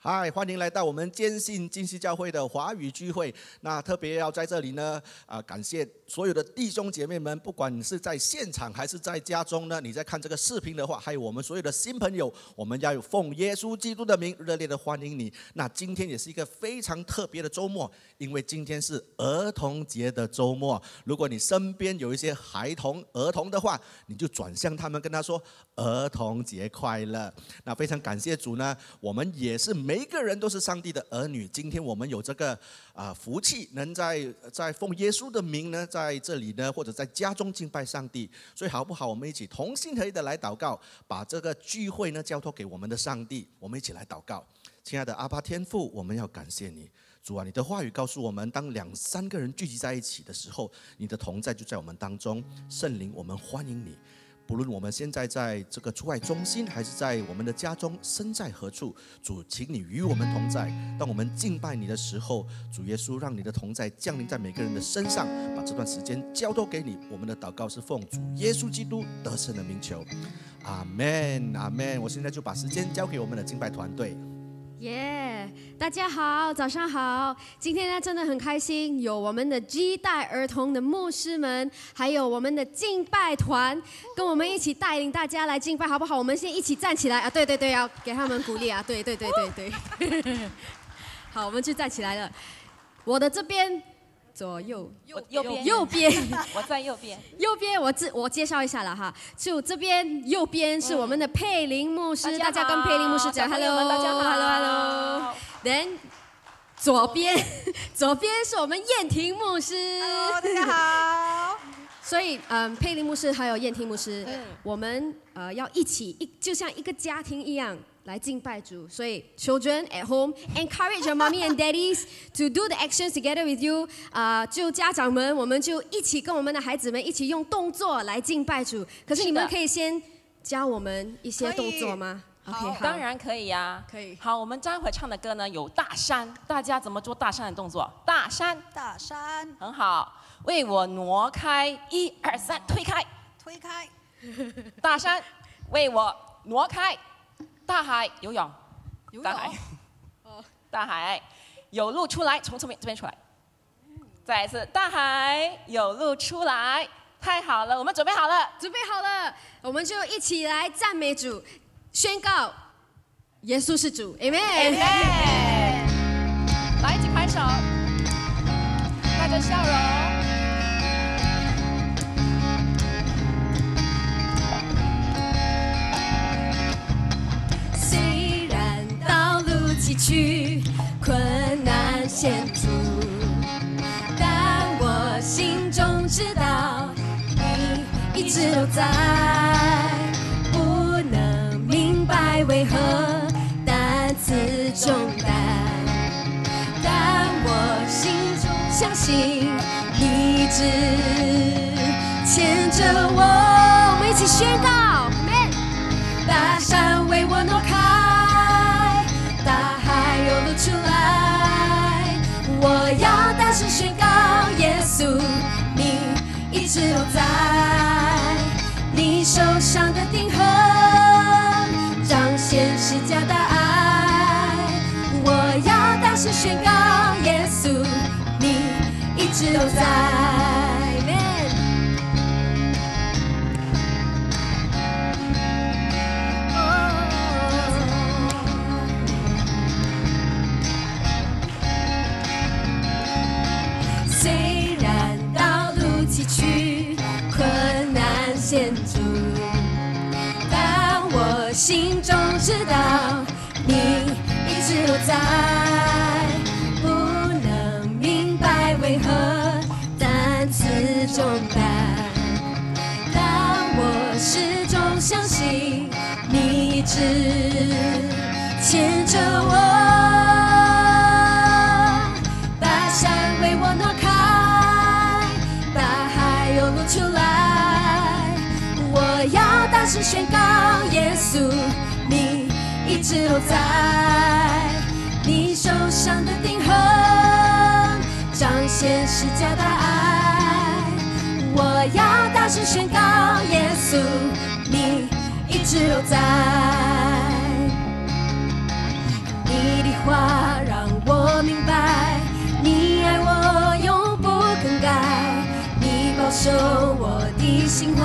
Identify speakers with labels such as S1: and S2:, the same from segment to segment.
S1: 嗨，欢迎来到我们坚信金溪教会的华语聚会。那特别要在这里呢，啊，感谢所有的弟兄姐妹们，不管你是在现场还是在家中呢，你在看这个视频的话，还有我们所有的新朋友，我们要有奉耶稣基督的名热烈的欢迎你。那今天也是一个非常特别的周末，因为今天是儿童节的周末。如果你身边有一些孩童、儿童的话，你就转向他们，跟他说儿童节快乐。那非常感谢主呢，我们也是。每一个人都是上帝的儿女。今天我们有这个啊福气，能在在奉耶稣的名呢，在这里呢，或者在家中敬拜上帝。所以好不好？我们一起同心合意的来祷告，把这个聚会呢交托给我们的上帝。我们一起来祷告，亲爱的阿爸天父，我们要感谢你，主啊，你的话语告诉我们，当两三个人聚集在一起的时候，你的同在就在我们当中。圣灵，我们欢迎你。不论我们现在在这个出外中心，还是在我们的家中，身在何处，主，请你与我们同在。当我们敬拜你的时候，主耶稣，让你的同在降临在每个人的身上，把这段时间交托给你。我们的祷告是奉主耶稣基督得胜的名求，阿门，阿门。我现在就把时间交给我们的敬拜团队。
S2: 耶！大家好，早上好。今天呢，真的很开心，有我们的基代儿童的牧师们，还有我们的敬拜团，跟我们一起带领大家来敬拜，好不好？我们先一起站起来啊！对对对，要给他们鼓励啊！对对对对对。好，我们就站起来了。我的这边。左右
S3: 右右边
S2: 右边，
S3: 我在右边。
S2: 右边我自我介绍一下了哈，就这边右边是我们的佩林牧师，大家跟佩林牧师讲 hello，
S3: 大家好
S2: ，hello hello。Then 左边 左边是我们燕婷牧师
S3: ，hello 大家好。
S2: 所以嗯，佩林牧师还有燕婷牧师，我们呃要一起一就像一个家庭一样。来敬拜主，所以 children at home encourage your mommy and daddies to do the actions together with you。啊，就家长们，我们就一起跟我们的孩子们一起用动作来敬拜主。可是你们可以先教我们一些动作吗
S3: ？OK，当然可以呀。
S2: 可以。
S3: 好，我们待会唱的歌呢有大山，大家怎么做大山的动作？大山，
S4: 大山，
S3: 很好。为我挪开，一二三，推开，
S4: 推开。
S3: 大山，为我挪开。大海游泳，
S4: 大海，
S3: 哦，大海有路出来，从这边这边出来，再一次，大海有路出来，太好了，我们准备好了，
S2: 准备好了，我们就一起来赞美主，宣告耶稣是主，Amen，
S3: 来一起拍手，带着笑容。
S5: 去困难险阻，但我心中知道你一直都在，不能明白为何担此重担，但我心中相信你一直牵着我，我们一起宣告，大山为我挪开。在，不能明白为何担此重担，但我始终相信你一直牵着我，把山为我挪开，把海又露出来，我要大声宣告。耶稣你一直都在，你受伤的钉痕，彰显是加大爱。我要大声宣告，耶稣，你一直都在。你的话让我明白，你爱我永不更改，你保守我的心怀。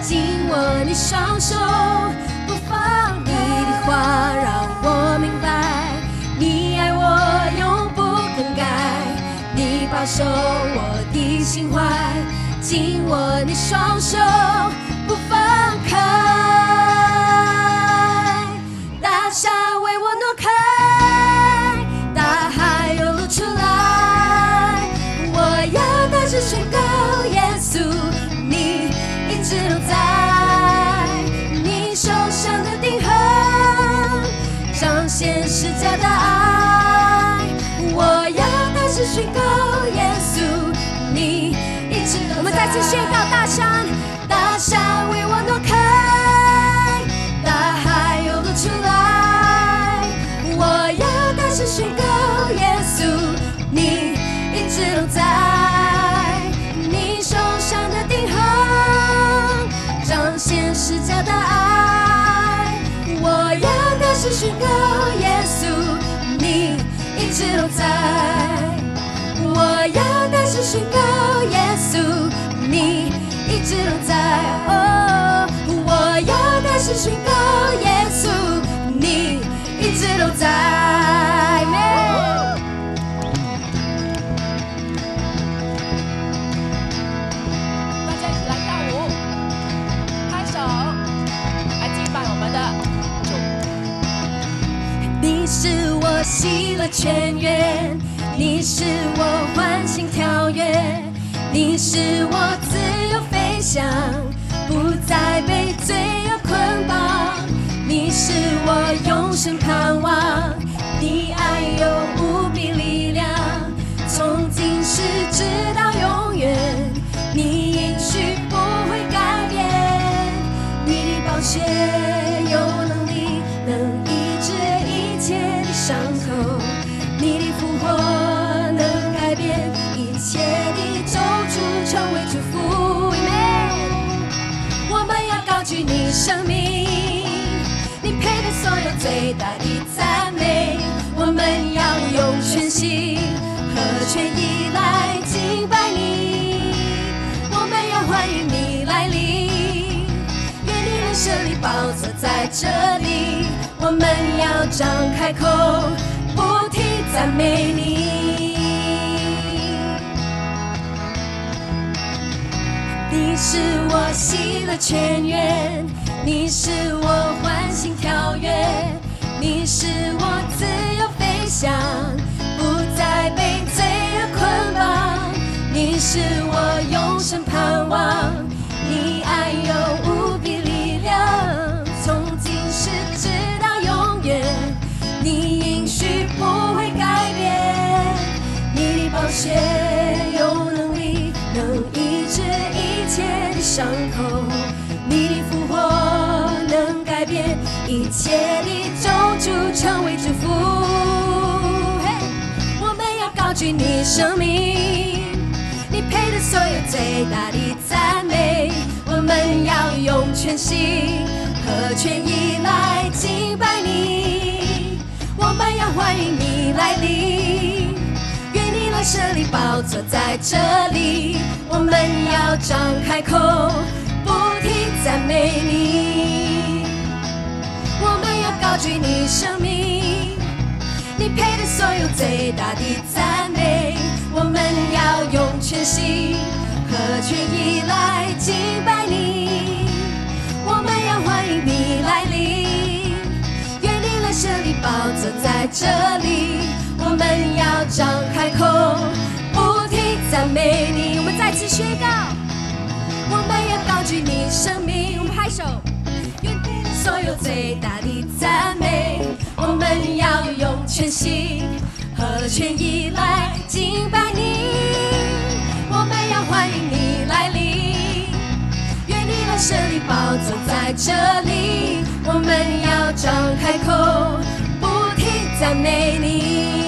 S5: 紧握你双手，不放你的话让我你保守我的心怀，紧握你双手不放开。大山为我挪开，大海又露出来。我要大声宣告，耶稣，你一直都在。你手上的钉痕，彰显十架的爱。我要大声宣告，
S6: 再次宣告大山，
S5: 大山为我挪开，大海又露出来。我要大声宣告，耶稣，你一直都在。你手上的钉痕，彰显十架的爱。我要大声宣告，耶稣，你一直都在。哦，我要大声宣告，耶稣，你一直都在。
S3: 大家一起来跳舞，拍手，来敬拜我们的主。
S5: 你是我喜乐泉源，你是我欢欣跳跃，你是我自由飞想，不再被罪恶捆绑。你是我永生盼望，你爱有无比力量，从今世直到永远，你应许不会改变。你的宝血大的赞美。我们要用全心和全意来敬拜你，我们要欢迎你来临。愿你能设立宝座在这里，我们要张开口，不停赞美你。你是我喜乐泉源，你是我欢欣跳跃，你是我自由飞翔，不再被罪恶捆绑。你是我永生盼望，你爱有无比力量，从今世直到永远，你应许不会改变。你的宝血有能力，能医治一切的伤口。你的复活能改变一切的咒诅，成为祝福。我们要高举你生命，你配得所有最大的赞美。我们要用全心和全意来敬拜你，我们要欢迎你来临。愿你来设立宝座在这里，我们要张开口，不停赞美你。高举你生命，你配得所有最大的赞美。我们要用全心和全意来敬拜你，我们要欢迎你来临。愿你来设立宝座在这里，我们要张开口，不停赞美你。我们再次宣告，我们要高举你生命，我们拍手，愿你所有最大的，我们要用全心和全意来敬拜你。我们要欢迎你来临，愿你来设立宝座在这里，我们要张开口，不停赞美你。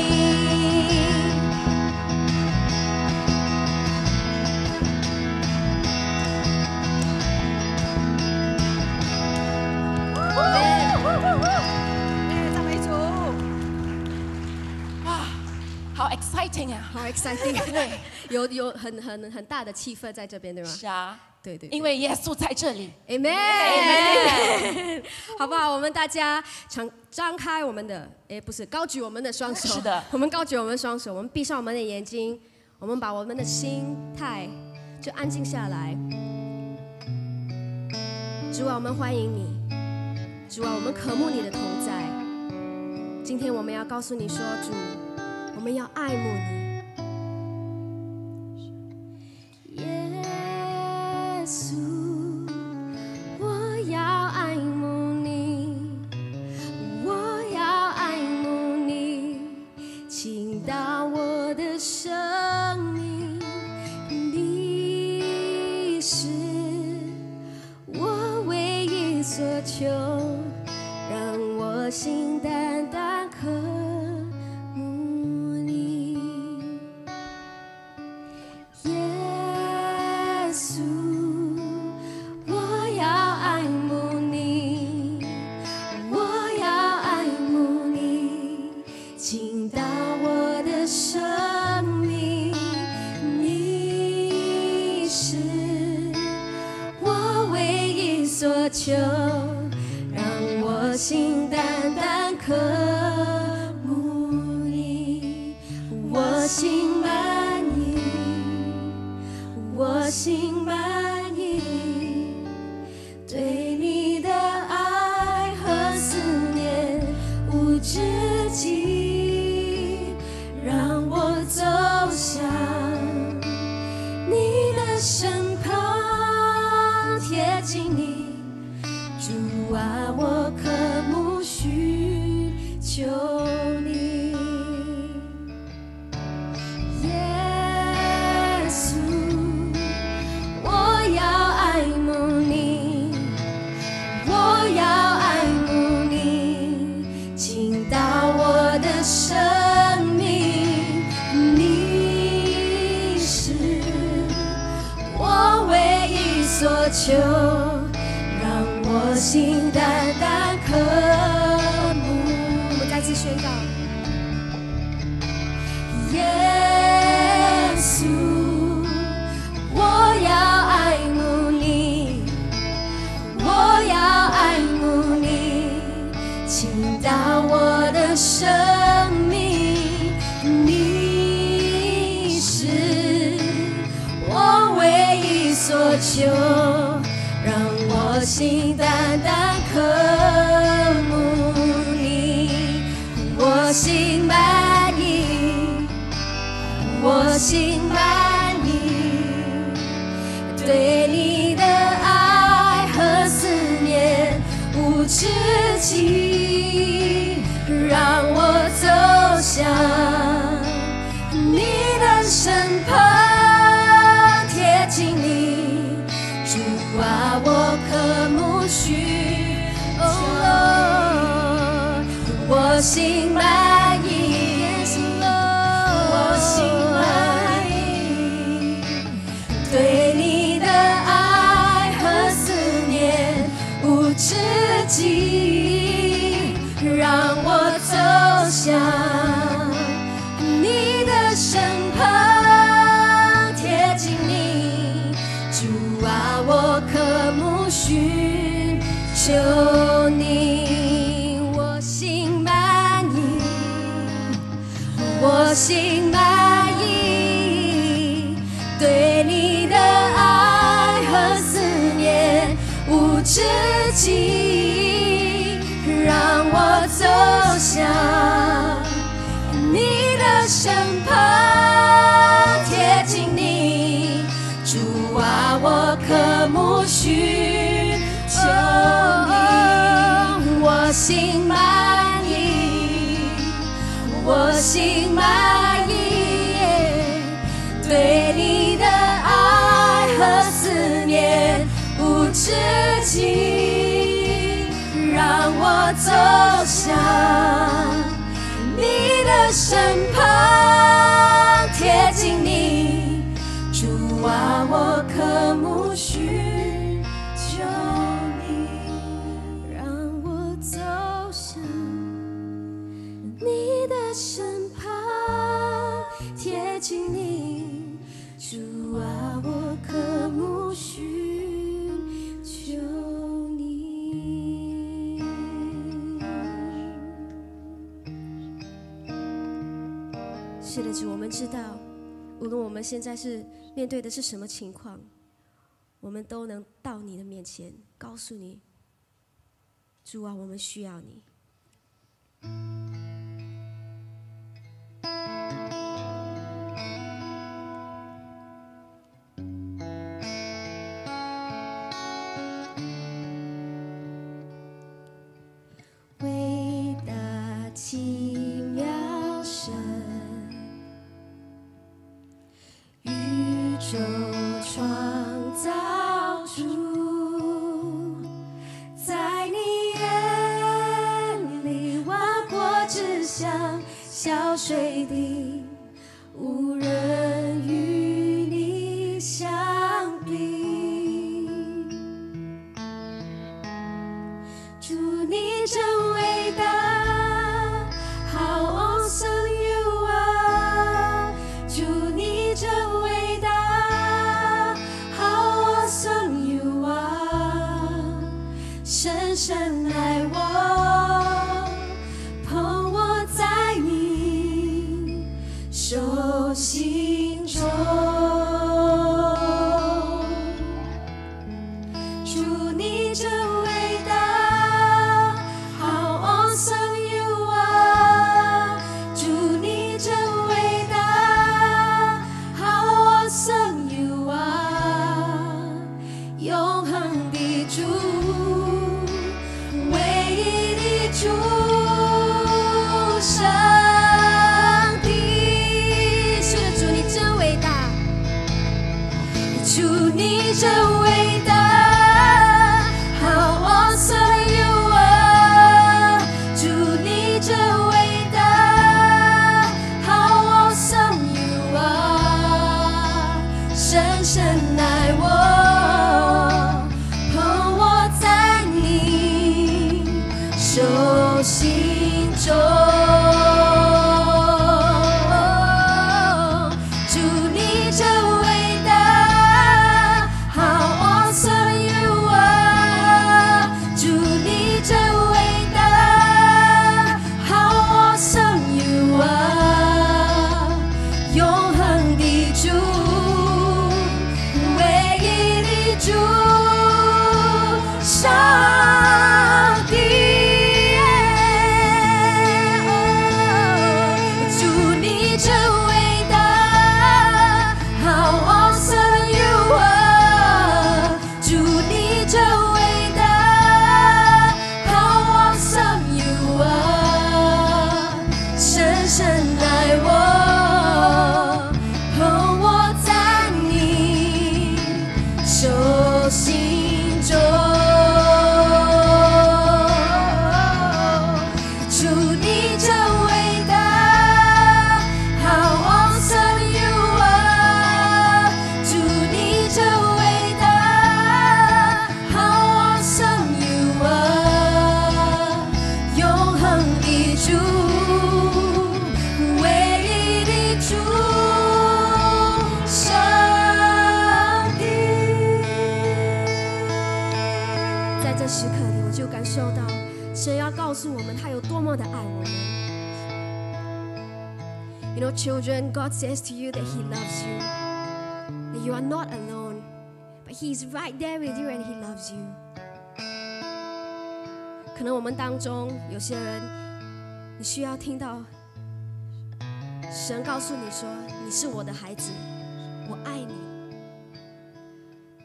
S3: 好 exciting 啊！
S5: 好 exciting，对，有有很很很大的气氛在这边，对吗？
S3: 是啊，
S5: 对对，
S3: 因为耶稣在这里。
S5: Amen，好不好？我们大家张张开我们的，哎，不是高举我们的双手，
S3: 是的
S5: 我们高举我们的双手，我们闭上我们的眼睛，我们把我们的心态就安静下来。主啊，我们欢迎你，主啊，我们渴慕你的同在。今天我们要告诉你说，主，我我们要爱慕你。耶稣，我要爱慕你，我要爱慕你，倾倒我的生命，你是我唯一所求，让我心单心满意。我心满意，对你的爱和思念无止境，让我走向你的身旁，知道无论我们现在是面对的是什么情况我们都能到你的面前告诉你主啊我们需要你。可能我们当中有些人你需要听到神告诉你说你是我的孩子我爱你。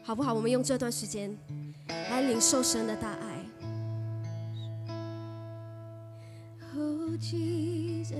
S5: 好不好？我们用这段时间来领受神的大爱。
S7: Jesus.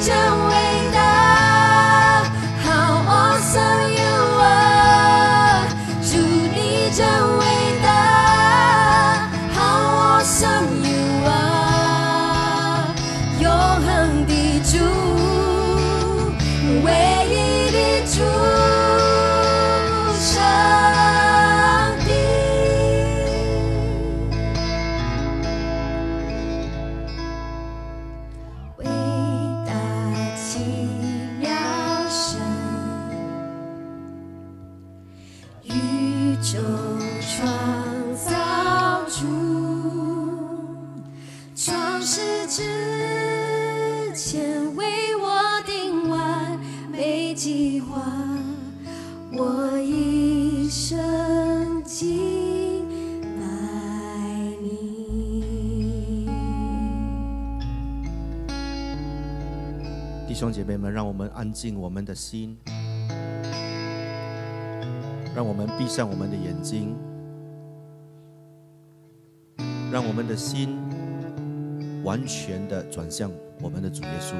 S1: Don't wait. 安静我们的心，让我们闭上我们的眼睛，让我们的心完全的转向我们的主耶稣。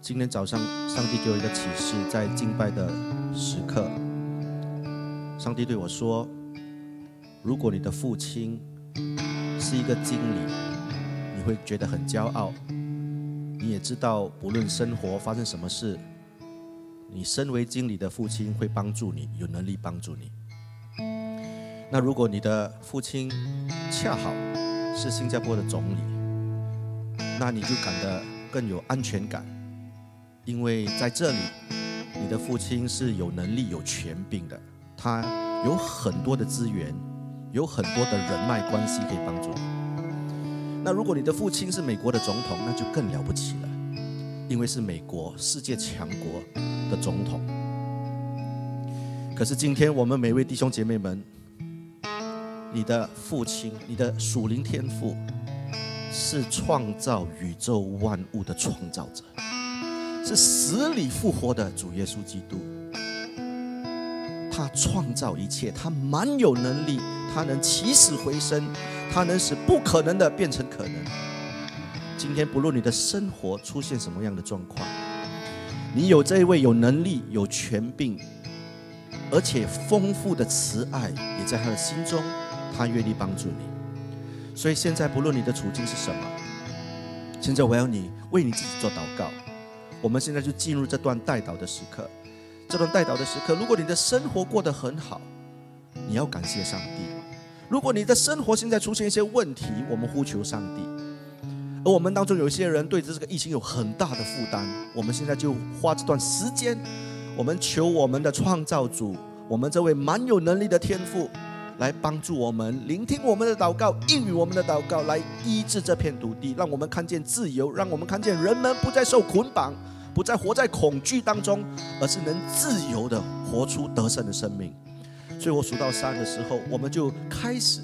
S1: 今天早上，上帝给我一个启示，在敬拜的时刻，上帝对我说：“如果你的父亲是一个经理，你会觉得很骄傲。”你也知道，不论生活发生什么事，你身为经理的父亲会帮助你，有能力帮助你。那如果你的父亲恰好是新加坡的总理，那你就感得更有安全感，因为在这里，你的父亲是有能力、有权柄的，他有很多的资源，有很多的人脉关系可以帮助你。那如果你的父亲是美国的总统，那就更了不起了，因为是美国世界强国的总统。可是今天我们每位弟兄姐妹们，你的父亲，你的属灵天赋，是创造宇宙万物的创造者，是死里复活的主耶稣基督。他创造一切，他蛮有能力，他能起死回生，他能使不可能的变成可能。今天不论你的生活出现什么样的状况，你有这一位有能力、有权柄，而且丰富的慈爱也在他的心中，他愿意帮助你。所以现在不论你的处境是什么，现在我要你为你自己做祷告。我们现在就进入这段代祷的时刻。这段代祷的时刻，如果你的生活过得很好，你要感谢上帝；如果你的生活现在出现一些问题，我们呼求上帝。而我们当中有一些人对着这个疫情有很大的负担，我们现在就花这段时间，我们求我们的创造主，我们这位蛮有能力的天赋，来帮助我们，聆听我们的祷告，应允我们的祷告，来医治这片土地，让我们看见自由，让我们看见人们不再受捆绑。不再活在恐惧当中，而是能自由的活出得胜的生命。所以我数到三的时候，我们就开始，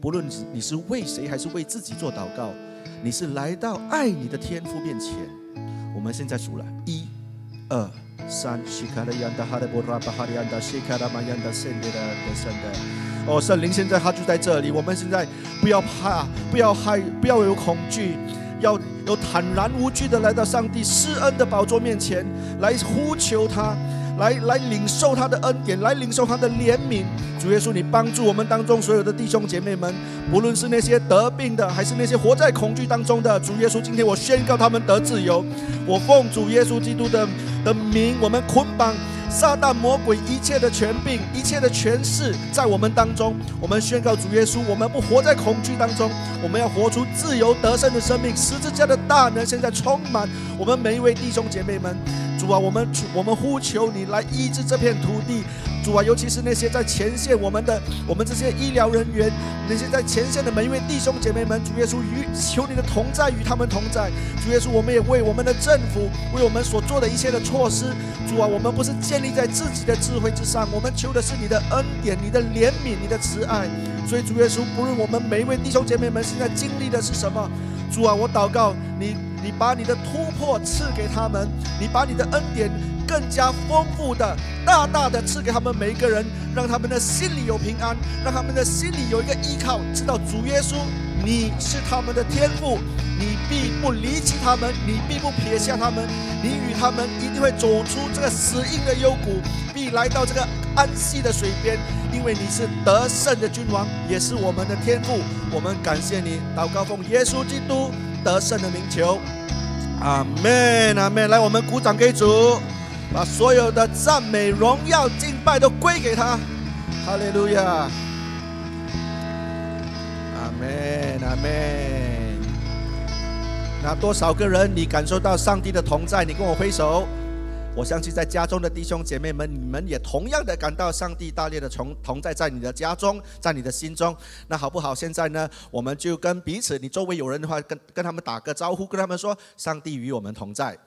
S1: 不论你是为谁还是为自己做祷告，你是来到爱你的天父面前。我们现在数了一、二、三西卡的亚达哈的波拉巴哈的亚达西卡拉玛亚达圣的的圣的。哦，圣灵现在他就在这里，我们现在不要怕，不要害，不要有恐惧，要有坦然无惧的来到上帝施恩的宝座面前，来呼求他，来来领受他的恩典，来领受他的怜悯。主耶稣，你帮助我们当中所有的弟兄姐妹们，不论是那些得病的，还是那些活在恐惧当中的，主耶稣，今天我宣告他们得自由。我奉主耶稣基督的的名，我们捆绑撒旦魔鬼一切的权柄、一切的权势，在我们当中。我们宣告主耶稣，我们不活在恐惧当中，我们要活出自由得胜的生命。十字架的大能现在充满我们每一位弟兄姐妹们。主啊，我们我们呼求你来医治这片土地。主啊，尤其是那些在前线我们的我们这些医疗人员，那些在前线的每一位弟兄姐妹们，主耶稣与求你的同在与他们同在。主耶稣，我们也为我们的政府，为我们所做的一切的措施，主啊，我们不是建立在自己的智慧之上，我们求的是你的恩典、你的怜悯、你的慈爱。所以主耶稣，不论我们每一位弟兄姐妹们现在经历的是什么，主啊，我祷告你，你把你的突破赐给他们，你把你的恩典。更加丰富的、大大的赐给他们每一个人，让他们的心里有平安，让他们的心里有一个依靠，知道主耶稣，你是他们的天赋，你必不离弃他们，你必不撇下他们，你与他们一定会走出这个死硬的幽谷，必来到这个安息的水边，因为你是得胜的君王，也是我们的天赋。我们感谢你，祷告奉耶稣基督得胜的名球，阿门，阿门。来，我们鼓掌给主。把所有的赞美、荣耀、敬拜都归给他，哈利路亚，阿门，阿门。那多少个人你感受到上帝的同在？你跟我挥手。我相信在家中的弟兄姐妹们，你们也同样的感到上帝大力的同同在在你的家中，在你的心中。那好不好？现在呢，我们就跟彼此，你周围有人的话，跟跟他们打个招呼，跟他们说：上帝与我们同在。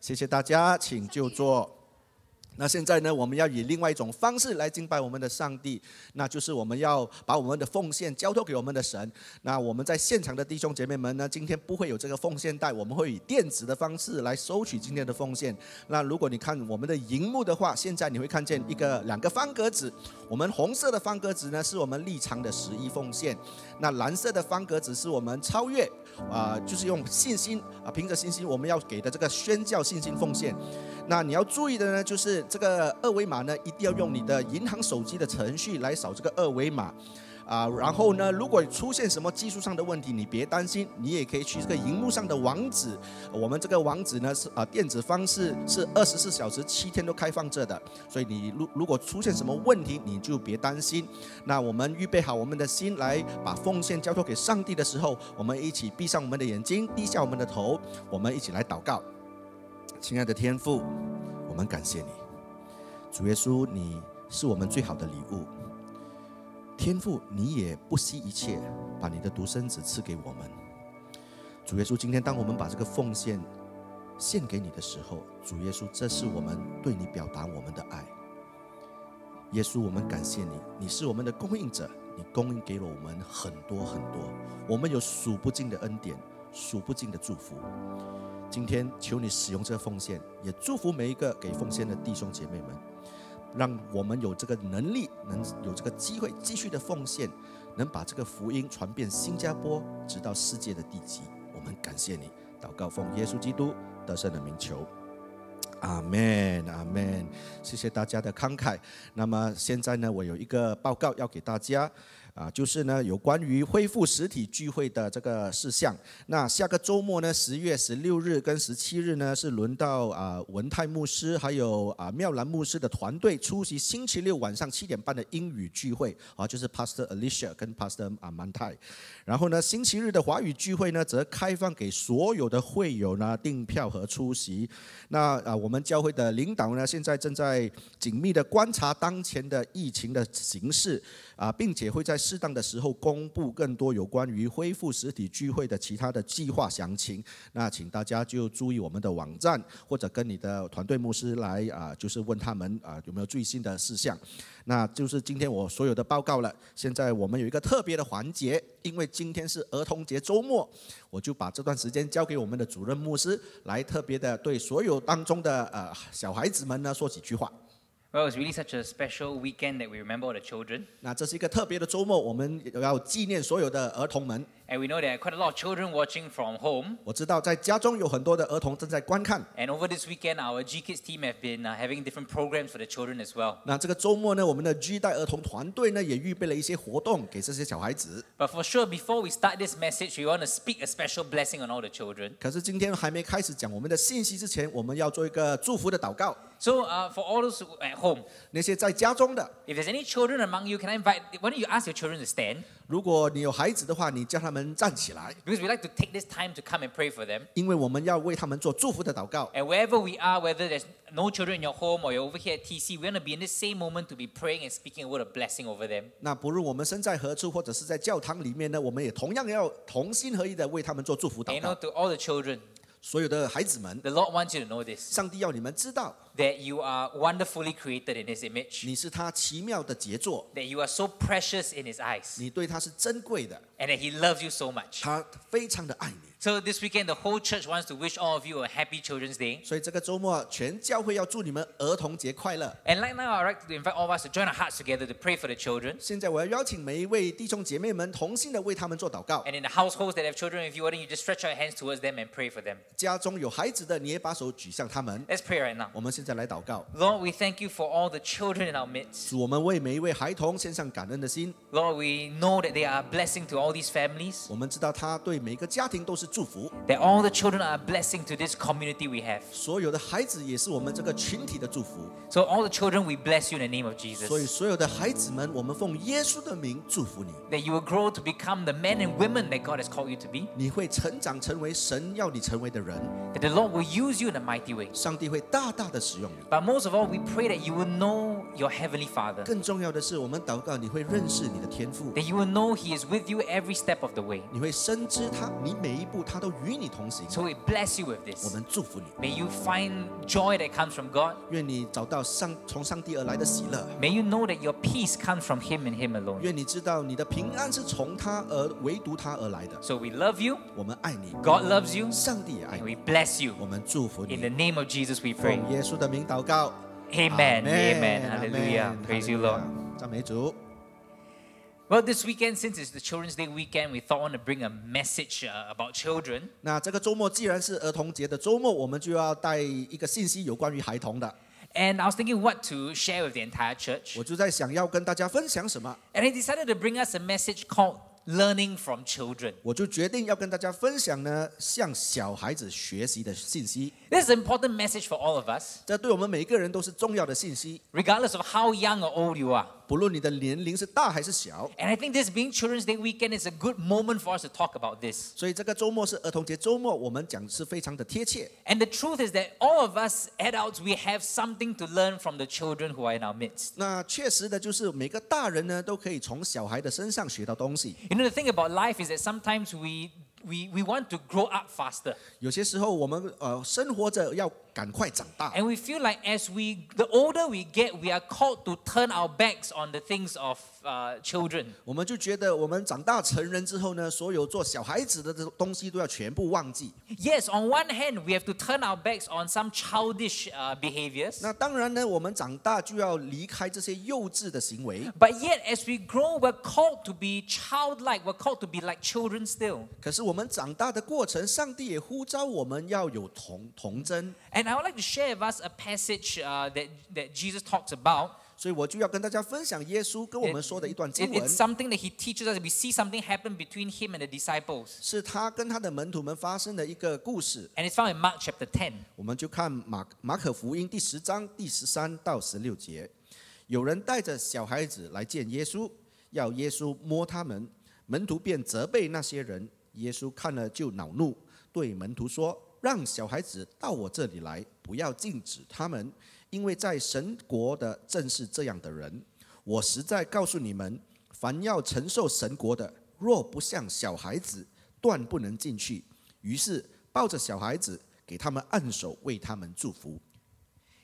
S1: 谢谢大家，请就坐。那现在呢，我们要以另外一种方式来敬拜我们的上帝，那就是我们要把我们的奉献交托给我们的神。那我们在现场的弟兄姐妹们呢，今天不会有这个奉献袋，我们会以电子的方式来收取今天的奉献。那如果你看我们的荧幕的话，现在你会看见一个两个方格子，我们红色的方格子呢是我们立场的十一奉献，那蓝色的方格子是我们超越啊，就是用信心啊，凭着信心我们要给的这个宣教信心奉献。那你要注意的呢，就是这个二维码呢，一定要用你的银行手机的程序来扫这个二维码，啊，然后呢，如果出现什么技术上的问题，你别担心，你也可以去这个荧幕上的网址，我们这个网址呢是啊电子方式是二十四小时七天都开放着的，所以你如如果出现什么问题，你就别担心。那我们预备好我们的心来把奉献交托给上帝的时候，我们一起闭上我们的眼睛，低下我们的头，我们一起来祷告。亲爱的天父，我们感谢你，主耶稣，你是我们最好的礼物。天父，你也不惜一切把你的独生子赐给我们。主耶稣，今天当我们把这个奉献献给你的时候，主耶稣，这是我们对你表达我们的爱。耶稣，我们感谢你，你是我们的供应者，你供应给了我们很多很多，我们有数不尽的恩典，数不尽的祝福。今天求你使用这个奉献，也祝福每一个给奉献的弟兄姐妹们，让我们有这个能力，能有这个机会继续的奉献，能把这个福音传遍新加坡，直到世界的地极。我们感谢你，祷告奉耶稣基督得胜的名求，阿门，阿门。谢谢大家的慷慨。那么现在呢，我有一个报告要给大家。啊，就是呢，有关于恢复实体聚会的这个事项。那下个周末呢，十月十六日跟十七日呢，是轮到啊文泰牧师还有啊妙兰牧师的团队出席星期六晚上七点半的英语聚会啊，就是 Pastor Alicia 跟 Pastor 啊曼泰。然后呢，星期日的华语聚会呢，则开放给所有的会友呢订票和出席。那啊，我们教会的领导呢，现在正在紧密的观察当前的疫情的形势啊，并且会在。适当的时候公布更多有关于恢复实体聚会的其他的计划详情。那请大家就注意我们的网站，或者跟你的团队牧师来啊，就是问他们啊有没有最新的事项。那就是今天我所有的报告了。现在我们有一个特别的环节，因为今天是儿童节周末，我就把这段时间交给我们的主任牧师，来特别的对所有当中的呃小孩子们呢说几句话。
S8: Well, it's really such a special weekend that we remember all the children.
S1: 那这是一个特别的周末，我们要纪念所有的儿童们。
S8: And we know there are quite a lot of children watching from home.
S1: 我知道在家中有很多的儿童正在观看。
S8: And over this weekend, our G Kids team have been uh, having different programs for the children as well.
S1: 那这个周末呢，我们的 G 代儿童团队呢也预备了一些活动给这些小孩子。
S8: But for sure, before we start this message, we want to speak a special blessing on all the children.
S1: 可是今天还没开始讲我们的信息之前，我们要做一个祝福的祷告。
S8: So, uh, for all those who- at home,
S1: 那些在家中的，
S8: if there's any children among you, can I invite, why don't you ask your children to stand?
S1: 如果你有孩子的话，你叫他们站起来，
S8: Because we like to take this time to come and pray for them.
S1: 因为我们要为他们做祝福的祷告。
S8: And wherever we are, whether there's no children in your home or you're over here at TC, we're going to be in this same moment to be praying and speaking a word of blessing over them.
S1: 那不论我们身在何处，或者是在教堂里面呢，我们也同样要同心合意的为他们做祝福
S8: And
S1: 祷
S8: you know,
S1: 告。
S8: to all the children,
S1: 所有的孩子们，
S8: the Lord wants you to know this
S1: 上帝要你们知道，
S8: that you are wonderfully created in His image,
S1: 你是他奇妙的杰作，
S8: that you are so precious in His eyes,
S1: 你对他是珍贵的，
S8: and that He loves you so much.
S1: 他非常的爱你。
S8: So, this weekend, the whole church wants to wish all of you a happy Children's Day.
S1: 所以这个周末，全教会要祝你们儿童节快乐。
S8: And like now, I'd like to invite all of us to join our hearts together to pray for the children.
S1: 现在我要邀请每一位弟兄姐妹们同心的为他们做祷告。
S8: And in the households that have children with you, why don't you just stretch out your hands towards them and pray for them?
S1: 家中有孩子的，你也把手举向他们。
S8: Let's pray right now.
S1: 我们现在 来祷告，
S8: Lord, we thank you for all the children in our midst.
S1: 主，我们为每一位孩童献上感恩的心。
S8: Lord, we know that they are a blessing to all these families,
S1: 我们知道他对每个家庭都是祝福，
S8: that all the children are a blessing to this community we have.
S1: 所有的孩子也是我们这个群体的祝福。
S8: So, all the children, we bless you in the name of
S1: 所以
S8: Jesus.
S1: 所有的孩子们，我们奉耶稣的名祝福你，
S8: That you will grow to become the men and women that God has called you to be.
S1: 你会成长成为神要你成为的人，
S8: That the Lord will use you in a mighty way.
S1: 上帝会大大的使 用你。
S8: But most of all, we pray that you will know your Heavenly Father.
S1: 更重要的是，我们祷告你会认识你的天赋，
S8: That you will know He is with you every step of the way.
S1: 你会深知他，你每一步他都与你同行。
S8: So, we bless you with
S1: 我
S8: this.
S1: 们祝福你，
S8: May you find joy that comes from God.
S1: 愿你找到上从上帝而来的喜乐，
S8: May you know that your peace comes from Him and Him alone.
S1: 愿你知道你的平安是从他而唯独他而来的。
S8: So, we love you.
S1: 我们爱你，
S8: God loves you.
S1: 上帝也爱
S8: And
S1: 你，
S8: we bless you.
S1: 我们祝福
S8: In the
S1: 你。
S8: name of Jesus, we pray.
S1: 奉耶稣的 名祷告
S8: Amen. Amen.
S1: 阿门
S8: Hallelujah. Praise you, Lord.
S1: 赞美主。
S8: Well, this weekend, since it's the Children's Day weekend, we thought I want to bring a message uh, about children.
S1: 那这个周末既然是儿童节的周末，我们就要带一个信息有关于孩童的。
S8: And I was thinking what to share with the entire church.
S1: 我就在想要跟大家分享什么，
S8: And I decided to bring us a message called Learning from Children.
S1: 我就决定要跟大家分享呢，向小孩子学习的信息。
S8: This is an important message for all of us,
S1: 这对我们每一个人都是重要的信息
S8: ，regardless of how young or old you are.
S1: 不论你的年龄是大还是小。
S8: And I think this being Children's Day weekend is a good moment for us to talk about this.
S1: 所以这个周末是儿童节周末，我们讲是非常的贴切。
S8: And the truth is that all of us adults, we have something to learn from the children who are in our midst.
S1: 那确实的就是每个大人呢，都可以从小孩的身上学到东西。
S8: You know, the thing about life is that sometimes we, we, we want to grow up faster.
S1: 有些时候我们呃生活着要 赶快长大，
S8: And we feel like as we, the older we get, we are called to turn our backs on the things of uh, children.
S1: 我们就觉得我们长大成人之后呢，所有做小孩子的这东西都要全部忘记。
S8: Yes, on one hand, we have to turn our backs on some childish uh, behaviors.
S1: 那当然呢，我们长大就要离开这些幼稚的行为。
S8: But yet, as we grow, we're called to be childlike. We're called to be like children still.
S1: 可是我们长大的过程，上帝也呼召我们要有童童真，
S8: And I would like to share with us a passage uh, that, that Jesus talks about.
S1: 所以我就要跟大家分享耶稣跟我们
S8: It-
S1: 说的一段
S8: it-
S1: 经文
S8: it's，something that he teaches us. We see something happen between him and the disciples.
S1: 是他跟他的门徒们发生的一个故事。
S8: And it's found in Mark chapter 10.
S1: 我们就看马马可福音第十章第十三到十六节，有人带着小孩子来见耶稣，要耶稣摸他们，门徒便责备那些人。耶稣看了就恼怒，对门徒说：“ 让小孩子到我这里来，不要禁止他们，因为在神国的正是这样的人。我实在告诉你们，凡要承受神国的，若不像小孩子，断不能进去。于是抱着小孩子，给他们按手，为他们祝福。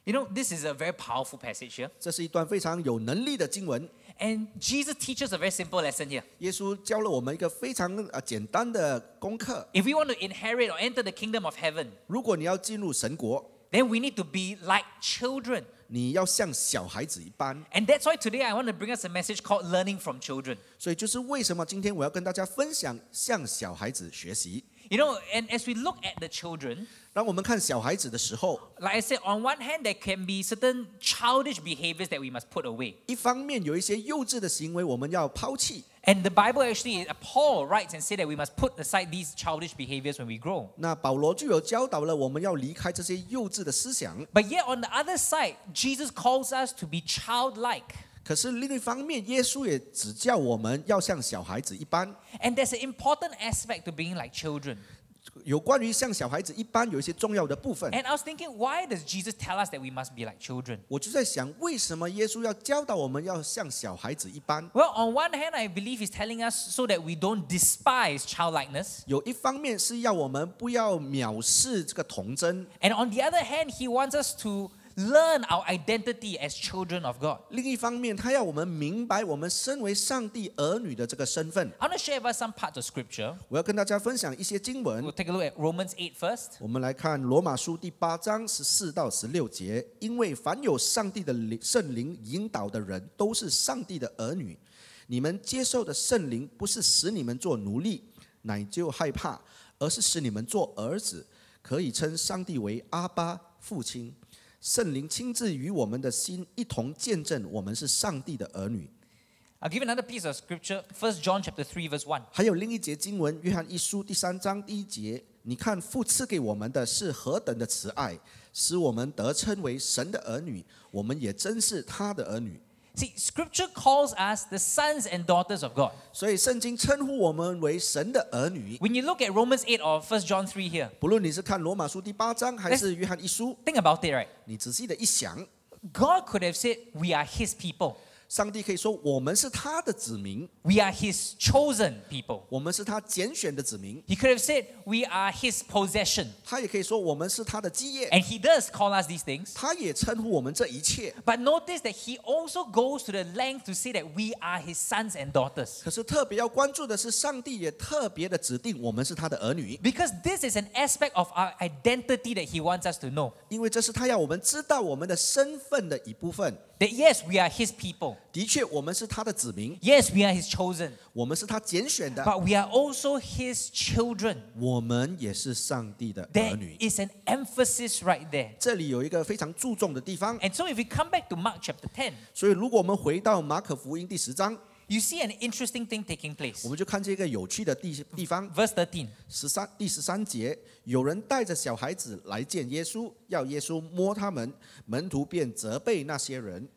S8: You know, this is a very powerful passage here.
S1: 这是一段非常有能力的经文。
S8: And Jesus teaches a very simple lesson here.
S1: 耶稣教了我们一个非常呃简单的功课：
S8: If we want to inherit or enter the kingdom of heaven,
S1: 如果你要进入神国，
S8: then we need to be like children.
S1: 你要像小孩子一般。
S8: And that's why today I want to bring us a message called Learning from Children.
S1: 所以就是为什么今天我要跟大家分享向小孩子学习。
S8: You know, and as we look at the children,
S1: 当我们看小孩子的时候，
S8: like I said, on one hand, there can be certain childish behaviors that we must put away.
S1: 一方面有一些幼稚的行为我们要抛弃，
S8: And the Bible actually, uh, Paul writes and says that we must put aside these childish behaviors when we grow.
S1: 那保罗就有教导了我们要离开这些幼稚的思想。
S8: But yet, on the other side, Jesus calls us to be childlike.
S1: 可是另一方面，耶稣也只叫我们要像小孩子一般。
S8: And there's an important aspect to being like children.
S1: 有关于像小孩子一般有一些重要的部分，
S8: And I was thinking, why does Jesus tell us that we must be like children?
S1: 我就在想，为什么耶稣要教导我们要像小孩子一般？
S8: Well, on one hand, I believe he's telling us so that we don't despise childlikeness.
S1: 有一方面是要我们不要藐视这个童真，
S8: And on the other hand, he wants us to learn our identity as children of God.
S1: 另一方面他要我们明白我们身为上帝儿女的这个身份。
S8: I want to share with us some parts of scripture.
S1: 我要跟大家分享一些经文
S8: We'll，take a look at Romans 8 first.
S1: 我们来看罗马书第八章十四到十六节，因为凡有上帝的灵圣灵引导的人，都是上帝的儿女。你们接受的圣灵，不是使你们做奴隶，乃就害怕，而是使你们做儿子，可以称上帝为阿巴父亲。 圣灵亲自与我们的心一同见证，我们是上帝的儿女。
S8: I'll give another piece of scripture. 1 John chapter 3 verse 1.
S1: 还有另一节经文，约翰一书第三章第一节，你看父赐给我们的是何等的慈爱，使我们得称为神的儿女，我们也真是他的儿女。
S8: See, scripture calls us the sons and daughters of God.
S1: 所以圣经称呼我们为神的儿女。
S8: When you look at Romans 8 or 1 John 3 here,
S1: 不论你是看罗马书第八章还是约翰一书，
S8: think about it, right?
S1: 你仔细的一想，
S8: God could have said, We are his people.
S1: 上帝可以说我们是他的子民，
S8: We are his chosen people.
S1: 我们是他拣选的子民。
S8: He could have said, We are his possession.
S1: 他也可以说我们是他的基业，
S8: And he does call us these things.
S1: 他也称呼我们这一切。
S8: But notice that he also goes to the length to say that we are his sons and daughters.
S1: 可是特别要关注的是，上帝也特别的指定我们是他的儿女，
S8: Because this is an aspect of our identity that he wants us to know.
S1: 因为这是他要我们知道我们的身份的一部分。
S8: That yes, we are his people.
S1: 的确，我们是他的子民，
S8: Yes, we are his chosen.
S1: 我们是他拣选的，
S8: But we are also his children.
S1: 我们也是上帝的儿
S8: There
S1: 女。
S8: is an emphasis right there.
S1: 这里有一个非常注重的地方，
S8: And so if we come back to Mark chapter 10,
S1: 所以如果我们回到马可福音第十章，
S8: you see an interesting thing taking place.
S1: 我们就看这个有趣的地地方。
S8: Verse 13.
S1: 十三第十三节，有人带着小孩子来见耶稣，要耶稣摸他们，门徒便责备那些人。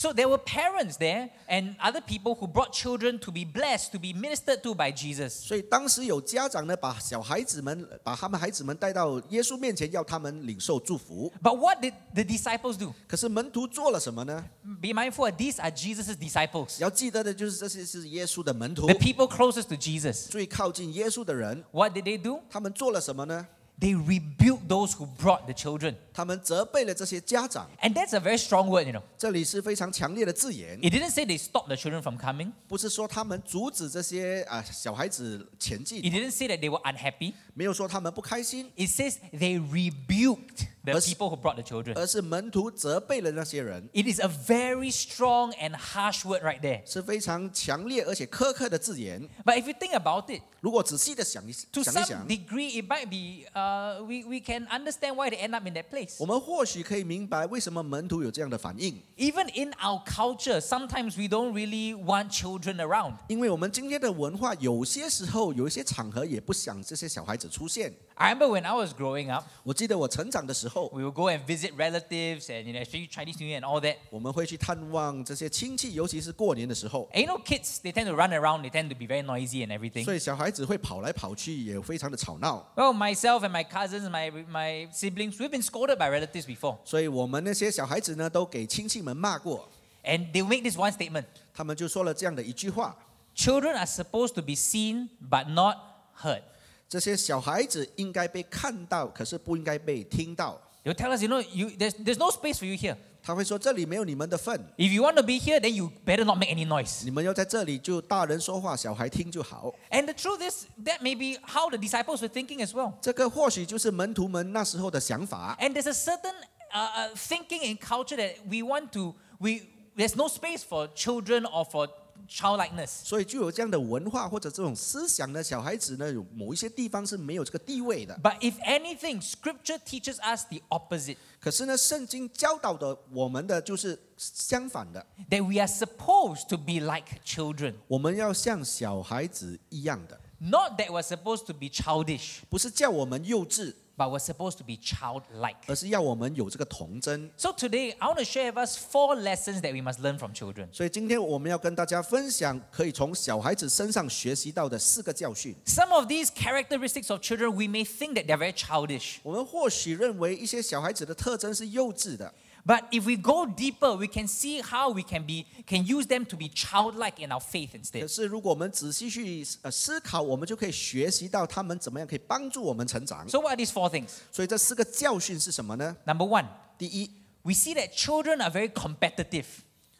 S8: So there were parents there and other people who brought children to be blessed, to be ministered to by Jesus.
S1: 所以当时有家长呢，把小孩子们，把他们孩子们带到耶稣面前，要他们领受祝福。
S8: But what did the disciples do?
S1: 可是门徒做了什么呢？
S8: Be mindful, these are Jesus' disciples,
S1: 要记得的就是这些是耶稣的门徒
S8: the，people closest to Jesus.
S1: 最靠近耶稣的人。
S8: What did they do?
S1: 他们做了什么呢？
S8: They rebuked those who brought the children.
S1: 他们责备了这些家长。
S8: And that's a very strong word, you know.
S1: 这里是非常强烈的字眼，
S8: It didn't say they stopped the children from coming.
S1: 不是说他们阻止这些啊小孩子前进
S8: It，didn't say that they were unhappy.
S1: 没有说他们不开心，
S8: It says they rebuked the
S1: Us-
S8: people who brought the children.
S1: 而是门徒责备了那些人，
S8: It is a very strong and harsh word right there.
S1: 是非常强烈而且苛刻的字眼。
S8: But if you think about it,
S1: 如果仔细的想一
S8: to
S1: 想一
S8: some
S1: 想，
S8: degree, it might be, uh, we, we can understand why they end up in that place.
S1: 我们或许可以明白为什么门徒有这样的反应，
S8: Even in our culture, sometimes we don't really want children around.
S1: 因为我们今天的文化有些时候有一些场合也不想这些小孩子出现。
S8: I remember when I was growing up,
S1: 我记得我成长的时候，
S8: we would go and visit relatives and, you know, especially Chinese New Year and all that.
S1: 我们会去探望这些亲戚，尤其是过年的时候。
S8: And you know, kids, they tend to run around, they tend to be very noisy and everything.
S1: 所以小孩子会跑来跑去，也非常的吵闹。
S8: Well, myself and my cousins, my, my siblings, we've been scolded by relatives before.
S1: 所以我们那些小孩子呢，都给亲戚们骂过。
S8: And they make this one statement
S1: 他们就说了这样的一句话：
S8: Children are supposed to be seen but not heard.
S1: 这些小孩子应该被看到，可是不应该被听到。
S8: They'll tell us, you know, you, there's, there's no space for you here.
S1: 他会说这里没有你们的份，
S8: If you want to be here, then you better not make any noise.
S1: 你们要在这里就大人说话，小孩听就好。
S8: And the truth is, that may be how the disciples were thinking as well.
S1: 这个或许就是门徒们那时候的想法。
S8: And there's a certain uh, uh, thinking and culture that we want to, we, there's no space for children or for childlikeness.
S1: 所以具有这样的文化或者这种思想的，小孩子呢有某一些地方是没有这个地位的。
S8: But if anything, Scripture teaches us the opposite
S1: 可是呢，圣经教导的我们的就是相反的
S8: ，that we are supposed to be like children.
S1: 我们要像小孩子一样的
S8: ，Not that we're supposed to be childish,
S1: 不是叫我们幼稚，
S8: but we're supposed to be childlike.
S1: 而是要我们有这个童真。
S8: So today, I want to share with us four lessons that we must learn from children.
S1: 所以今天我们要跟大家分享可以从小孩子身上学习到的四个教训。
S8: Some of these characteristics of children, we may think that they're very childish.
S1: 我们或许认为一些小孩子的特征是幼稚的，
S8: But if we go deeper, we can see how we can be can use them to be childlike in our faith
S1: 可
S8: instead.
S1: 是如果我们仔细去呃思考，我们就可以学习到他们怎么样可以帮助我们成长。
S8: So what are these four things?
S1: 所以这四个教训是什么呢？
S8: Number one,
S1: 第一，
S8: we see that children are very competitive,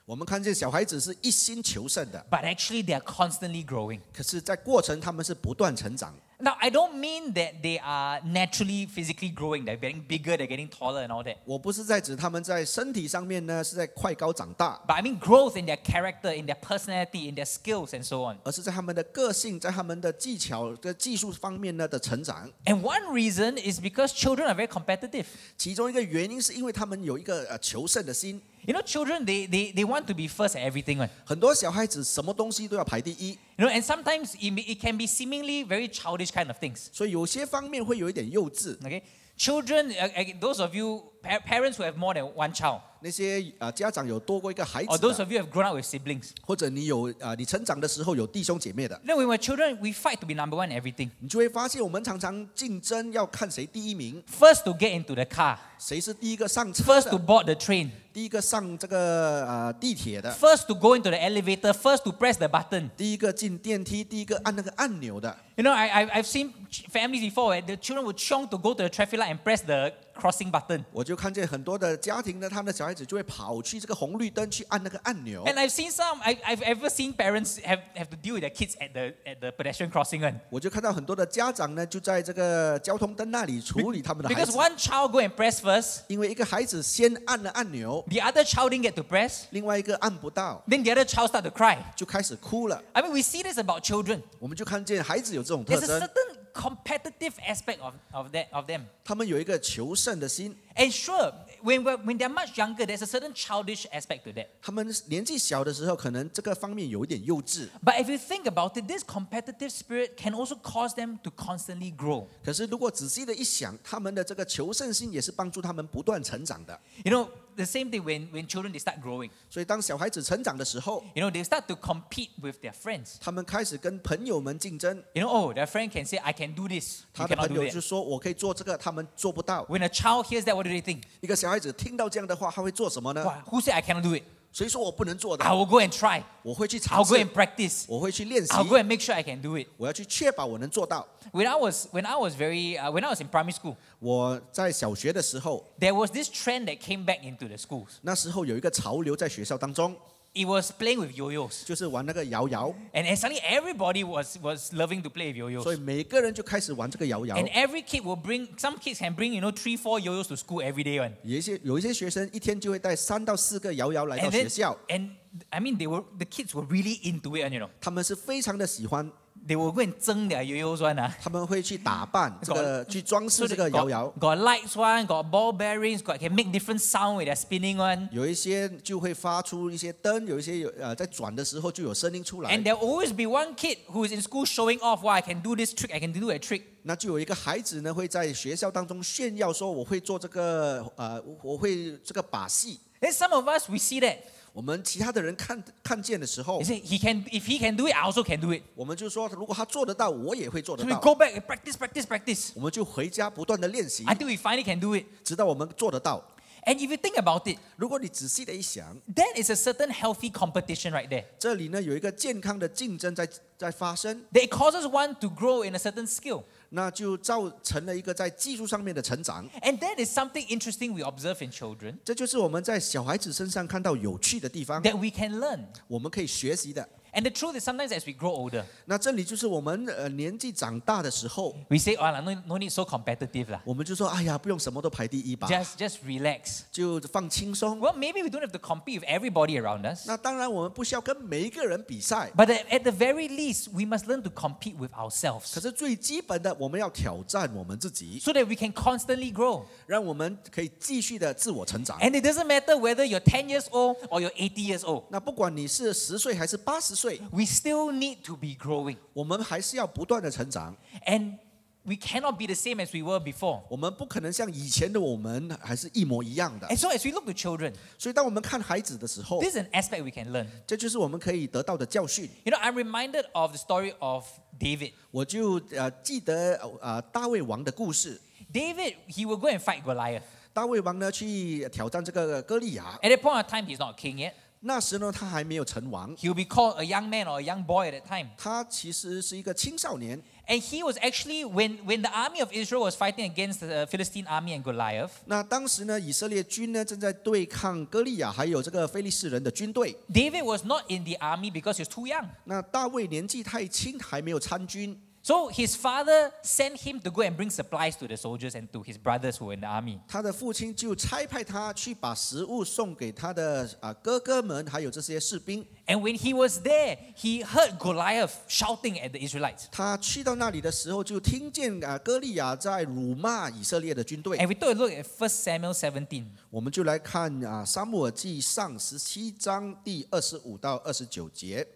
S1: 我们看见小孩子是一心求胜的，
S8: but actually they are constantly growing.
S1: 可是，在过程他们是不断成长。
S8: Now, I don't mean that they are naturally physically growing, they're getting bigger, they're getting taller and all that.
S1: 我不是在指他们在身体上面呢是在快高长大，
S8: But I mean growth in their character, in their personality, in their skills, and so on.
S1: 而是在他们的个性、在他们的技巧、的技术方面呢的成长。
S8: And one reason is because children are very competitive.
S1: 其中一个原因是因为他们有一个呃求胜的心。
S8: You know, children, they, they, they want to be first at everything. One.
S1: 很多小孩子什么东西都要排第一，
S8: You know, and sometimes it, may- it can be seemingly very childish kind of things.
S1: 所以有些方面会有一点幼稚。
S8: Okay? Children, uh, uh, those of you, pa- parents who have more than one child,
S1: 那些呃家长有多过一个孩
S8: or
S1: 子
S8: those
S1: 的，
S8: of you who have grown up with siblings,
S1: 或者你有啊、呃你成长的时候有弟兄姐妹的，
S8: you know, when we're children, we fight to be number one in everything.
S1: 你就会发现我们常常竞争要看谁第一名，
S8: First to get into the car,
S1: 谁是第一个上车
S8: first to
S1: 的，
S8: board the train,
S1: 第一个上这个呃地铁的，
S8: first to go into the elevator, first to press the button.
S1: 第一个进电梯，第一个按那个按钮的。
S8: You know, I, I, I've seen ch- families before where the children would chong to go to the traffic light and press the crossing button.
S1: 我就看见很多的家庭呢，他们的小孩子就会跑去这个红绿灯去按那个按钮。
S8: And I've seen some, I, I've ever seen parents have, have to deal with their kids at the, at the pedestrian crossing. One.
S1: 我就看到很多的家长呢，就在这个交通灯那里处理他们的孩
S8: Because
S1: 子，
S8: one child go and press first,
S1: 因为一个孩子先按了按钮，
S8: the other child didn't get to press,
S1: 另外一个按不到，
S8: then the other child start to cry.
S1: 就开始哭了。
S8: I mean, we see this about children.
S1: 我们就看见孩子有这种特
S8: There's a
S1: 征，
S8: certain competitive aspect of, of, that, of them.
S1: 他们有一个求胜的心。
S8: And sure, when, we're, when they're much younger, there's a certain childish aspect to that.
S1: 他们年纪小的时候，可能这个方面有一点幼稚。
S8: But if you think about it, this competitive spirit can also cause them to constantly grow.
S1: 可是如果仔细的一想，他们的这个求胜心也是帮助他们不断成长的。
S8: You know, the same thing when, when children they start growing.
S1: 所以当小孩子成长的时候，
S8: You know, they start to compete with their friends.
S1: 他们开始跟朋友们竞争。
S8: You know, oh, their friend can say, I can do this.
S1: 他
S8: You
S1: 的
S8: cannot
S1: 朋
S8: do
S1: 友就
S8: that.
S1: 说：“我可以做这个，他们做不到。
S8: When a child hears that, what do they think?
S1: ”一个小孩子听到这样的话，他会做什么呢？
S8: Wow, who said I cannot do it?
S1: 谁说我不能做的
S8: I？will go and try.
S1: 我会去尝
S8: I'll go
S1: 试
S8: and，practice.
S1: 我会去练习，
S8: I'll go and make sure I can do it.
S1: 我要去确保我能做到。
S8: When I was when I was very uh, when I was in primary school,
S1: 我在小学的时候，
S8: there was this trend that came back into the schools.
S1: 那时候有一个潮流在学校当中，
S8: It was playing with yo-yos,
S1: 就是玩那个摇摇，
S8: and, and suddenly everybody was was loving to play with
S1: 所以
S8: yo-yos.
S1: 每个人就开始玩这个摇摇。
S8: And every kid will bring some kids can bring you know three four yo-yos to school every day one.
S1: 有一些有一些学生一天就会带三到四个摇摇来到
S8: And
S1: 学
S8: then
S1: 校，
S8: and I mean they were the kids were really into it, you know.
S1: 他们是非常的喜欢，
S8: They will go and 争 their yo-yos one. ah.
S1: 他们会去打扮这个，去装饰这个摇摇。
S8: got lights one, got ball bearings, got can make different sound with their spinning one.
S1: 有一些就会发出一些灯，有一些有呃在转的时候就有声音出来
S8: And，there'll always be one kid who is in school showing off, wow, I can do this trick, I can do a trick.
S1: 那就有一个孩子呢会在学校当中炫耀说我会做这个呃我会这个把戏。
S8: Then some of us we see that.
S1: 我们其他的人看看见的时候
S8: he can if he can do it, I also can do it.
S1: 我们就说如果他做得到，我也会做得
S8: So we
S1: 到。
S8: go back and practice, practice, practice
S1: 我们就回家不断的练习
S8: ，until we finally can do it.
S1: 直到我们做得到。
S8: And if you think about it,
S1: 如果你仔细的一想，
S8: that is a certain healthy competition right there.
S1: 这里呢有一个健康的竞争在在发生，
S8: That it causes one to grow in a certain skill.
S1: 那就造成了一个在技术上面的成长。
S8: And that is something interesting we observe in children
S1: 这就是我们在小孩子身上看到有趣的地方，
S8: that we can learn.
S1: 我们可以学习的。
S8: And the truth is sometimes as we grow older,
S1: 那这里就是我们呃年纪长大的时候，
S8: we say, oh, no, no need so competitive. lah.
S1: 我们就说，哎呀，不用什么都排第一吧，
S8: Just, just relax.
S1: 就放轻松。
S8: Well, maybe we don't have to compete with everybody around us.
S1: 那当然，我们不需要跟每一个人比赛，
S8: But at, at the very least, we must learn to compete with
S1: 可
S8: ourselves
S1: 是最基本的，我们要挑战我们自己，
S8: so that we can constantly grow.
S1: 让我们可以继续的自我成长。
S8: And it doesn't matter whether you're 10 years old or you're 80 years old.
S1: 那不管你是十岁还是八十岁，
S8: We still need to be growing.
S1: 我们还是要不断的成长。
S8: And we cannot be the same as we were before.
S1: 我们不可能像以前的我们还是一模一样的。
S8: And so as we look to children,
S1: 所以，当我们看孩子的时候，
S8: this is an aspect we can learn.
S1: 这就是我们可以得到的教训。
S8: You know, I'm reminded of the story of David.
S1: 我就呃记得呃大卫王的故事。
S8: David, he will go and fight Goliath.
S1: 大卫王呢去挑战这个歌利亚，
S8: At that point of time, he's not a king yet.
S1: 那时呢他还没有成王，
S8: He'll be called a young man or a young boy at that time.
S1: 他其实是一个青少年。
S8: And he was actually, when, when the army of Israel was fighting against the Philistine army and Goliath,
S1: 那当时呢，以色列军呢正在对抗歌利亚还有这个非利士人的军队。
S8: David was not in the army because he was too young.
S1: 那大卫年纪太轻，还没有参军，
S8: So his father sent him to go and bring supplies to the soldiers and to his brothers who were in the army.
S1: 他的父亲就差派他去把食物送给他的啊哥哥们，还有这些士兵。
S8: And when he was there, he heard Goliath shouting at the Israelites.
S1: 他去到那里的时候，就听见啊歌利亚在辱骂以色列的军队。
S8: And we took a look at 1 Samuel 17.
S1: 我们就来看啊，《撒母耳记上》十七章第二十五到二十九节，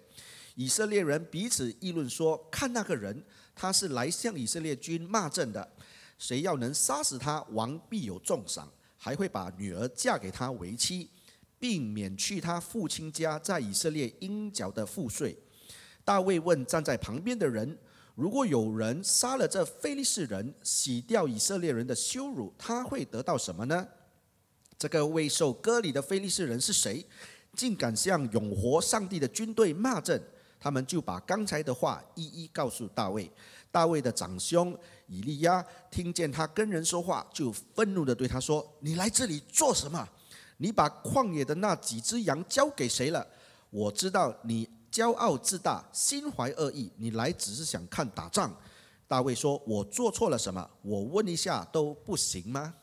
S1: 以色列人彼此议论说：“看那个人， 他是来向以色列军骂阵的，谁要能杀死他，王必有重赏，还会把女儿嫁给他为妻，并免去他父亲家在以色列应缴的赋税。”大卫问站在旁边的人：“如果有人杀了这非利士人，洗掉以色列人的羞辱，他会得到什么呢？”这个未受割礼的非利士人是谁？竟敢向永活上帝的军队骂阵？他们就把刚才的话一一告诉大卫。大卫的长兄以利亚听见他跟人说话，就愤怒地对他说：“你来这里做什么？你把旷野的那几只羊交给谁了？我知道你骄傲自大，心怀恶意，你来只是想看打仗。”大卫说：“我做错了什么？我问一下都不行吗？”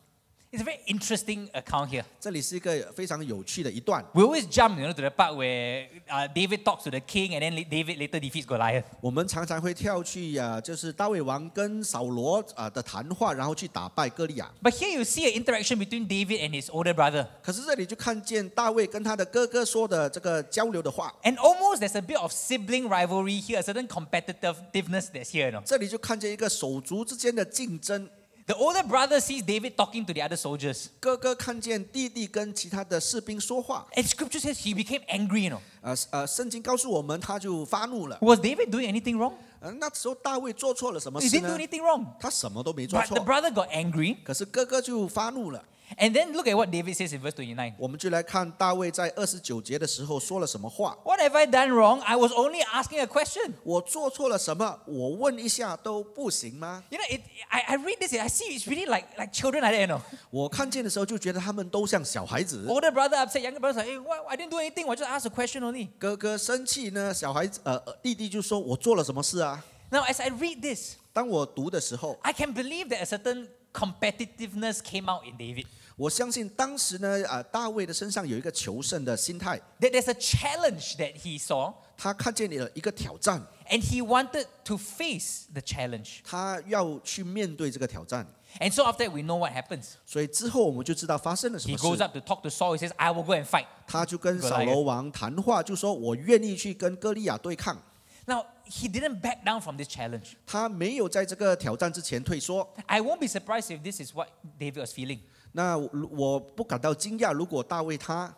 S8: It's a very interesting account here.
S1: 这里是一个非常有趣的一段。
S8: We always jump you know, to the part where uh, David talks to the king and then David later defeats Goliath.
S1: 我们常常会跳去啊，就是大卫王跟扫罗啊的谈话，然后去打败歌利亚。
S8: But here you see an interaction between David and his older brother.
S1: 可是这里就看见大卫跟他的哥哥说的这个交流的话，
S8: And almost there's a bit of sibling rivalry here, a certain competitiveness that's here. You know?
S1: 这里就看见一个手足之间的竞争。
S8: The older brother sees David talking to the other soldiers.
S1: 哥哥看见弟弟跟其他的士兵说话，
S8: And scripture says he became angry, you know.
S1: 呃呃，圣经告诉我们他就发怒了。
S8: Was David doing anything wrong?
S1: 呃，那时候大卫做错了什么
S8: He
S1: 事
S8: didn't do
S1: 呢？
S8: anything wrong.
S1: 他什么都没做
S8: But the
S1: 错，
S8: brother got angry.
S1: 可是哥哥就发怒了。
S8: And then look at what David says in verse 29.
S1: 我们就来看大卫在二十九节的时候说了什么话。
S8: What have I done wrong? I was only asking a question.
S1: 我做错了什么？我问一下都不行吗？
S8: You know, it, I, I read this, I see it's really like, like children like that, you know.
S1: 我看见的时候就觉得他们都像小孩子。
S8: Older brother upset, younger brother like, hey, what, I didn't do anything, I just asked a question only.
S1: 哥哥生气呢，小孩子呃呃弟弟就说：“我做了什么事啊
S8: Now, as I read this,？”
S1: 当我读的时候，
S8: I can believe that a certain competitiveness came out in David.
S1: 我相信当时呢，呃，大卫的身上有一个求胜的心态，
S8: That there's a challenge that he saw,
S1: 他看见了一个挑战，
S8: and he wanted to face the challenge.
S1: 他要去面对这个挑战。
S8: And so after that, we know what happens.
S1: 所以之后我们就知道发生了什
S8: He
S1: 么
S8: goes
S1: 事。
S8: up to talk to Saul. He says, I will go and fight.
S1: 他就跟
S8: Goliath
S1: 扫罗王谈话，就说：“我愿意去跟歌利亚对抗。
S8: Now, he didn't back down from this challenge.
S1: ”他没有在这个挑战之前退缩。
S8: I won't be surprised if this is what David was feeling.
S1: 那我我不感到惊讶，如果大卫他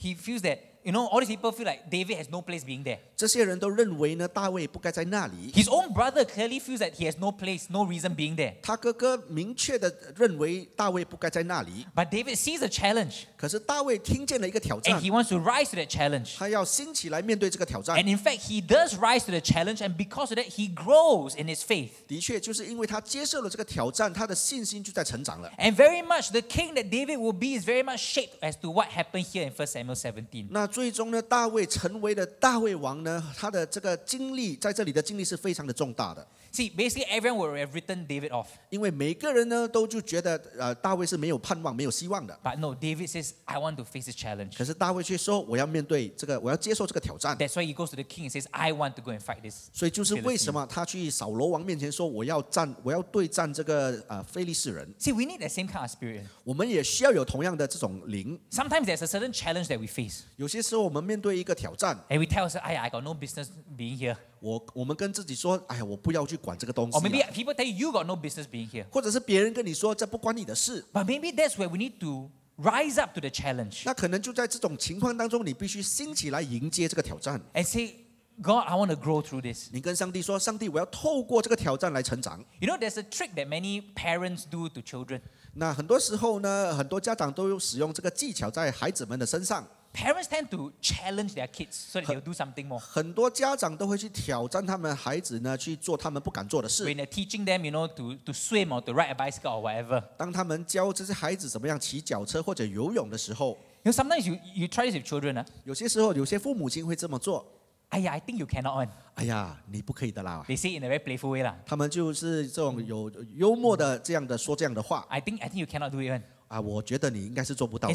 S8: He feels that you know, all these people feel like David has no place being there.
S1: 这些人都认为呢，大卫不该在那里。
S8: His own brother clearly feels that he has no place, no reason being there.
S1: 他哥哥明确的认为大卫不该在那里，
S8: But David sees a challenge
S1: 可是大卫听见了一个挑战
S8: and，he wants to rise to that challenge.
S1: 他要兴起来面对这个挑战
S8: And。in fact, he does rise to the challenge, and because of that, he grows in his faith.
S1: 的确，就是因为他接受了这个挑战，他的信心就在成长了。
S8: And very much the king that David will be is very much shaped as to what happened here in 1 Samuel 17.
S1: 那 最终呢，大卫成为了大卫王呢，他的这个经历在这里的经历是非常的重大的，
S8: See, basically, everyone will have written David off.
S1: 因为每个人呢都就觉得呃大卫是没有盼望、没有希望的。
S8: But no, David says, I want to face this challenge.
S1: 可是大卫却说：“我要面对这个，我要接受这个挑战。
S8: That's why he goes to the king and says, I want to go and fight this.
S1: ”所以就是为什么他去扫罗王面前说：“我要战，我要对战这个呃非利士人。
S8: See, we need that same kind of spirit.
S1: ”我们也需要有同样的这种灵。
S8: Sometimes there's a certain challenge that we face.
S1: 有些时候我们面对一个挑战，
S8: And we tell ourselves, I, I got no business being here.
S1: 我我们跟自己说：“哎呀，我不要去管这个东西
S8: Or maybe。people tell you, you got no business being here.
S1: 或者是别人跟你说这不关你的事
S8: ，But maybe that's where we need to rise up to the challenge
S1: 那可能就在这种情况当中，你必须兴起来迎接这个挑战。
S8: and say, God, I want to grow through this.
S1: 你跟上帝说：“上帝，我要透过这个挑战来成长。
S8: You know, there's a trick that many parents do to children. ”
S1: 那很多时候呢，很多家长都有使用这个技巧在孩子们的身上。
S8: Parents tend to challenge their kids so that they'll do something more.
S1: 很多家长都会去挑战他们孩子呢，去做他们不敢做的事。
S8: When they're teaching them, you know, to, to swim or to ride a bicycle or whatever.
S1: 当他们教这些孩子怎么样骑脚车或者游泳的时候，
S8: You know, sometimes you, you try this with children. ah.
S1: 有些时候有些父母亲会这么做。
S8: Aya, I think you cannot one.
S1: 哎呀，你不可以的啦！
S8: They say it in a very playful way. lah.
S1: 他们就是这种有幽默的这样的说这样的话
S8: I think I think you cannot do it. One.
S1: 啊，我觉得你应该是做不到。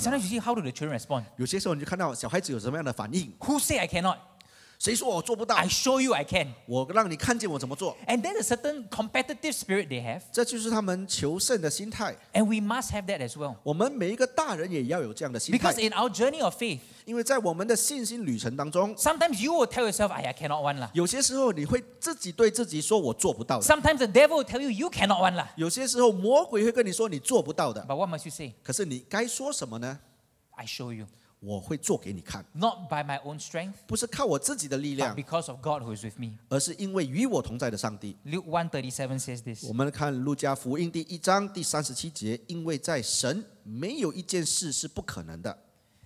S1: 有些时候你就看到小孩子有什么样的反应
S8: ，Who say I cannot?
S1: 谁说我做不到
S8: I？show you I can.
S1: 我让你看见我怎么做，
S8: And there's a certain competitive spirit they have.
S1: 这就是他们求胜的心态。
S8: And we must have that as well.
S1: 我们每一个大人也要有这样的心态
S8: Because，in our journey of faith,
S1: 因为在我们的信心旅程当中，
S8: sometimes you will tell yourself, I, I cannot one. lah.
S1: 有些时候你会自己对自己说我做不到的，
S8: Sometimes the devil will tell you, you cannot one. lah.
S1: 有些时候魔鬼会跟你说你做不到的，
S8: But what must you say?
S1: 可是你该说什么呢？
S8: I show you.
S1: 我会做给你看，
S8: Not by my own strength,
S1: 不是靠我自己的力
S8: but
S1: 量，
S8: because of God who is with me.
S1: 而是因为与我同在的上帝。
S8: Luke 137 says this.
S1: 我们看路加福音第一章第三十七节，因为在神没有一件事是不可能的。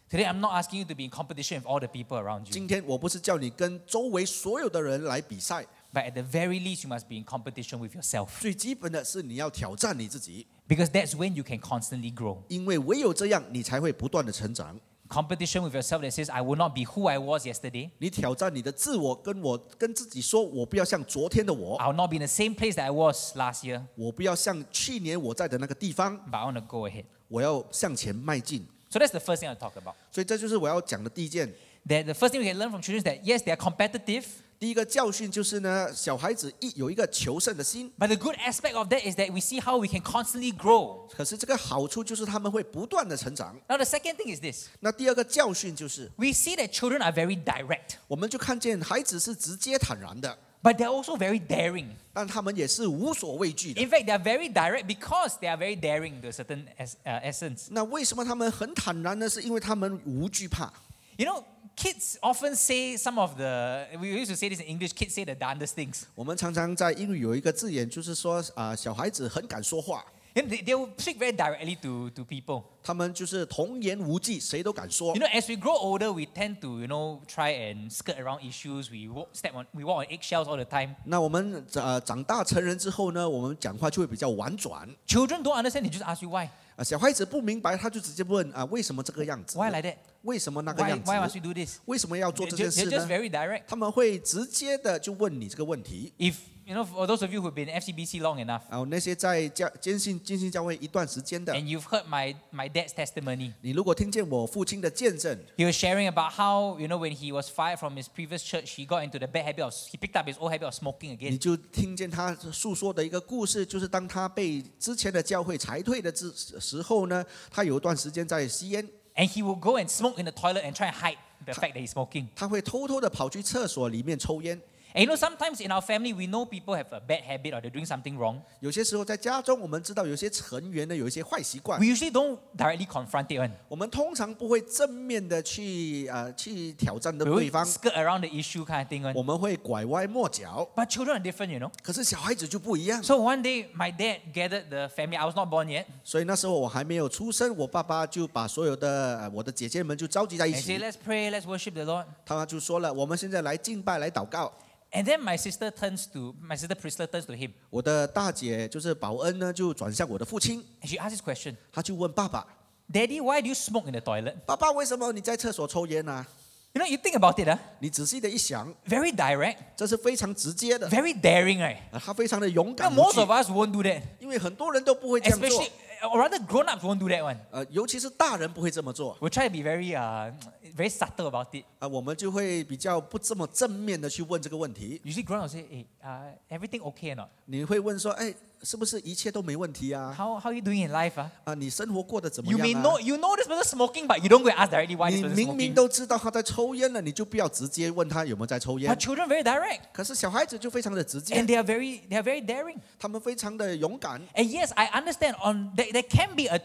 S8: Today, I'm not asking you to be in competition with all the people around you.
S1: 今天我不是叫你跟周围所有的人来比赛，
S8: But at the very least, you must be in competition with yourself.
S1: 最基本的是你要挑战你自己，
S8: Because that's when you can constantly grow.
S1: 因为唯有这样，你才会不断的成长。
S8: Competition with yourself that says, I will not be who I was yesterday.
S1: 你挑战你的自我，跟我跟自己说，我不要像昨天的我，
S8: I'll not be in the same place that I was last year,
S1: 我不要像去年我在的那个地方，
S8: but I want to go ahead.
S1: 我要向前迈进。
S8: So that's the first thing I talk about.
S1: 所以这就是我要讲的第一件。
S8: That the first thing we can learn from children is that yes, they are competitive,
S1: 第一个教训就是呢，小孩子一有一个求胜的心
S8: ，but the good aspect of that is that we see how we can constantly grow.
S1: 可是这个好处就是他们会不断的成长。
S8: Now the second thing is this.
S1: 那第二个教训就是
S8: ，We see that children are very direct,
S1: 我们就看见孩子是直接坦然的
S8: ，but they're also very daring.
S1: 但他们也是无所畏惧的。
S8: In fact, they are very direct because they are very daring to a certain es- uh, essence.
S1: 那为什么他们很坦然呢？是因为他们无惧怕。
S8: You know, kids often say some of the, we used to say this in English, kids say the darndest things.
S1: 我们常常在英语有一个字眼，就是说啊、小孩子很敢说话，
S8: And they, they will speak very directly to, to people.
S1: 他们就是童言无忌，谁都敢说
S8: You。know, as we grow older, we tend to, you know, try and skirt around issues. We walk, step on, we walk on eggshells all the time.
S1: 那我们呃长大成人之后呢，我们讲话就会比较婉转。
S8: Children don't understand, they just ask you why.
S1: 啊，小孩子不明白，他就直接问啊，为什么这个样子
S8: ？Why like that?
S1: 为什么那个
S8: Why,
S1: 样子
S8: why？must we do this?
S1: 为什么要做这件事
S8: they're just
S1: 呢
S8: ？very direct.
S1: 他们会直接的就问你这个问题。
S8: If, you know, for those of you who've been in FCBC long enough,
S1: 然后那些在教坚信坚信教会一段时间的，
S8: and you've heard my, my dad's testimony,
S1: 你如果听见我父亲的见证，
S8: he was sharing about how, you know, when he was fired from his previous church, he got into the bad habit of, he picked up his old habit of smoking
S1: 你
S8: again.
S1: 就听见他诉说的一个故事，就是当他被之前的教会裁退的之时候呢，他有一段时间在吸烟，
S8: And he will go and smoke in the toilet and try and hide the fact that he's smoking.
S1: 他会偷偷的跑去厕所里面抽烟。
S8: And you know, sometimes in our family, we know people have a bad habit or they're doing something wrong.
S1: 有些时候在家中，我们知道有些成员呢有一些坏习惯
S8: We，usually don't directly confront it. One.
S1: 我们通常不会正面的去呃去挑战的
S8: We
S1: 对
S8: will
S1: 方，
S8: skirt around the issue kind of thing. One.
S1: 我们会拐弯抹角。
S8: But children are different, you know.
S1: 可是小孩子就不一样，
S8: So one day, my dad gathered the family. I was not born yet.
S1: 所以那时候我还没有出生，我爸爸就把所有的呃我的姐姐们就召集在一
S8: And said,
S1: 起，
S8: let's pray, let's worship the Lord.
S1: 他就说了，我们现在来敬拜，来祷告。
S8: And then my sister turns to, my sister Priscilla turns to him.
S1: 我的大姐就是保恩呢，就转向我的父亲，
S8: And she asked this question.
S1: 他就问爸爸
S8: Daddy, why do you smoke in the toilet?：“
S1: 爸爸，为什么你在厕所抽烟呢、
S8: You know, you think about it, huh?
S1: 你仔细的一想，
S8: very direct,
S1: 这是非常直接的，
S8: very daring, right?
S1: 啊他非常的勇
S8: Now,
S1: 敢无
S8: most
S1: 惧
S8: of us won't do that.
S1: 因为很多人都不会这样做
S8: Especially,，or rather, grown-ups won't do that one.
S1: 呃，尤其是大人不会这么做，
S8: We'll try to be very, uh, very subtle about it.
S1: 啊，我们就会比较不这么正面的去问这个问题。
S8: Usually, grown-ups say, hey, uh, everything okay or not?
S1: 你会问说，哎， 是不是一切都没问题啊？
S8: How, how are you doing in life? Uh?
S1: 啊，你生活过得怎么
S8: You
S1: 样
S8: may
S1: 啊
S8: know, you know this person smoking, but you don't go and ask directly why this
S1: 你
S8: person
S1: 明明
S8: smoking.
S1: 都知道他在抽烟了，你就不要直接问他有没有在抽
S8: But
S1: 烟。
S8: children very direct.
S1: 可是小孩子就非常的直接
S8: And，they are very, they are very daring.
S1: 他们非常的勇敢。
S8: And yes, I understand on there, there can be a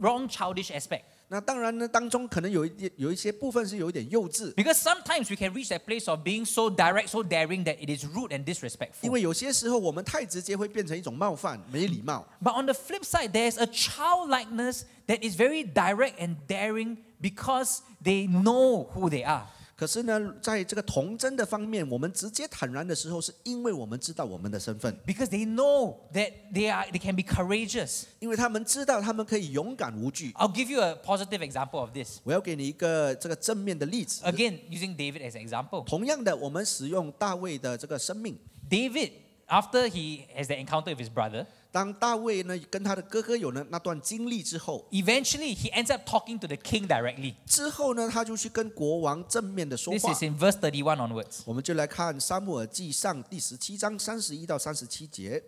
S8: wrong childish aspect.
S1: 那当然呢，当中可能有一点有一些部分是有一点幼稚，
S8: Because sometimes we can reach that place of being so direct, so daring that it is rude and
S1: 因
S8: disrespectful.
S1: 为有些时候我们太直接会变成一种冒犯、没礼貌。
S8: But on the flip side, there's a childlikeness that is very direct and daring because they know who they are.
S1: 可是呢，在这个童真的方面，我们直接坦然的时候，是因为我们知道我们的身份，
S8: Because they know that they are they can be courageous.
S1: 因为他们知道他们可以勇敢无惧。
S8: I'll give you a positive example of this.
S1: 我要给你一个这个正面的例子。
S8: Again, using David as an example.
S1: 同样的，我们使用大卫的这个生命。
S8: David, after he has the encounter with his brother,
S1: 当大卫呢跟他的哥哥有了那段经历之后
S8: ，eventually he ends up talking to the king directly.
S1: 之后呢，他就去跟国王正面的说话 This
S8: is。in verse thirty one onwards
S1: 我们就来看《撒母耳记上》第十七章三十一到三十七节。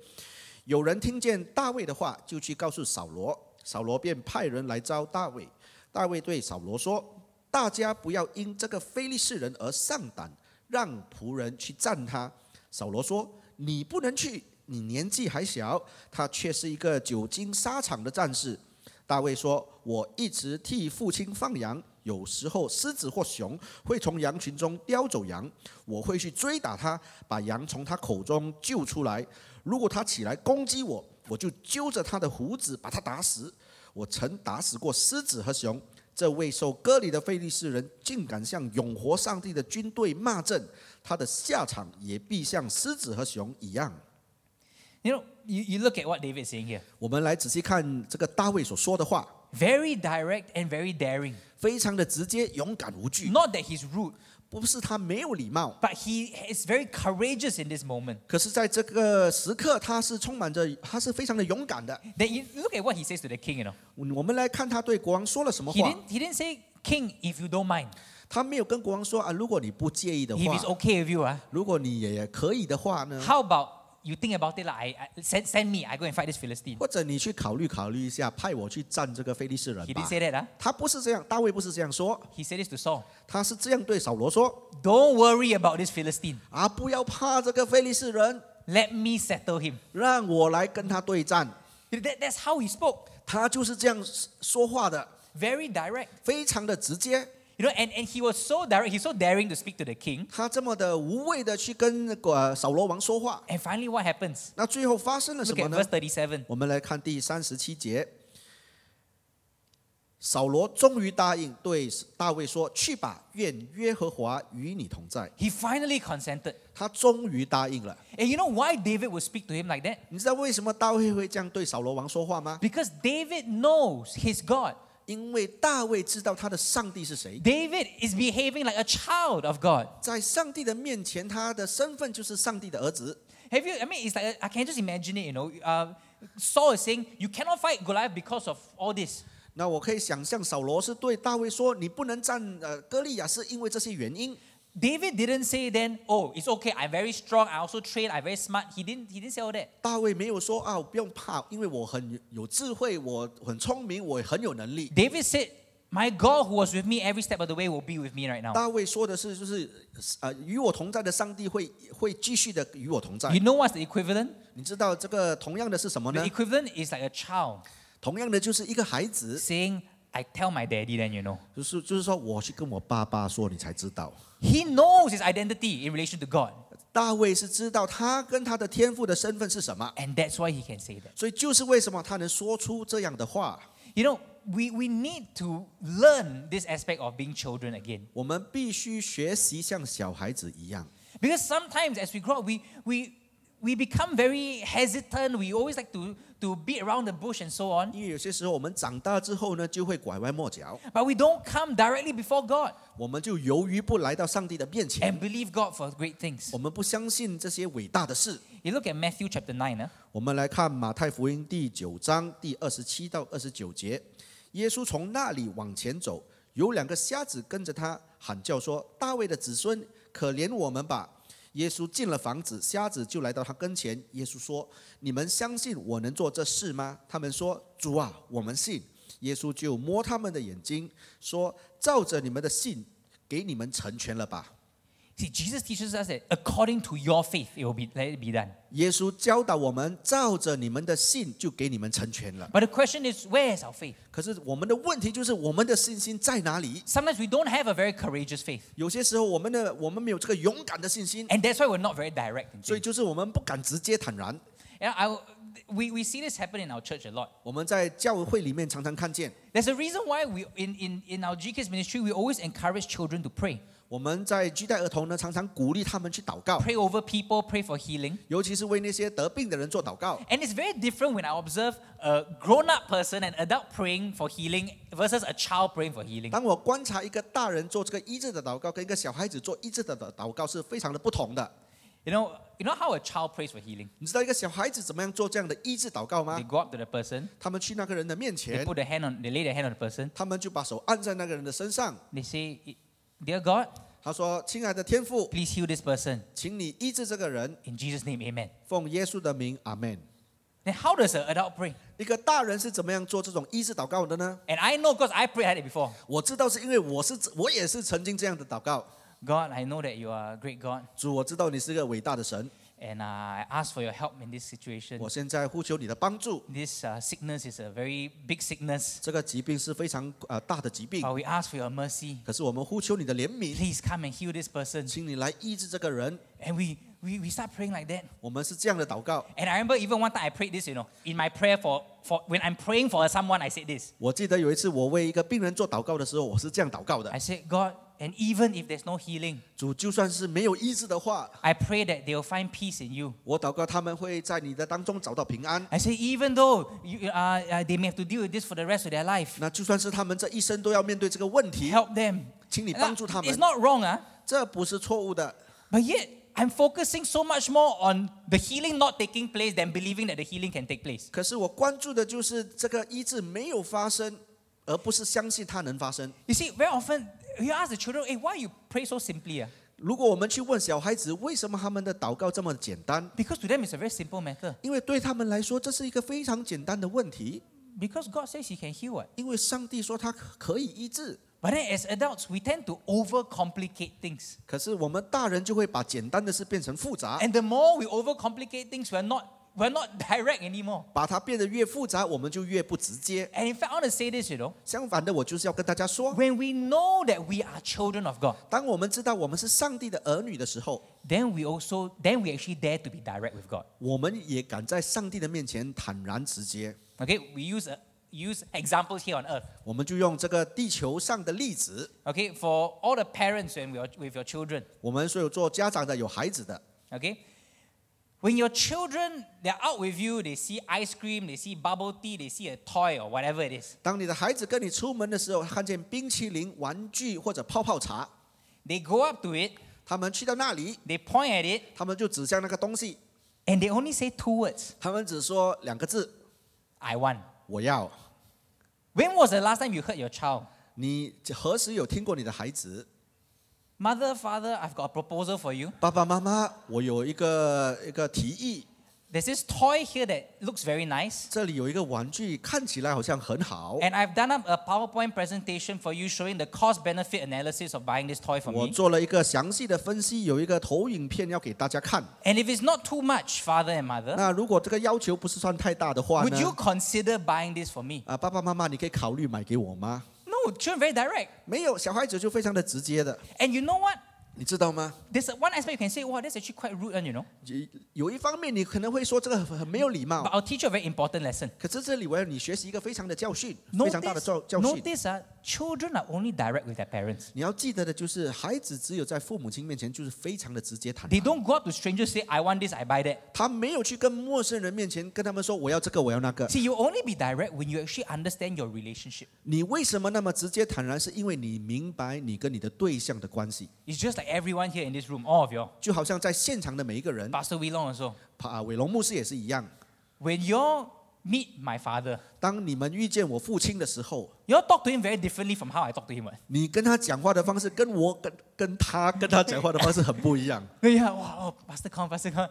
S1: 有人听见大卫的话，就去告诉扫罗，扫罗便派人来招大卫。大卫对扫罗说：“大家不要因这个非利士人而上胆，让仆人去战他。”扫罗说：“你不能去，你年纪还小，他却是一个久经沙场的战士。”大卫说：“我一直替父亲放羊，有时候狮子或熊会从羊群中叼走羊，我会去追打他，把羊从他口中救出来。如果他起来攻击我，我就揪着他的胡子把他打死。我曾打死过狮子和熊。这位受割礼的非利士人竟敢向永活上帝的军队骂阵，他的下场也必像狮子和熊一样。”
S8: You know, you, you look at what David is saying here.
S1: 我们来仔细看这个大卫所说的话，
S8: Very direct and very daring.
S1: 非常的直接、勇敢无惧。
S8: Not that he's rude,
S1: 不是他没有礼貌，
S8: but he is very courageous in this moment.
S1: 可是在这个时刻，他是充满着，他是非常的勇敢的。
S8: Then you look at what he says to the king, you know.
S1: 我们来看他对国王说了什么
S8: He
S1: 话。
S8: didn't, he didn't say, King, if you don't mind,
S1: 他没有跟国王说啊，如果你不介意的
S8: if
S1: 话
S8: it's，okay with you, uh,
S1: 如果你也可以的话呢，
S8: how about you think about it like, I, I, send, send me, I go and fight this Philistine.
S1: 或者你去考虑考虑一下，派我去战这个非利士人
S8: He
S1: 吧
S8: didn't。say that, huh?
S1: 他不是这样，大卫不是这样说，
S8: He said this to Saul.
S1: 他是这样对扫罗说
S8: Don't worry about this Philistine.
S1: 啊，不要怕这个非利士人，
S8: Let me settle him.
S1: 让我来跟他对战。
S8: That, that's how he spoke.
S1: 他就是这样说话的，
S8: Very direct.
S1: 非常的直接。
S8: You know, and, and he was so direct, he's so daring to speak to the king.
S1: 他这么的无畏的去跟那个呃扫罗王说话，
S8: And finally, what happens?
S1: 那最后发生了什
S8: Look
S1: 么
S8: at
S1: 呢
S8: verse？37.
S1: 我们来看第三十七节。扫罗终于答应对大卫说：“去吧，愿耶和华与你同在。
S8: He finally consented.
S1: ”他终于答应了。
S8: And you know why David would speak to him like that?
S1: 你知道为什么大卫会这样对扫罗王说话吗？
S8: Because David knows his God.
S1: 因为大卫知道他的上帝是谁，
S8: David is behaving like a child of God.
S1: 在上帝的面前，他的身份就是上帝的儿子。
S8: Have you? I mean, it's like I can just imagine it. You know, uh, Saul is saying, "You cannot fight Goliath because of all this."
S1: 那我可以想象，扫罗是对大卫说：“你不能战呃歌利亚，是因为这些原因。”
S8: David didn't say then, "Oh, it's okay. I'm very strong. I also train. I'm very smart." He didn't. He didn't say all that.
S1: 大卫没有说啊，不用怕，因为我很有智慧，我很聪明，我很有能力。
S8: David said, My God, who was with me every step of the way, will be with me right now.
S1: 大卫说的是，就是呃，与我同在的上帝会会继续的与我同在
S8: You。know what's the equivalent?
S1: 你知道这个同样的是什么
S8: The
S1: 呢？
S8: equivalent is like a child
S1: 同样的就是一个孩子，
S8: saying, I tell my daddy, then you know.
S1: 就是就是说，我去跟我爸爸说，你才知道。
S8: He knows his identity in relation to God.
S1: 大卫是知道他跟他的天父的身份是什么
S8: ，And that's why he can say that.
S1: 所以就是为什么他能说出这样的话。
S8: You know, we, we need to learn this aspect of being children again.
S1: 我们必须学习像小孩子一样
S8: ，Because sometimes as we grow up, we, we, we become very hesitant. We always like to to beat around the bush and so on.
S1: 因为有些时候我们长大之后呢，就会拐弯抹角
S8: ，But we don't come directly before God
S1: 我们就犹豫不来到上帝的面前
S8: and，believe God for great things.
S1: 我们不相信这些伟大的事。
S8: You look at Matthew chapter nine. 呢
S1: 我们来看马太福音第九章第二十七到二十九节，耶稣从那里往前走，有两个瞎子跟着他喊叫说：“大卫的子孙，可怜我们吧！”耶稣进了房子，瞎子就来到他跟前。耶稣说：“你们相信我能做这事吗？”他们说：“主啊，我们信。”耶稣就摸他们的眼睛，说：“照着你们的信，给你们成全了吧。”
S8: See, Jesus teaches us that according to your faith, it will be, let it be done.
S1: 耶稣教导我们，照着你们的信，就给你们成全了。
S8: But the question is, where is our faith?
S1: 可是我们的问题就是我们的信心在哪里？
S8: Sometimes we don't have a very courageous faith.
S1: 有些时候我们的我们没有这个勇敢的信心，
S8: And that's why we're not very direct in
S1: 所以
S8: things.
S1: 就是我们不敢直接坦然。
S8: Yeah, I, we, we see this happen in our church a lot.
S1: 我们在教会里面常常看见，
S8: There's a reason why we in, in, in our GKS ministry we always encourage children to pray.
S1: 我们在居代儿童呢，常常鼓励他们去祷告，
S8: Pray over people, pray for healing.
S1: 尤其是为那些得病的人做祷告。
S8: And it's very different when I observe a grown-up person, an adult praying for healing versus a child praying for healing.
S1: 当我观察一个大人做这个医治的祷告，跟一个小孩子做医治的祷告是非常的不同的。
S8: You know, you know how a child prays for healing?
S1: 你知道一个小孩子怎么样做这样的医治祷告吗
S8: They？go up to the person,
S1: 他们去那个人的面
S8: they
S1: 前，
S8: put their hand on, they lay their hand on the person.
S1: 他们就把手按在那个人的身上。
S8: They say, "Dear God,
S1: 他说：“亲爱的天父
S8: ，please heal this person
S1: 请你医治这个人
S8: ，in Jesus' name, Amen."
S1: 奉耶稣的名，阿门。”
S8: Then how does an adult pray?
S1: 一个大人是怎么样做这种医治祷告的呢
S8: ？And I know because I prayed it before.
S1: 我知道是因为我是我也是曾经这样的祷告。
S8: God, I know that you are a great God,
S1: 主，我知道你是个伟大的神，
S8: and uh, I ask for your help in this situation.
S1: 我现在呼求你的帮助。
S8: This uh, sickness is a very big sickness,
S1: 这个疾病是非常呃大的疾病，
S8: but we ask for your mercy.
S1: 可是我们呼求你的怜悯，
S8: Please come and heal this person.
S1: 请你来医治这个人。
S8: And we, we, we start praying like that.
S1: 我们是这样的祷告。
S8: And I remember even one time I prayed this, you know, in my prayer for, for when I'm praying for someone, I said this.
S1: 我记得有一次我为一个病人做祷告的时候，我是这样祷告的
S8: I：said, God, and even if there's no healing,
S1: 主，就算是没有医治的话，
S8: I pray that they'll find peace in you.
S1: 我祷告他们会在你的当中找到平安。
S8: I say, even though you, uh, uh, they may have to deal with this for the rest of their life,
S1: 那就算是他们这一生都要面对这个问题，
S8: help them.
S1: 请你
S8: Now,
S1: 帮助他
S8: It's
S1: 们。
S8: not wrong, huh?
S1: 这不是错误的。
S8: But yet, I'm focusing so much more on the healing not taking place than believing that the healing can take place.
S1: 可是我关注的就是这个医治没有发生，而不是相信它能发生。
S8: You see, very often you ask the children, hey, why you pray so simply? ah?"
S1: 如果我们去问小孩子为什么他们的祷告这么简单，
S8: Because to them it's a very simple matter.
S1: 因为对他们来说这是一个非常简单的问题，
S8: Because God says He can heal it.
S1: 因为上帝说他可以医治。
S8: But then as adults, we tend to overcomplicate things.
S1: 可是我们大人就会把简单的事变成复杂，
S8: And the more we overcomplicate things, we're not, we're not direct anymore.
S1: 把它变得越复杂，我们就越不直接。
S8: And in fact, I want to say this, you know,
S1: 相反的，我就是要跟大家说，
S8: when we know that we are children of God,
S1: 当我们知道我们是上帝的儿女的时候，
S8: then we also, then we actually dare to be direct with God.
S1: 我们也敢在上帝的面前坦然直接。
S8: Okay, we use, a, use examples here on earth.
S1: 我们就用这个地球上的例子，
S8: Okay, for all the parents when we are with your children.
S1: 我们所有做家长的、有孩子的，
S8: Okay? When your children, they're out with you, they see ice cream, they see bubble tea, they see a toy or whatever it is.
S1: 当你的孩子跟你出门的时候，看见冰淇淋、玩具或者泡泡茶，
S8: They go up to it,
S1: 他们去到那里，
S8: they point at it,
S1: 他们就指向那个东西，
S8: and they only say two words
S1: 他们只说两个字
S8: I want.：“
S1: 我要。
S8: When was the last time you heard your child? ”
S1: 你何时有听过你的孩子
S8: ？Mother, father, I've got a proposal for you.
S1: 爸爸妈妈，我有一个一个提议，
S8: there's this toy here that looks very nice.
S1: 这里有一个玩具，看起来好像很好。
S8: And I've done up a PowerPoint presentation for you showing the cost benefit analysis of buying this toy for
S1: 我
S8: me.
S1: 做了一个详细的分析，有一个投影片要给大家看。
S8: And if it's not too much, father and mother,
S1: 那如果这个要求不是算太大的话
S8: would you
S1: 呢？
S8: consider buying this for me?
S1: 啊，爸爸妈妈，你可以考虑买给我吗？
S8: No, children very direct.
S1: 没有，小孩子就非常的直接的，
S8: And you know what?
S1: 你知道吗？
S8: There's one aspect you can say, wow, that's actually quite rude, one, you know.
S1: 有有一方面你可能会说这个很很没有礼
S8: But
S1: 貌，
S8: I'll teach you a very important lesson.
S1: 可是这里我要你学习一个非常的教训，非常大的
S8: Notice,
S1: 教教训。
S8: notice uh, children are only direct with their parents.
S1: 你要记得的就是，孩子只有在父母亲面前就是非常的直接坦
S8: They
S1: 白，
S8: don't go up to strangers say, I want this, I buy that.
S1: 他没有去跟陌生人面前跟他们说我要这个我要那个。
S8: See, you only be direct when you actually understand your relationship.
S1: 你为什么那么直接坦然？是因为你明白你跟你的对象的关系，
S8: It's just like everyone here in this room, all of you.
S1: 就好像在现场的每一个人
S8: ，Pastor Wei Long 说
S1: 啊，伟龙牧师也是一样。
S8: ，When you meet my father,
S1: 当你们遇见我父亲的时候
S8: ，you talk to him very differently from how I talk to him. Eh?
S1: 你跟他讲话的方式跟我跟跟他跟他讲话的方式很不一样。
S8: Yeah, wow, oh, Pastor Khong, Pastor Khong.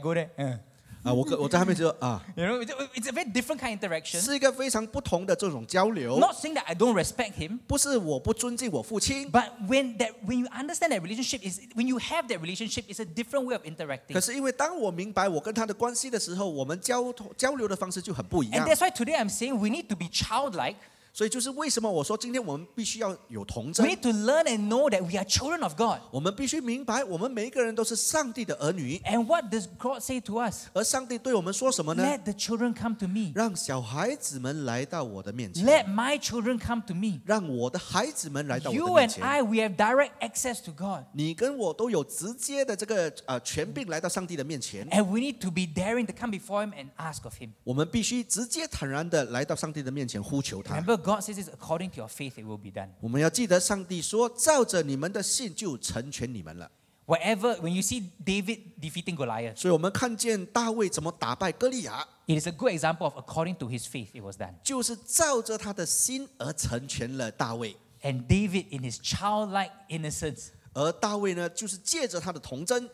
S8: go there. Uh.
S1: 啊，我跟我在他面前说啊，
S8: You know, it's it's a very different kind of interaction.
S1: 是一个非常不同的这种交流。
S8: Not saying that I don't respect him,
S1: 不是我不尊敬我父亲，
S8: but when that when you understand that relationship is when you have that relationship, it's a different way of interacting.
S1: 可是因为当我明白我跟他的关系的时候，我们交交流的方式就很不一
S8: And
S1: 样。
S8: that's why today I'm saying we need to be childlike.
S1: 所以就是为什么我说今天我们必须要有童
S8: We
S1: 真，
S8: need to learn and know that we are children of God.
S1: 我们必须明白，我们每一个人都是上帝的儿女，
S8: And what does God say to us?
S1: 而上帝对我们说什么呢？
S8: Let the children come to me.
S1: 让小孩子们来到我的面前，
S8: Let my children come to me.
S1: 让我的孩子们来到我
S8: You
S1: 的面
S8: and
S1: 前。
S8: I, we have direct access to God.
S1: 你跟我都有直接的这个呃权柄来到上帝的面前，
S8: And we need to be daring to come before Him and ask of Him.
S1: 我们必须直接坦然的来到上帝的面前呼求他。
S8: Remember, God says it's according to your faith, it will be done.
S1: 我们要记得，上帝说：“照着你们的信就成全你们了。
S8: Whatever, when you see David defeating Goliath,
S1: ”所以，我们看见大卫怎么打败歌利亚，
S8: it is a good example of according to his faith, it was done.
S1: 就是照着他的心而成全了大卫。
S8: And David, in his childlike innocence,
S1: 而大卫呢，就是借着他的童真，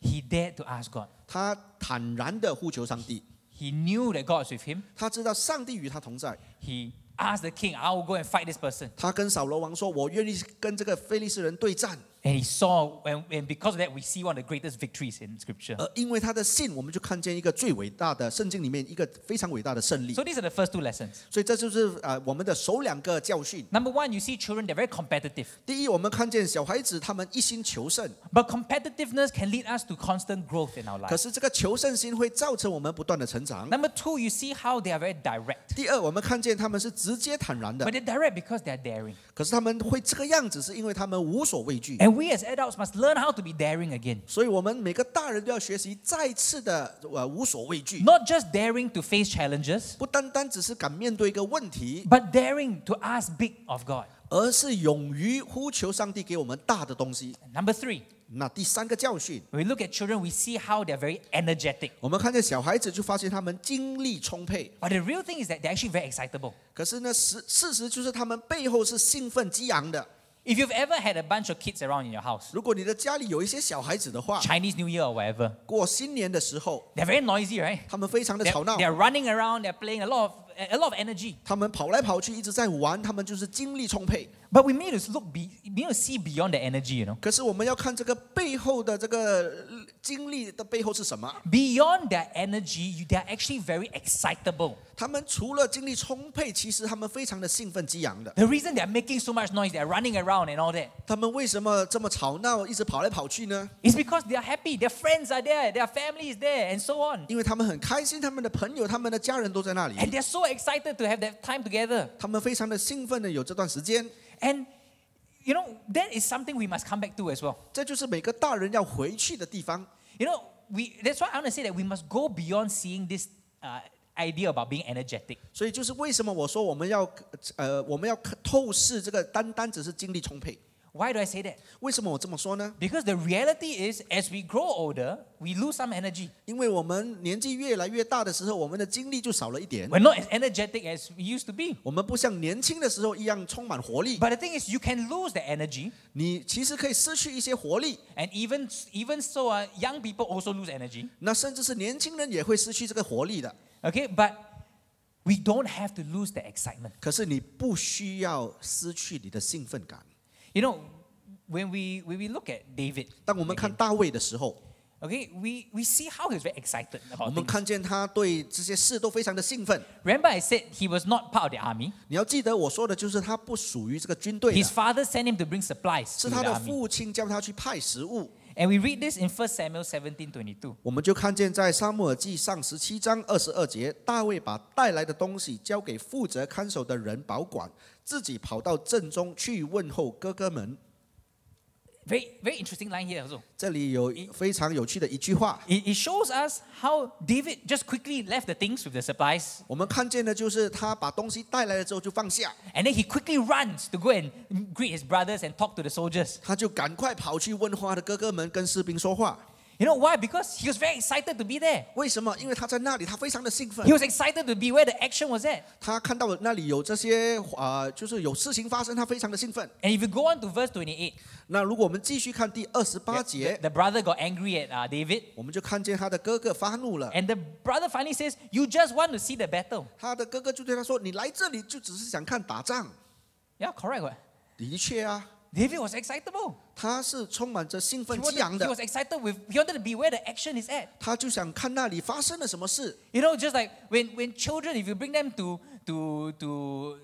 S8: he dared to ask God.
S1: 他坦然的呼求上帝。
S8: He knew that God was with him.
S1: 他知道上帝与他同在。
S8: He ask the king, I will go and fight this person.
S1: 他跟扫罗王说：“我愿意跟这个非利士人对战。
S8: And he saw, and, and because of that, we see one of the greatest victories in scripture.
S1: ”而因为他的信，我们就看见一个最伟大的圣经里面一个非常伟大的胜利。
S8: So these are the first two lessons.
S1: 所以这就是呃我们的首两个教训。
S8: Number one, you see children, they're very competitive.
S1: 第一，我们看见小孩子他们一心求胜，
S8: But competitiveness can lead us to constant growth in our
S1: 可
S8: lives.
S1: 是这个求胜心会造成我们不断的成长。
S8: Number two, you see how they are very direct.
S1: 第二，我们看见他们是直接坦然的
S8: But，they're direct because they're daring.
S1: 可是他们会这个样子，是因为他们无所畏惧。
S8: And we as adults must learn how to be daring again.
S1: 所以，我们每个大人都要学习再次的呃无所畏惧，
S8: Not just daring to face challenges,
S1: 不单单只是敢面对一个问题，
S8: but daring to ask big of God.
S1: 而是勇于呼求上帝给我们大的东西。
S8: And number three,
S1: 那第三个教训，
S8: when we look at children, we see how they're very energetic.
S1: 我们看见小孩子就发现他们精力充沛，
S8: But the real thing is that they're actually very excitable.
S1: 可是呢，事事实就是他们背后是兴奋激昂的。
S8: If you've ever had a bunch of kids around in your house,
S1: 如果你的家里有一些小孩子的话
S8: ，Chinese New Year or whatever,
S1: 过新年的时候
S8: ，they're very noisy, right?
S1: 他们非常的
S8: They're,
S1: 吵闹
S8: ，they're running around, they're playing a lot of a lot of energy.
S1: 他们跑来跑去，一直在玩，他们就是精力充沛。
S8: But we need to look, be, we need to see beyond the energy, you know.
S1: 可是我们要看这个背后的这个呃精力的背后是什么？
S8: Beyond their energy, you- they're actually very excitable.
S1: 他们除了精力充沛，其实他们非常的兴奋激昂的。
S8: The reason they're making so much noise, they're running around and all that,
S1: 他们为什么这么吵闹，一直跑来跑去呢？
S8: is because they're happy. Their friends are there, their family is there, and so on.
S1: 因为他们很开心，他们的朋友、他们的家人都在那里，
S8: And they're so excited to have that time together.
S1: 他们非常的兴奋的有这段时间。
S8: And you know, that is something we must come back to as well.
S1: 这就是每个大人要回去的地方。
S8: You know, we that's why I want to say that we must go beyond seeing this uh, idea about being energetic.
S1: 所以就是为什么我说我们要呃我们要透视这个单单只是精力充沛，
S8: Why do I say that?
S1: 为什么我这么说呢？
S8: Because the reality is, as we grow older, we lose some energy.
S1: 因为我们年纪越来越大的时候，我们的精力就少了一点。
S8: We're not as energetic as we used to be.
S1: 我们不像年轻的时候一样充满活力。
S8: But the thing is, you can lose the energy,
S1: 你其实可以失去一些活力，
S8: and even even so, uh, young people also lose energy.
S1: 那甚至是年轻人也会失去这个活力的。
S8: Okay, but we don't have to lose the excitement.
S1: 可是你不需要失去你的兴奋感。
S8: You know, when we when we look at David,
S1: 当我们看
S8: again,
S1: 大卫的时候，
S8: okay, we, we see how he was very excited
S1: 我
S8: about
S1: 们
S8: things.
S1: 看见他对这些事都非常的兴奋。
S8: Remember, I said he was not part of the army.
S1: 你要记得我说的就是他不属于这个军队的
S8: His，father sent him to bring supplies
S1: 是
S8: to
S1: 他
S8: the
S1: 的
S8: army.
S1: 父亲叫他去派食物。
S8: And we read this in 1 Samuel 17 22.
S1: 我们就看见在沙漠耳记上十七章二十二节，大卫把带来的东西交给负责看守的人保管， 自己跑到正中去问候哥哥们。
S8: Very, very interesting line here also.
S1: 这里有非常有趣的一句话
S8: ，It, it shows us how David just quickly left the things with the supplies
S1: 我们看见的就是他把东西带来了之后就放下
S8: ，and then he quickly runs to go and greet his brothers and talk to the soldiers.
S1: 他就赶快跑去问候他的哥哥们，跟士兵说话。
S8: You know why? Because he was very excited to be there.
S1: 为什么？因为他在那里，他非常的兴奋
S8: He，was excited to be where the action was at.
S1: 他看到那里有这些啊、呃就是有事情发生，他非常的兴奋。
S8: And if you go on to verse 28,
S1: 那如果我们继续看第二十八
S8: the,
S1: 节，
S8: the brother got angry at uh, David.
S1: 我们就看见他的哥哥发怒了。
S8: And the brother finally says, You just want to see the battle.
S1: 他的哥哥就对他说：“你来这里就只是想看打仗。
S8: Yeah, correct. what?
S1: ”的确啊，
S8: David was excitable.
S1: 他是充满着兴
S8: He
S1: 奋激
S8: wanted-
S1: 昂
S8: he
S1: 的
S8: was，excited with, he wanted to be where the action is at.
S1: 他就想看那里发生了什么事。
S8: You know, just like when, when children, if you bring them to, to, to,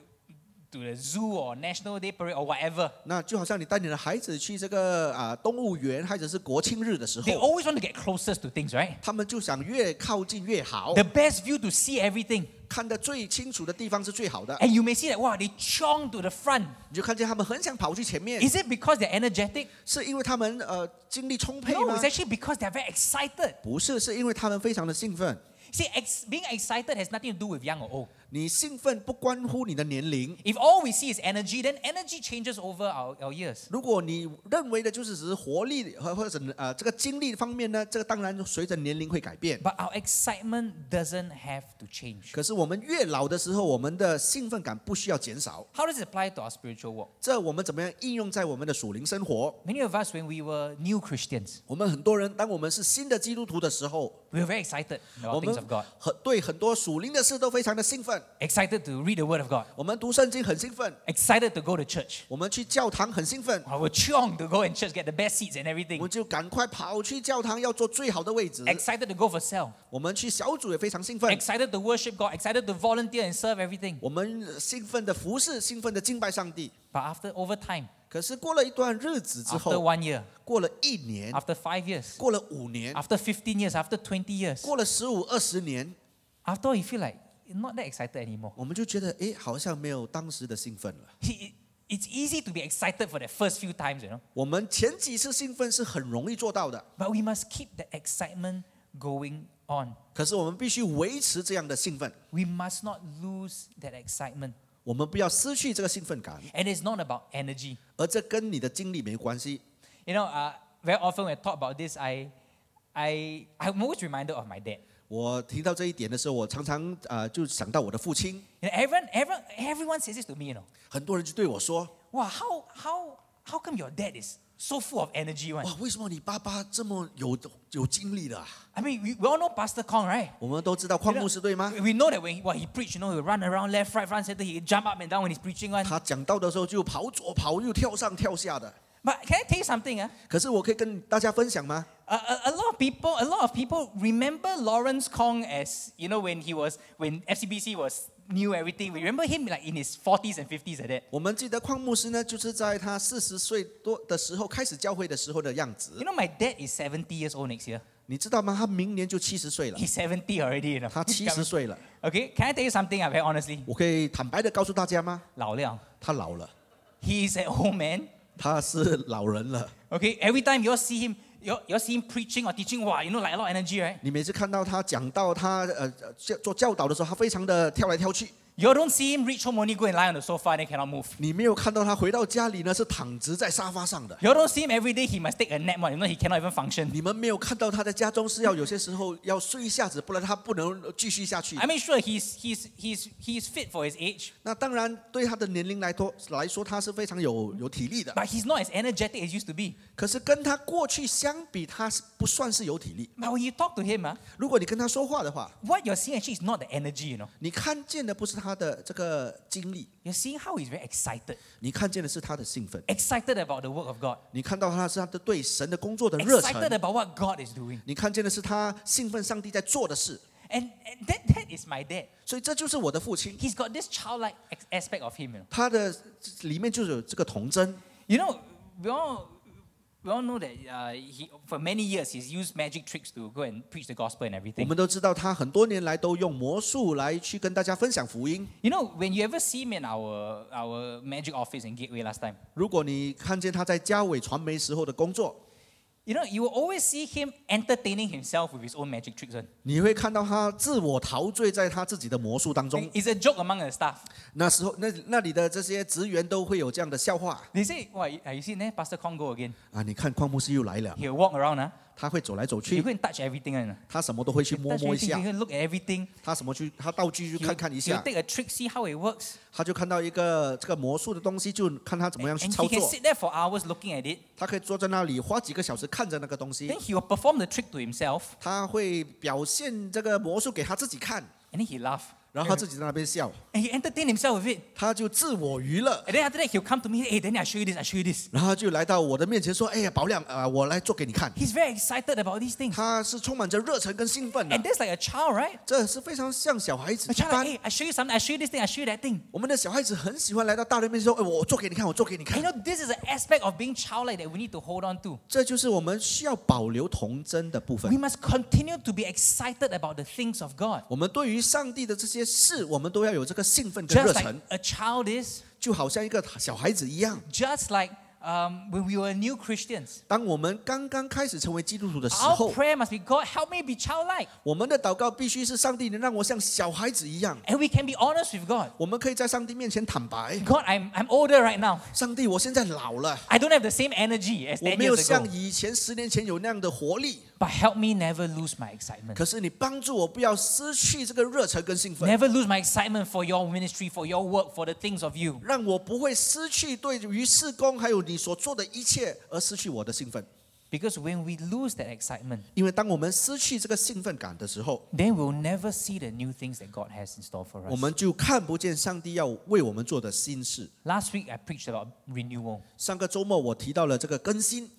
S8: to the zoo or National Day Parade or whatever,
S1: 那就好像你带你的孩子去这个啊动物园，或者是国庆日的时
S8: they
S1: 候，
S8: always want to get closest to things, right?
S1: 他们就想越靠近越好
S8: The，best view to see everything.
S1: 看得最清楚的地方是最好的。
S8: And you may see that, wow, they chong to the front.
S1: 你就看见他们很想跑去前面，
S8: Is it because they're energetic?
S1: 是因为他们呃精力充沛
S8: No,
S1: 吗
S8: it's？actually because they're very excited.
S1: 不是，是因为他们非常的兴奋。
S8: See, ex- being excited has nothing to do with young or old.
S1: 你兴奋不关乎你的年龄，
S8: If all we see is energy, then energy changes over our, our years.
S1: 如果你认为的就是只是活力和或者呃这个精力方面呢，这个当然随着年龄会改变。
S8: But our excitement doesn't have to change.
S1: 可是我们越老的时候，我们的兴奋感不需要减少。
S8: How does it apply to our spiritual walk?
S1: 这我们怎么样应用在我们的属灵生活？
S8: Many of us, when we were new Christians,
S1: 我们很多人，当我们是新的基督徒的时候，
S8: we were very excited
S1: 我
S8: about
S1: 们
S8: things of God,
S1: 很对很多属灵的事都非常的兴奋。
S8: excited to read the Word of God,
S1: 我们读圣经很兴奋，
S8: excited to go to church.
S1: 我们去教堂很兴奋，
S8: I would chong to go in church, get the best seats and
S1: 我
S8: everything.
S1: 们就赶快跑去教堂，要坐最好的位置。
S8: Excited to go for cell.
S1: 我们去小组也非常兴奋，
S8: Excited to worship God. Excited to volunteer and serve everything.
S1: 我们兴奋的服侍，兴奋的敬拜上帝。
S8: But after over time,
S1: 可是过了一段日子之
S8: after
S1: 后，
S8: one year,
S1: 过了一年，
S8: after five years,
S1: 过了五年，
S8: after 15 years, after 20 years,
S1: 过了十五二十年，
S8: after all, you feel like you're not that excited anymore.
S1: 我们就觉得，哎，好像没有当时的兴奋了。
S8: It- It's easy to be excited for the first few times, you know.
S1: 我们前几次兴奋是很容易做到的，
S8: But we must keep the excitement going on.
S1: 可是我们必须维持这样的兴奋，
S8: We must not lose that excitement.
S1: 我们不要失去这个兴奋感，
S8: And it's not about energy.
S1: 而这跟你的精力没关系。
S8: You know, uh, very often when I talk about this, I, I, I'm always reminded of my dad.
S1: 我听到这一点的时候，我常常啊、呃、就想到我的父亲。
S8: And everyone, everyone, everyone says this to me, you know.
S1: 很多人就对我说：，
S8: 哇、wow,，how how how come your dad is so full of energy one?
S1: 哇，为什么你爸爸这么有有精力的、啊、
S8: ？I mean, we we all know Pastor Khong, right?
S1: 我们都知道邝牧师对吗
S8: ？We know that when what he preach, you know, he run around left, right, front, center, he jump up and down when he's preaching one.
S1: 他讲到的时候就跑左跑右，跳上跳下的。
S8: But can I tell you something ah? 啊？
S1: 可是我可以跟大家分享吗？
S8: a, a, lot of people, a lot of people remember Lawrence Khong as you know when he was when FCBC was knew everything. We remember him like in his 40s and 50s like that.
S1: 我们记得邝牧师呢，就是在他四十岁多的时候开始教会的时候的样子。
S8: You know my dad is 70 years old next year.
S1: 你知道吗？他明年就七十岁了。
S8: He's seventy already. You know? can I tell you something? Very honestly.
S1: 我可以坦白的告诉大家吗？
S8: 老了。
S1: 他老了。
S8: He is an old man.
S1: 他是老人了。
S8: Okay, every time you all see him you all, you all see him preaching or teaching, wow, you know, like a lot of energy, right?
S1: 你每次看到他讲到他呃教做教导的时候，他非常的跳来跳去。
S8: You all don't see him reach home only go and lie on the sofa and then cannot move.
S1: 你没有看到他回到家里呢是躺直在沙发上的。
S8: You all don't see him every day he must take a nap one, if not he cannot even function.
S1: 你们没有看到他在家中是要有些时候要睡一下子，不然他不能继续下去
S8: I。mean, sure, he's, he's, he's, he's fit for his age,
S1: 那当然，对他的年龄来说来说，他是非常有有体力的。
S8: but he's not as energetic as used to be.
S1: 可是跟他过去相比，他是不算是有体力。
S8: But when you talk to him, ah,
S1: 如果你跟他说话的话，
S8: what you're seeing actually is not the energy, you know.
S1: 你看见的不是他的这个经历，
S8: You're seeing how he's very excited.
S1: 你看见的是他的兴奋，
S8: Excited about the work of God.
S1: 你看到他是他的对神的工作的热
S8: Excited
S1: 忱，
S8: about what God is doing.
S1: 你看见的是他兴奋上帝在做的事。
S8: And, and that, that is my dad.
S1: 所以这就是我的父亲，
S8: He's got this childlike ex- aspect of him, you know.
S1: 他的里面就有这个童真。
S8: You know, we all, we all know that uh, he, for many years he's used magic tricks to go and preach the gospel and
S1: 我
S8: everything.
S1: 们都知道，他很多年来都用魔术来去跟大家分享福音。
S8: You know, when you ever see him in our, our magic office in Gateway last time,
S1: 如果你看见他在嘉伟传媒时候的工作，
S8: you know, you will always see him entertaining himself with his own magic tricks.
S1: 你会看到他自我陶醉在他自己的魔术当中。
S8: It's a joke among the staff.
S1: 那时候，那那里的这些职员都会有这样的笑话。
S8: They say, "Why? You ah, see, eh, Pastor Khong go again."
S1: 啊，你看，邝牧师又来了。
S8: He'll walk around 啊。
S1: 他会走来走去
S8: touch everything.
S1: 他什么都会去摸摸一下
S8: look at everything.
S1: 他什么去，他道具去看看一下
S8: ，take a trick, see how it works.
S1: 他就看到一个这个魔术的东西，就看他怎么样去
S8: And
S1: 操
S8: he can
S1: 作。
S8: sit there for hours looking at it.
S1: 他可以坐在那里花几个小时看着那个东西
S8: Then，he will perform the trick to himself,
S1: 他会表现这个魔术给他自己看
S8: ，and then he laugh.
S1: 然后他自己在那边笑，
S8: And he entertain himself with it.
S1: 他就自我娱乐。
S8: And then after that, he'll come to me, hey, then I show you this, I show you this.
S1: 然后就来到我的面前说：“哎呀，宝亮，啊、我来做给你看。
S8: He's very excited about these ” things.
S1: 他是充满着热忱跟兴奋的
S8: And，that's like a child, right?
S1: 这是非常像小孩子
S8: A
S1: 一
S8: child
S1: 般
S8: like, hey,。I show you something, I show you this thing, I show you that thing.
S1: 我们的小孩子很喜欢来到大人面前说：“哎，我做给你看，我做给你
S8: And
S1: 看
S8: you。know, this is an aspect of being childlike that we need to hold on to.
S1: ”这就是我们需要保留童真的部
S8: We
S1: 分。
S8: must continue to be excited about the things of God.
S1: 我们对于上帝的这些 事我们都要有这个兴奋的热忱。就好像一个小孩子一样。
S8: just like um, when we were new Christians.
S1: 当我们刚刚开始成为基督徒的时
S8: Our
S1: 候，
S8: prayer must be God, help me be childlike.
S1: 我们的祷告必须是上帝能让我像小孩子一样。
S8: And we can be honest with God.
S1: 我们可以在上帝面前坦白：
S8: God, I'm, I'm older right now.
S1: 上帝，我现在老了，
S8: I don't have the same energy as
S1: 我
S8: 10
S1: 没有
S8: years
S1: 像
S8: ago.
S1: 以前十年前有那样的活力。
S8: But help me never lose my excitement.
S1: 可是你帮助我不要失去这个热忱跟兴奋，
S8: Never lose my excitement for your ministry, for your work, for the things of you.
S1: 让我不会失去对于事工还有你 所做的一切而失去我的兴奋。
S8: Because when we lose that excitement,
S1: 因为当我们失去这个兴奋感的时候
S8: ，then we'll never see the new things that God has in store for us.
S1: 我们就看不见上帝要为我们做的心事。
S8: Last week I preached about renewal.
S1: 上个周末我提到了这个更新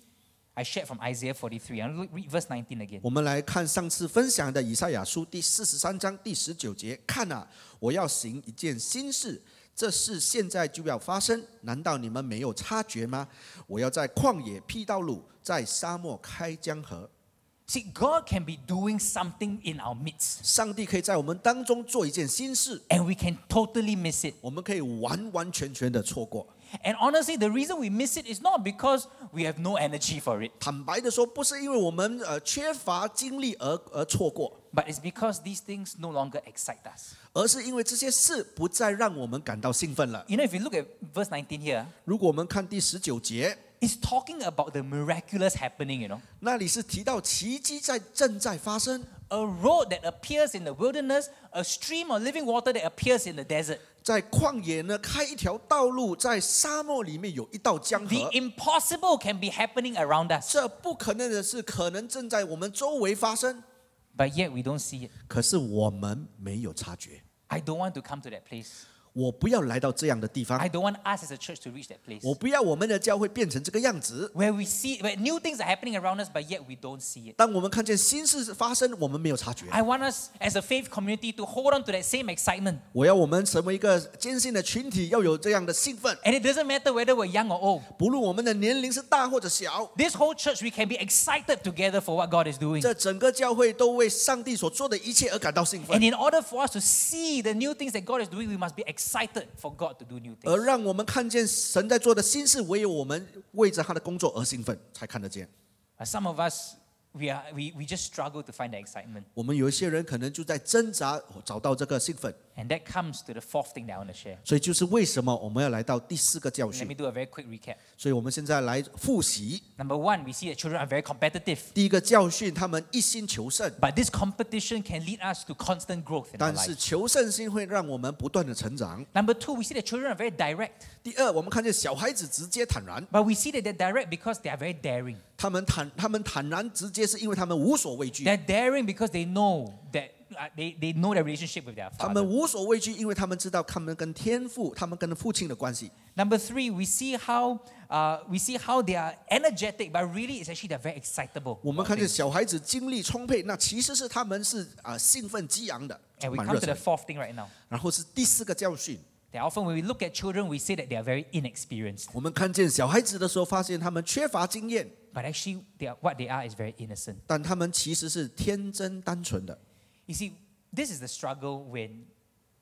S8: ，I shared from Isaiah 43. I'm going to read verse 19 again.
S1: 我们来看上次分享的以赛亚书第四十三章第十九节。看啊，我要行一件新事，这事现在就要发生，难道你们没有察觉吗？我要在旷野辟道路，在沙漠开江河。
S8: See, God can be doing something in our midst,
S1: 上帝可以在我们当中做一件新事
S8: ，and we can totally miss it.
S1: 我们可以完完全全的错过。
S8: And honestly, the reason we miss it is not because we have no energy for it,
S1: 坦白的说，不是因为我们呃缺乏精力而而错过，
S8: but it's because these things no longer excite us.
S1: 而是因为这些事不再让我们感到兴奋了。
S8: You know, if you look at verse 19 here,
S1: 如果我们看第十九节，
S8: it's talking about the miraculous happening, you know.
S1: 那里是提到奇迹在正在发生，
S8: A road that appears in the wilderness, a stream of living water that appears in the desert.
S1: 在旷野呢开一条道路，在沙漠里面有一道江河 The。
S8: impossible can be happening around us,
S1: 这不可能的事，可能正在我们周围发生
S8: ，but yet we don't see it.
S1: 可是我们没有察觉。
S8: I don't want to come to that place.
S1: 我不要来到这样的地方
S8: I，don't want us as a church to reach that place
S1: 我不要我们的教会变成这个样子。
S8: where we see where new things are happening around us, but yet we don't see it.
S1: 当我们看见新事发生，我们没有察觉。
S8: I want us as a faith community to hold on to that same excitement.
S1: 我要我们成为一个坚信的群体，要有这样的兴奋，
S8: And it doesn't matter whether we're young or old.
S1: 不论我们的年龄是大或者小，
S8: This whole church, we can be excited together for what God is doing.
S1: 这整个教会都为上帝所做的一切而感到兴奋
S8: And，in order for us to see the new things that God is doing, we must be excited For God to do new
S1: 而.让我们看见神在做的新事，唯有我们为着他的工作而兴奋，才看得见。
S8: Some of us, we, are, we, we just struggle to find the excitement.
S1: 我们有一些人可能就在挣扎找到这个兴奋，
S8: And that comes to the fourth thing that I want to share.
S1: 所以就是为什么我们要来到第四个教
S8: Let
S1: 训
S8: me。do a very quick recap.
S1: 所以我们现在来复习
S8: Number one, we see that children are very competitive.
S1: 第一个教训，他们一心求胜，
S8: But this competition can lead us to constant growth in our
S1: 但是
S8: life.
S1: 求胜心会让我们不断的成长。
S8: Number two, we see that children are very direct.
S1: 第二，我们看见小孩子直接坦然，
S8: But we see that they're direct because they are very daring.
S1: 他们坦他们坦然直接是因为他们无所畏惧，
S8: They're daring because they know that uh, they, they know their relationship with their
S1: 他们
S8: father.
S1: 无所畏惧，因为他们知道他们跟天父、他们跟父亲的关系。
S8: Number three, we see how uh, we see how they are energetic, but really it's actually they're very excitable.
S1: 我们
S8: about
S1: 看见
S8: things.
S1: 小孩子精力充沛，那其实是他们是啊、兴奋激昂的，
S8: And
S1: 充
S8: we
S1: 满
S8: come
S1: 热
S8: to the
S1: 忱。
S8: fourth thing right now.
S1: 然后是第四个教训，
S8: That often when we look at children, we say that they are very inexperienced.
S1: 我们看见小孩子的时候，发现他们缺乏经验，
S8: But actually, they are, what they are is very innocent.
S1: 但他们其实是天真单纯的。
S8: You see, this is the struggle when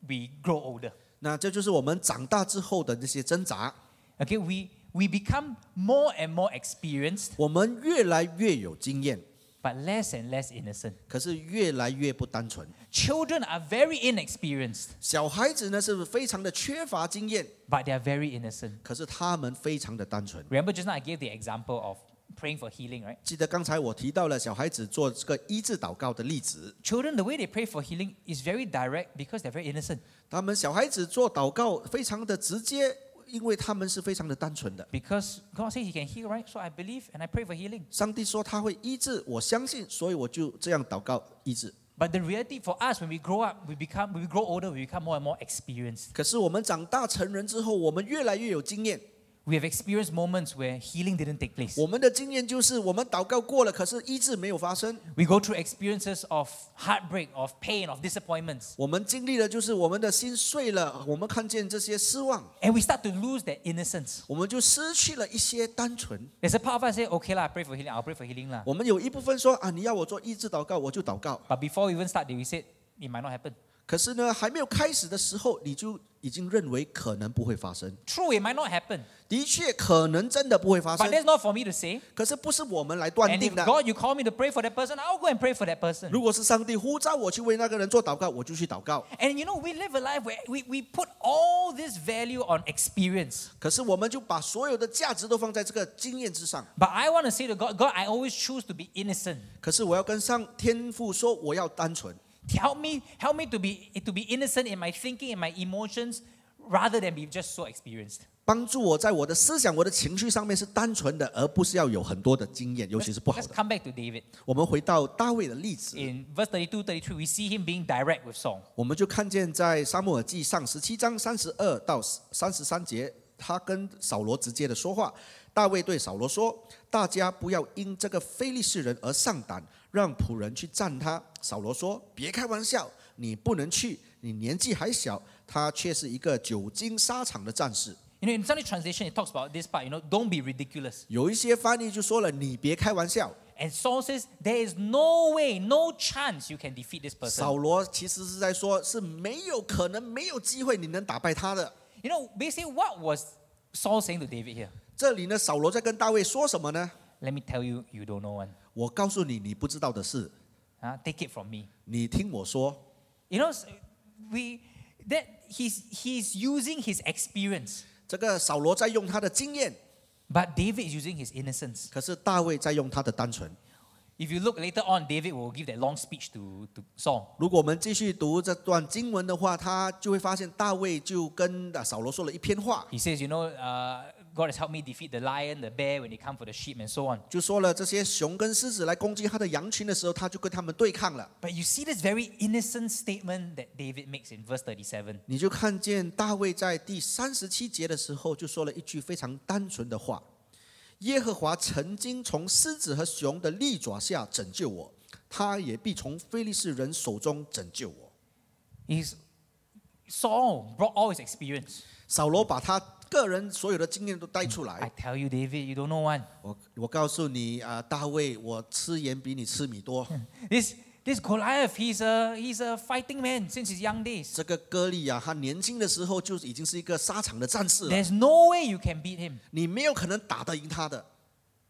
S8: we grow older.
S1: 那这就是我们长大之后的那些挣扎。
S8: Okay, we, we become more and more experienced,
S1: 我们越来越有经验，
S8: but less and less innocent.
S1: 可是越来越不单纯。
S8: Children are very inexperienced,
S1: 小孩子呢是非常的缺乏经验，
S8: but they are very innocent.
S1: 可是他们非常的单纯。
S8: Remember just now I gave the example of praying for healing, right?
S1: 记得刚才我提到了小孩子做这个医治祷告的例子，
S8: Children, the way they pray for healing is very direct because they're very innocent.
S1: 他们小孩子做祷告非常的直接，因为他们是非常的单纯的。
S8: Because God says He can heal, right? So I believe and I pray for healing.
S1: 上帝说他会医治，我相信，所以我就这样祷告医治。
S8: But the reality for us, when we grow up, we become, when we grow older, we become more and more experienced.
S1: 可是我们长大成人之后，我们越来越有经验。
S8: We have experienced moments where healing didn't take place.
S1: 我们的经验就是，我们祷告过了，可是医治没有发生。
S8: We go through experiences of heartbreak, of pain, of disappointments.
S1: 我们经历的就是我们的心碎了，我们看见这些失望，
S8: And we start to lose that innocence.
S1: 我们就失去了一些单纯。
S8: There's a part of us say, okay, lah, I pray for healing, I'll pray for healing. lah.
S1: 我们有一部分说啊，你要我做医治祷告，我就祷告。
S8: But before we even start, we said, it might not happen.
S1: 可是呢，还没有开始的时候，你就已经认为可能不会发生。
S8: True, it might not happen.
S1: 的确，可能真的不会发
S8: But
S1: 生。
S8: that's not for me to say.
S1: 可是不是我们来断
S8: And
S1: 定
S8: if
S1: 的。
S8: God, you call me to pray for that person, I'll go and pray for that person.
S1: 如果是上帝呼召我去为那个人做祷告，我就去祷告。
S8: And you know, we live a life where we, we put all this value on experience.
S1: 可是我们就把所有的价值都放在这个经验之上。
S8: But I want to say to God, God, I always choose to be innocent.
S1: 可是我要跟上天父说，我要单纯。
S8: Help me, help me to be to be innocent in my thinking and my emotions, rather than be just so experienced.
S1: 帮助我在我的思想、我的情绪上面是单纯的，而不是要有很多的经验，尤其是不好
S8: Let's
S1: 的。
S8: come back to David.
S1: 我们回到大卫的例子，
S8: In verse 32, 33, we see him being direct with Saul.
S1: 我们就看见在沙漠耳记上十七章三十二到三十三节，他跟扫罗直接的说话。大卫对扫罗说：“大家不要因这个非利士人而上胆， 让仆人去战他。”扫罗说：“别开玩笑，你不能去，你年纪还小，他却是一个久经沙场的战士。”
S8: You know, in Sunday translation, it talks about this part. You know, don't be ridiculous.
S1: 有一些翻译就说了：“你别开玩笑。
S8: And Saul says, there is no way, no chance you can defeat this
S1: ”扫
S8: person.
S1: 罗其实是在说，是没有可能、没有机会你能打败他的。
S8: You know, basically, what was Saul saying to David here?
S1: 这里呢，扫罗在跟大卫说什么呢？
S8: Let me tell you, you don't know one.
S1: 我告诉你，你不知道的事，
S8: Huh? Take it from me.
S1: 你听我说。
S8: You know, s- we that he's he's using his experience,
S1: 这个扫罗在用他的经验，
S8: but David is using his innocence.
S1: 可是大卫在用他的单纯。
S8: If you look later on, David will give that long speech to, to Saul.
S1: 如果我们继续读这段经文的话，他就会发现大卫就跟啊扫罗说了一篇话，
S8: He says, you know, uh, God has helped me defeat the lion, the bear when they come for the sheep and so on.
S1: 就说了这些熊跟狮子来攻击他的羊群的时候，他就跟他们对抗了。
S8: But you see this very innocent statement that David makes in verse 37.
S1: 你就看见大卫在第三十七节的时候，就说了一句非常单纯的话：“耶和华曾经从狮子和熊的利爪下拯救我，他也必从非利士人手中拯救我。
S8: He's Saul brought all his experience.
S1: ”扫罗把他 个人所有的经验都带出
S8: I
S1: 来。
S8: tell you, David, you don't know one.
S1: 我我告诉你啊、大卫，我吃盐比你吃米多。
S8: This this Goliath, he's a he's a fighting man since his young days.
S1: 这个歌利亚，他年轻的时候就已经是一个沙场的战士了，
S8: There's no way you can beat him.
S1: 你没有可能打得赢他的。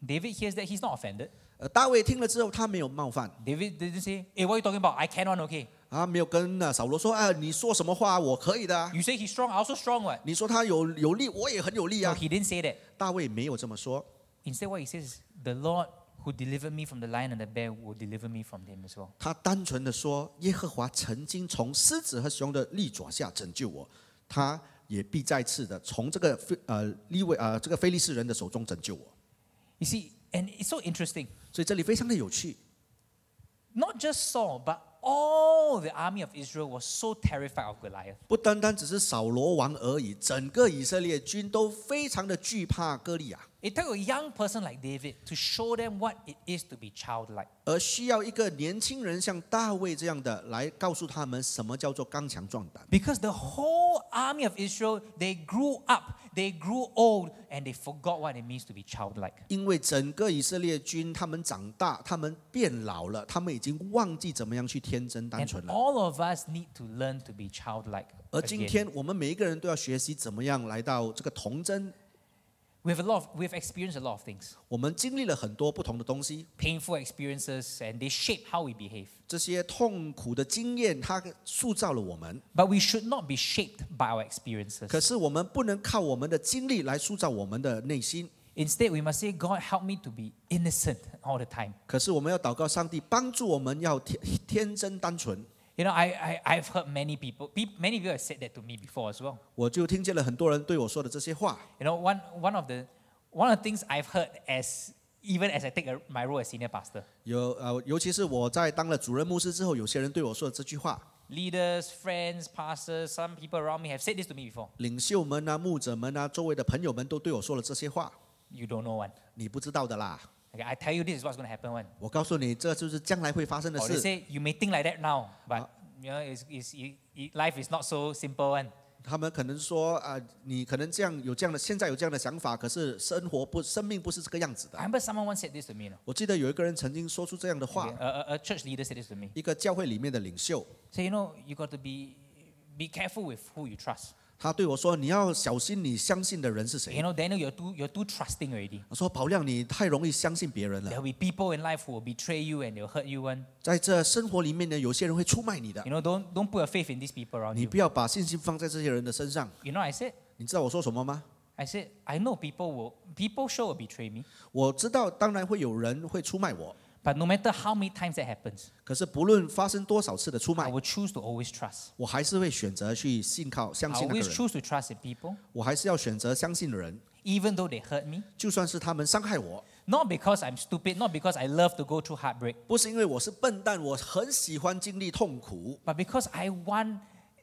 S8: David hears that he's not offended.
S1: 呃，大卫听了之后，他没有冒犯
S8: David didn't say, hey, what are you talking about? I cannot, okay.
S1: 啊，没有跟那扫罗说啊，你说什么话我可以的啊。
S8: You say he's strong, I also strong, what?
S1: 你说他有有力，我也很有力
S8: No,
S1: 啊。
S8: he didn't say that.
S1: 大卫没有这么说
S8: ，Instead, what he says is, the Lord who delivered me from the lion and the bear will deliver me from them as well.
S1: 他单纯的说，耶和华曾经从狮子和熊的利爪下拯救我，他也必再次的从这个非呃利位呃这个非利士人的手中拯救我。
S8: You see, and it's so interesting.
S1: 所以这里非常的有趣
S8: ，Not just Saul, but all the army of Israel was so terrified of Goliath.
S1: 不单单只是扫罗王而已，整个以色列军都非常的惧怕哥利亚，
S8: It took a young person like David to show them what it is to be childlike.
S1: 而需要一个年轻人像大卫这样的来告诉他们什么叫做刚强壮胆。
S8: Because the whole army of Israel, they grew up, they grew old, and they forgot what it means to be childlike.
S1: 因为整个以色列军，他们长大，他们变老了，他们已经忘记怎么样去天真单
S8: And
S1: 纯了。
S8: all of us need to learn to be childlike.
S1: 而今
S8: again.
S1: 天我们每一个人都要学习怎么样来到这个童真。
S8: We have a lot of, we've experienced a lot of things,
S1: 我们经历了很多不同的东西，
S8: painful experiences, and they shape how we behave.
S1: 这些痛苦的经验，它塑造了我们。
S8: But we should not be shaped by our experiences.
S1: 可是我们不能靠我们的经历来塑造我们的内心。
S8: Instead, we must say, God, help me to be innocent all the time.
S1: 可是我们要祷告上帝帮助我们，要天天真单纯。
S8: You know, I, I, I've heard many people, pe- many of you have said that to me before as well.
S1: 我就听见了很多人对我说的这些话。
S8: You know, one, one, of the, one of the things I've heard as, even as I take a, my role as senior pastor,
S1: 有呃，尤其是我在当了主任牧师之后，有些人对我说的这句话。
S8: leaders, friends, pastors, some people around me have said this to me before.
S1: 领袖们啊、牧者们啊、周围的朋友们都对我说了这些话，
S8: You don't know one.
S1: 你不知道的啦。
S8: Okay, I tell you this is what's going to happen one.
S1: 我告诉你，这就是将来会发生的
S8: Or they
S1: 事。
S8: say you may think like that now, but you know, it's, it's, it, it, life is not so simple one.
S1: 他们可能说啊、你可能这样有这样的，现在有这样的想法，可是生活不，生命不是这个样子
S8: I
S1: 的。
S8: remember someone once said this to me. You know,
S1: 我记得有一个人曾经说出这样的话
S8: Okay, a, a, a church leader said this to me.
S1: 一个教会里面的领袖，
S8: Say, you know, you got to be be careful with who you trust.
S1: 他对我说：“你要小心，你相信的人是谁 You
S8: know, Daniel, you're too you're too trusting already.？”
S1: 我说：“宝亮，你太容易相信别人
S8: There
S1: 了。
S8: will be people in life who will betray you and they'll hurt you one.
S1: 在这生活里面呢，有些人会出卖你的
S8: You，know, don't don't put your faith in these people around
S1: 你
S8: you.
S1: 不要把信心放在这些人的身上。
S8: You know, I said,
S1: 你知道我说什么吗
S8: ？I said, I know people will people sure will betray me,
S1: 我知道，当然会有人会出卖我，
S8: but no matter how many times that happens,
S1: 可是不论发生多少次的出
S8: I
S1: 卖，
S8: will choose to always trust.
S1: 我还是会选择去信靠、相
S8: I
S1: 信那个
S8: always
S1: 人。
S8: choose to trust in people,
S1: 我还是要选择相信人，
S8: even though they hurt me.
S1: 就算是他们伤害我，
S8: Not because I'm stupid, not because I love to go through heartbreak,
S1: 不是因为我是笨蛋，我很喜欢经历痛苦，
S8: but because I want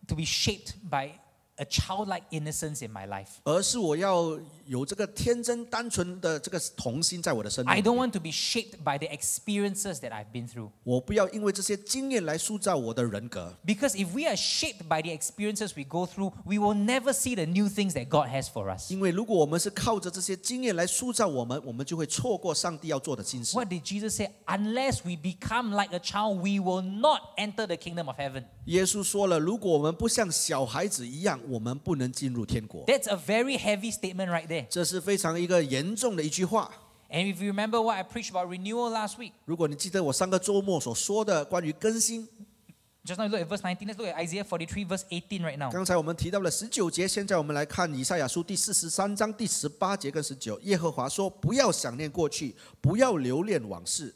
S8: to be shaped by a childlike innocence in my life.
S1: 而是我要有这个天真单纯的这个童心在我的生命
S8: I
S1: 里
S8: don't
S1: 面。
S8: want to be shaped by the experiences that I've been through.
S1: 我不要因为这些经验来塑造我的人格，
S8: Because if we are shaped by the experiences we go through, we will never see the new things that God has for us.
S1: 因为如果我们是靠着这些经验来塑造我们，我们就会错过上帝要做的新事。
S8: What did Jesus say? Unless we become like a child, we will not enter the kingdom of heaven.
S1: 耶稣说了，如果我们不像小孩子一样，我们不能进入天国。
S8: That's a very heavy statement right there.
S1: 这是非常一个严重的一句话。
S8: And if you remember what I preached about renewal last week,
S1: 如果你记得我上个周末所说的关于更新
S8: ，just now look at verse nineteen. let's look at Isaiah forty three verse eighteen right now.
S1: 刚才我们提到了十九节，现在我们来看以赛亚书第四十三章第十八节跟十九。耶和华说：“不要想念过去，不要留恋往事。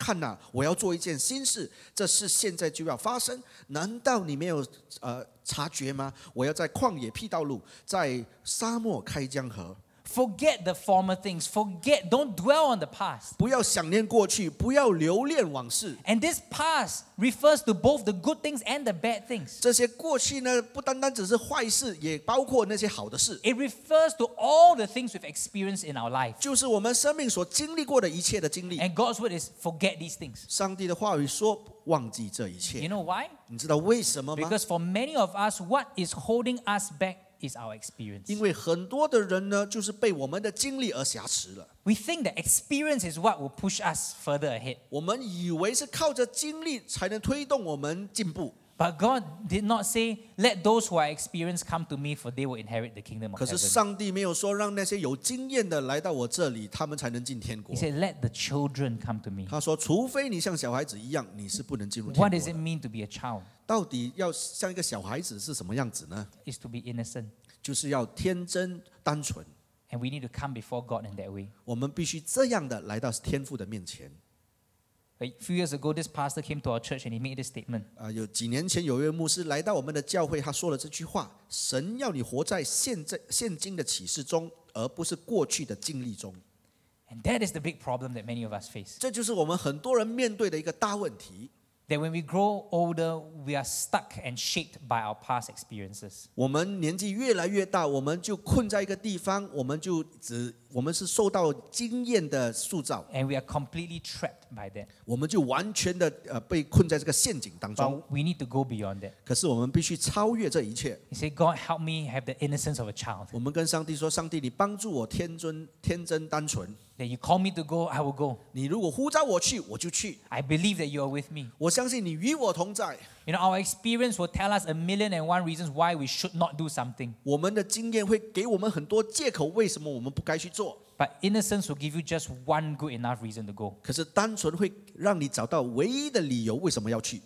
S1: 看呐、我要做一件新事，这事现在就要发生。难道你没有呃察觉吗？我要在旷野辟道路，在沙漠开江河。
S8: Forget the former things. Forget, don't dwell on the past.
S1: 不要想念过去，不要留恋往事。
S8: And this past refers to both the good things and the bad things.
S1: 这些过去呢，不单单只是坏事，也包括那些好的事，
S8: It refers to all the things we've experienced in our life.
S1: 就是我们生命所经历过的一切的经历。
S8: And God's word is forget these things.
S1: 上帝的话语说：“忘记这一
S8: You
S1: 切。
S8: know why?
S1: ”你知道为什么吗？
S8: Because for many of us, what is holding us back is our experience.
S1: 因为很多的人呢，就是被我们的经历而挟持了。
S8: We think that experience is what will push us further ahead.
S1: 我们以为是靠着经历才能推动我们进步，
S8: But God did not say, Let those who are experienced come to me, for they will inherit the kingdom of
S1: 可是
S8: heaven.
S1: 上帝没有说让那些有经验的来到我这里，他们才能进天国
S8: He。said, Let the children come to me.
S1: 他说，除非你像小孩子一样，你是不能进入天
S8: What
S1: 国
S8: does it
S1: 的。
S8: mean to be a child?
S1: 到底要像一个小孩子是什么样子呢？
S8: Is to be innocent.
S1: 就是要天真单纯。
S8: And we need to come before God in that way.
S1: 我们必须这样的来到天父的面前。
S8: A few years ago, this pastor came to our church and he made this statement.
S1: 啊、有几年前有一位牧师来到我们的教会，他说了这句话：神要你活在现在现今的启示中，而不是过去的经历中。
S8: And that is the big problem that many of us face.
S1: 这就是我们很多人面对的一个大问题。
S8: That when we grow older, we are stuck and shaped by our past experiences.
S1: 我们年纪越来越大，我们就困在一个地方，我们就只我们是受到经验的塑造，
S8: And we are completely trapped by that.
S1: 我们就完全的呃被困在这个陷阱当中。
S8: But we need to go beyond that.
S1: 可是我们必须超越这一切。
S8: He said, God, help me have the innocence of a child.
S1: 我们跟上帝说：“上帝，你帮助我天真、天真、单纯。
S8: That you call me to go, I will go.
S1: 你如果呼召我去，我就去。
S8: I believe that you are with me.
S1: 我相信你与我同在。
S8: You know, our experience will tell us a million and one reasons why we should not do something.
S1: 我们的经验会给我们很多借口，为什么我们不该去做？
S8: But innocence will give you just one good enough reason to go.
S1: 可是单纯会让你找到唯一的理由，为什么要去？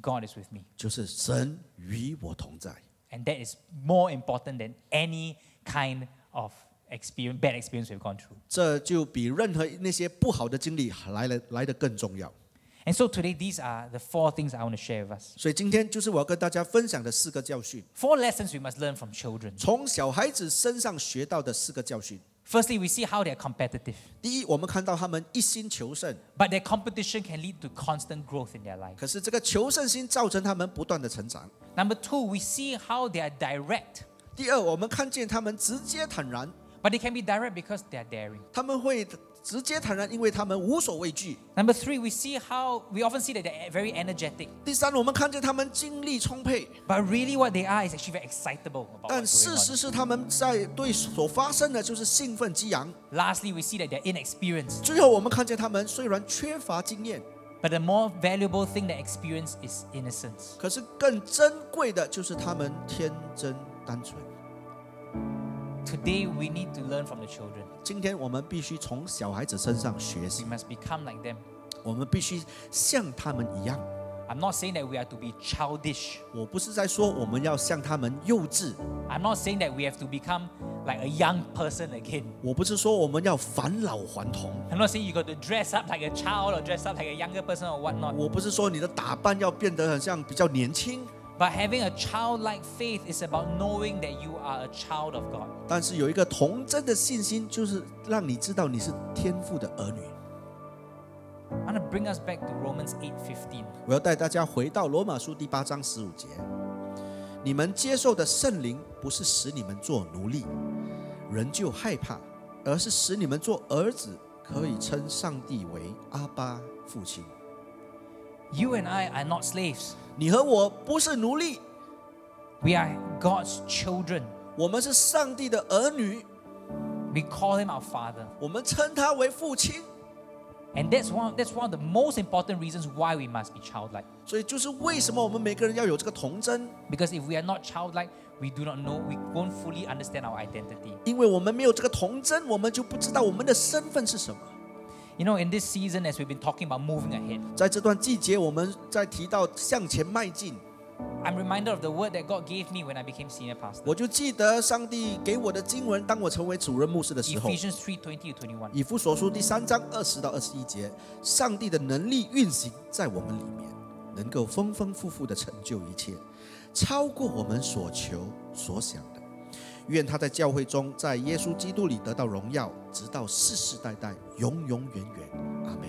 S8: God is with me.
S1: 就是神与我同在。
S8: And that is more important than any kind of experience, bad experience we've gone through.
S1: 这就比任何那些不好的经历来的来的更重要。
S8: And so today, these are the four things I want to share with us.
S1: 所以今天就是我要跟大家分享的四个教训，
S8: Four lessons we must learn from children.
S1: 从小孩子身上学到的四个教训。
S8: Firstly, we see how they're competitive,
S1: 第一，我们看到他们一心求胜，
S8: but their competition can lead to constant growth in their life.
S1: 可是这个求胜心造成他们不断的成长。
S8: Number two, we see how they are direct,
S1: 第二，我们看见他们直接坦然，
S8: but they can be direct because they are daring.
S1: 他们会直接坦然，因为他们无所畏惧。
S8: Number three, we see how we often see that they're very energetic,
S1: 第三，我们看见他们精力充沛，
S8: but really what they are is actually very excitable about
S1: 但
S8: what's
S1: 事
S8: going
S1: 实
S8: on.
S1: 是他们在对所发生的就是兴奋激昂。
S8: Lastly, we see that they're inexperienced,
S1: 最后，我们看见他们虽然缺乏经验，
S8: but the more valuable thing they experience is innocence.
S1: 可是更珍贵的就是他们天真单纯。
S8: Today, we need to learn from the children.
S1: 今天我们必须从小孩子身上学习
S8: We，must become like them.
S1: 我们必须像他们一样。
S8: I'm not saying that we are to be childish.
S1: 我不是在说我们要像他们幼稚，
S8: I'm not saying that we have to become like a young person again.
S1: 我不是说我们要返老还童，
S8: I'm not saying you got to dress up like a child or dress up like a younger person or whatnot.
S1: 我不是说你的打扮要变得很像比较年轻，
S8: But having a childlike faith is about knowing that you are a child of God.
S1: 但是有一个童真的信心，就是让你知道你是天父的儿女。
S8: I want to bring us back to Romans 8:15.
S1: 我要带大家回到罗马书第八章十五节：你们接受的圣灵不是使你们做奴隶，人就害怕，而是使你们做儿子，可以称上帝为阿巴父亲。
S8: You and I are not slaves.
S1: 你和我不是奴隶，
S8: We are God's children.
S1: 我们是上帝的儿女，
S8: We call him our father.
S1: 我们称他为父亲。
S8: And that's one that's one of the most important reasons why we must be childlike.
S1: 所以就是为什么我们每个人要有这个童真，
S8: Because if we are not childlike, we do not know, we won't fully understand our identity.
S1: 因为我们没有这个童真，我们就不知道我们的身份是什么。
S8: You know, in this season, as we've been talking about moving ahead,
S1: 在这段季节，我们在提到向前迈进
S8: ，I'm reminded of the word that God gave me when I became senior pastor.
S1: 我就记得上帝给我的经文，当我成为主任牧师的时候
S8: ，Ephesians 3:20 to 21.
S1: 以弗所书第三章二十到二十一节，上帝的能力运行在我们里面，能够丰丰富富的成就一切，超过我们所求所想的。愿他在教会中，在耶稣基督里得到荣耀，直到世世代代，永永远远。阿门。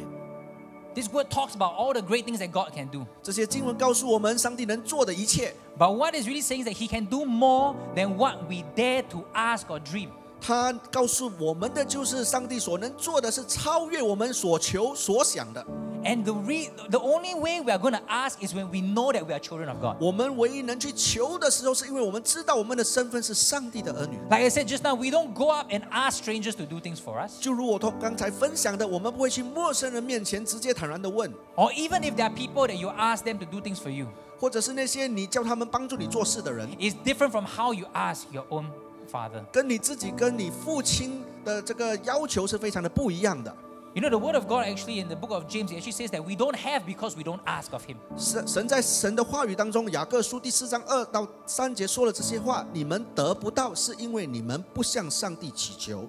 S8: This word talks about all the great things that God can do.
S1: 这些经文告诉我们，上帝能做的一切。
S8: But what is really saying is that He can do more than what we dare to ask or dream.
S1: 他告诉我们的就是，上帝所能做的是超越我们所求所想的。
S8: And the, re- the only way we are going to ask is when we know that we are children of God.
S1: 我们唯一能去求的时候，是因为我们知道我们的身份是上帝的儿女。
S8: Like I said just now, we don't go up and ask strangers to do things for us.
S1: 就如我刚刚才分享的，我们不会去陌生人面前直接坦然的问，
S8: Or even if there are people that you ask them to do things for you.
S1: 或者是那些你叫他们帮助你做事的人，
S8: is different from how you ask your own father.
S1: 跟你自己跟你父亲的这个要求是非常的不一样的。
S8: You know, the word of God actually in the book of James it actually says that we don't have because we don't ask of him.
S1: 神神在神的话语当中，雅各书第四章二到三节说了这些话：你们得不到，是因为你们不向上帝祈求；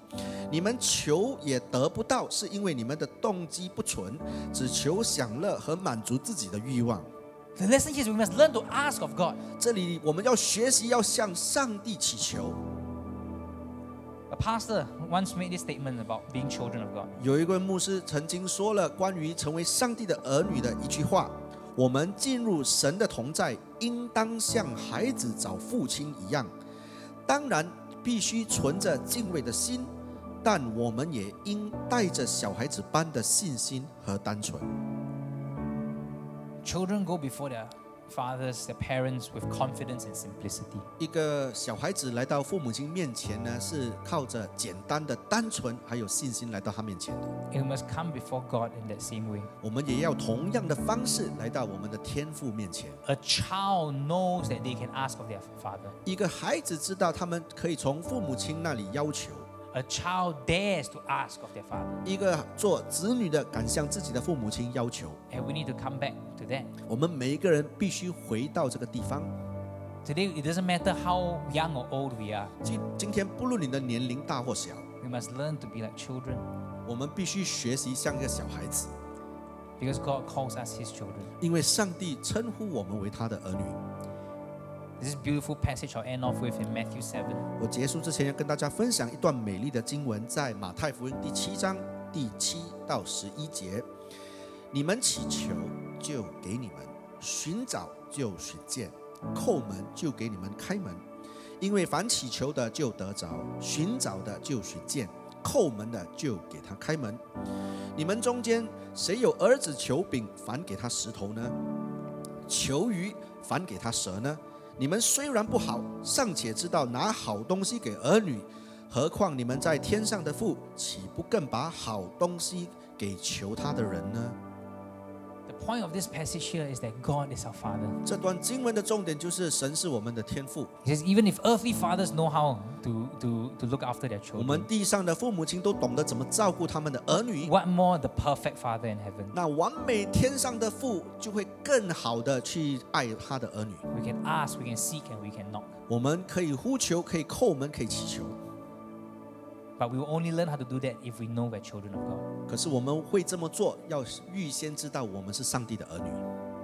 S1: 你们求也得不到，是因为你们的动机不纯，只求享乐和满足自己的欲望。
S8: The lesson here is we must learn to ask of God.
S1: 这里我们要学习要向上帝祈求。
S8: Pastor once made this statement about being children of God.
S1: 有一位牧师曾经说了关于成为上帝的儿女的一句话：我们进入神的同在，应当像孩子找父亲一样。当然，必须存着敬畏的心，但我们也应带着小孩子般的信心和单纯。
S8: Children go before their fathers, their parents with confidence and simplicity.
S1: 一个小孩子来到父母亲面前呢，是靠着简单的单纯还有信心来到他面前的。
S8: We must come before God in that same way.
S1: 我们也要同样的方式来到我们的天父面前。
S8: A child knows that they can ask of their father.
S1: 一个孩子知道他们可以从父母亲那里要求，
S8: A child dares to ask of their father.
S1: 一个做子女的敢向自己的父母亲要求。
S8: And we need to come back to that.
S1: 我们每一个人必须回到这个地方。
S8: Today, it doesn't matter how young or old we are,
S1: 今今天不论你的年龄大或小，
S8: we must learn to be like children
S1: 我们必须学习像一个小孩子，
S8: because God calls us His children.
S1: 因为上帝称呼我们为他的儿女。
S8: This beautiful passage I'll end off with in Matthew 7.
S1: 我结束之前要跟大家分享一段美丽的经文，在马太福音第七章第七到十一节：你们祈求，就给你们；寻找，就寻见；叩门，就给你们开门。因为凡祈求的就得着，寻找的就寻见，叩门的就给他开门。你们中间谁有儿子求饼，反给他石头呢？求鱼，反给他蛇呢？你们虽然不好，尚且知道拿好东西给儿女，何况你们在天上的父，岂不更把好东西给求他的人呢？
S8: Point of this passage here is that God is our Father.
S1: 这段经文的重点就是神是我们的天父。
S8: He says, even if earthly fathers know how to, to, to look after their children,
S1: 我们地上的父母亲都懂得怎么照顾他们的儿女
S8: ，what more the perfect Father in heaven?
S1: 那完美天上的父就会更好的去爱他的儿女。
S8: We can ask, we can seek, and we can knock.
S1: 我们可以呼求，可以叩门，可以祈求。
S8: But we will only learn how to do that if we know we're children of God.
S1: 可是我们会这么做，要预先知道我们是上帝的儿女。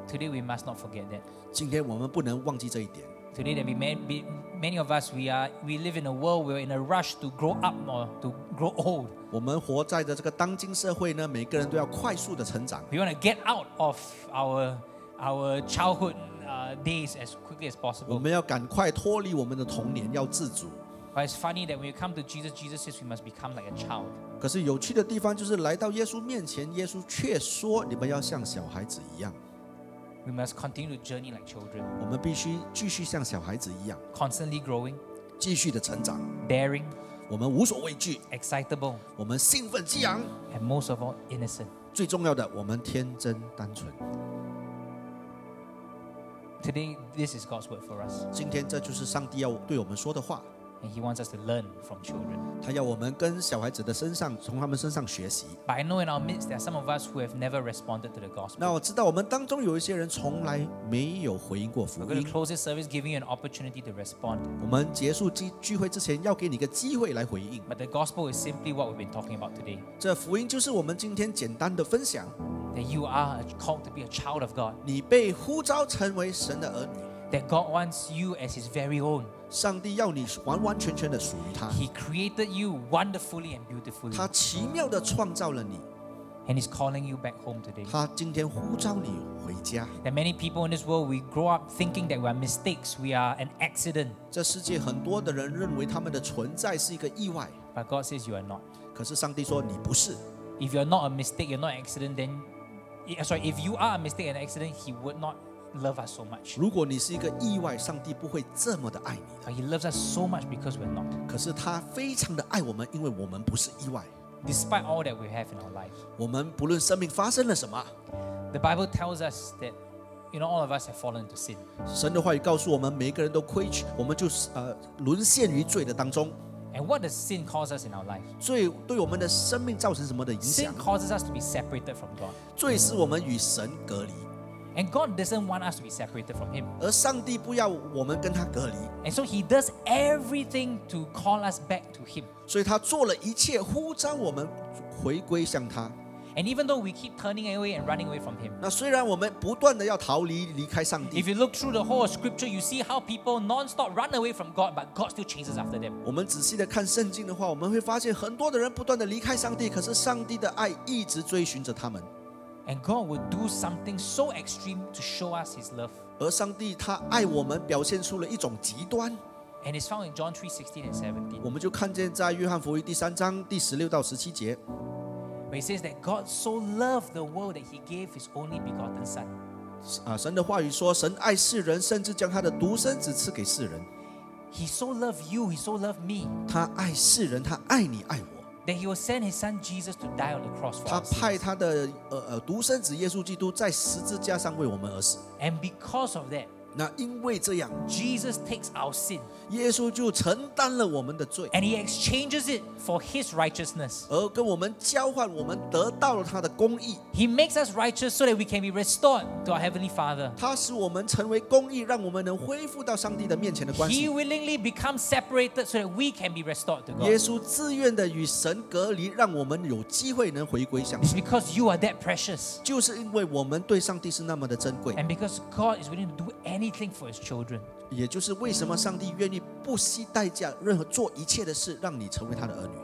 S8: Today we must not forget that.
S1: 今天我们不能忘记这一点。
S8: Today that we may be, many of us we are we live in a world we're in a rush to grow up or to grow old.
S1: 我们活在的这个当今社会呢，每个人都要快速的成长。
S8: We want to get out of our our childhood uh, days as quickly as
S1: 我
S8: possible.
S1: 们要赶快脱离我们的童年，要自主。
S8: But it's funny that when you come to Jesus, Jesus says we must become like a child.
S1: 可是有趣的地方就是来到耶稣面前，耶稣却说：“你们要像小孩子一样。
S8: We must continue to journey like children,
S1: ”我们必须继续像小孩子一样，
S8: constantly growing,
S1: 继续的成长。
S8: daring,
S1: 我们无所畏惧，
S8: excitable,
S1: 我们兴奋激昂。
S8: and most of all, innocent.
S1: 最重要的，我们天真单纯。
S8: Today, this is God's word for us,
S1: 今天这就是上帝要对我们说的话。
S8: And He wants us to learn from children.
S1: 他要我们跟小孩子的身上，从他们身上学习。
S8: But I know in our midst there are some of us who have never responded to the
S1: 那
S8: gospel.
S1: 那我知道我们当中有一些人从来没有回应过福
S8: We're going to。close this service giving you an opportunity to respond.
S1: 我们结束聚聚会之前，要给你个机会来回应。
S8: But the gospel is simply what we've been talking about today.
S1: 这福音就是我们今天简单的分享。
S8: That you are called to be a child of God.
S1: 你被呼召成为神的儿女，
S8: That God wants you as His very own.
S1: 上帝要你完完全全的属于他。
S8: He created you wonderfully and beautifully.
S1: 他奇妙的创造了你，
S8: And He's calling you back home today.
S1: 他今天呼召你回家。
S8: That many people in this world, we grow up thinking that we are mistakes, we are an accident.
S1: 这世界很多的人认为他们的存在是一个意外，
S8: But God says you are not.
S1: 可是上帝说你不是。
S8: If you're not a mistake, you're not an accident, then eh, sorry, if you are a mistake and an accident, He would not love us so much.
S1: 如果你是一个意外，上帝不会这么的爱你的。
S8: But He loves us so much because we're not.
S1: 可是他非常的爱我们，因为我们不是意外。
S8: Despite all that we have in our life.
S1: 我们不论生命发生了什么，
S8: The Bible tells us that you know, all of us have fallen into sin.
S1: 神的话语告诉我们，每一个人都亏缺，我们就是呃沦陷于罪的当中。
S8: And what does sin cause us in our life?
S1: 罪对我们的生命造成什么的影
S8: Sin
S1: 响？
S8: causes us to be separated from God.
S1: 罪使我们与神隔离，
S8: And God doesn't want us to be separated from Him.
S1: 而上帝不要我们跟他隔离，
S8: And so He does everything to call us back to Him.
S1: 所以他做了一切，呼召我们回归向他。
S8: And even though we keep turning away and running away from Him,
S1: 那虽然我们不断的要逃离离开上
S8: if
S1: 帝，
S8: you look through the whole of Scripture, you see how people non-stop run away from God, but God still chases after them.
S1: 我们仔细的看圣经的话，我们会发现很多的人不断的离开上帝，可是上帝的爱一直追寻着他们。
S8: And God will do something so extreme to show us His love.
S1: 而上帝他爱我们，表现出了一种极端。
S8: And it's found in John 3 16 and 17,
S1: 我们就看见在约翰福音第三章第十六到十七节，
S8: where He says that God so loved the world that He gave His only begotten Son.
S1: 啊，神的话语说，神爱世人，甚至将他的独生子赐给世人。
S8: He so loved you, He so loved me,
S1: 他爱世人，他爱你，爱我。
S8: that He will send His Son Jesus to die on the cross for
S1: 他
S8: us.
S1: 派他的呃呃独生子耶稣基督在十字架上为我们而死。
S8: And because of that,
S1: 那因为这样，
S8: Jesus takes our sin
S1: 耶稣就承担了我们的罪，
S8: and He exchanges it for His righteousness.
S1: 而跟我们交换，我们得到了他的公义。
S8: He makes us righteous so that we can be restored to our Heavenly Father.
S1: 他使我们成为公义，让我们能恢复到上帝的面前的关
S8: He
S1: 系。
S8: willingly becomes separated so that we can be restored to
S1: 耶
S8: God.
S1: 稣自愿的与神隔离，让我们有机会能回归向
S8: It's
S1: 神。
S8: because you are that precious.
S1: 就是因为我们对上帝是那么的珍贵，
S8: And because God is willing to do anything for His children.
S1: 也就是为什么上帝愿意不惜代价，任何做一切的事，让你成为他的儿女。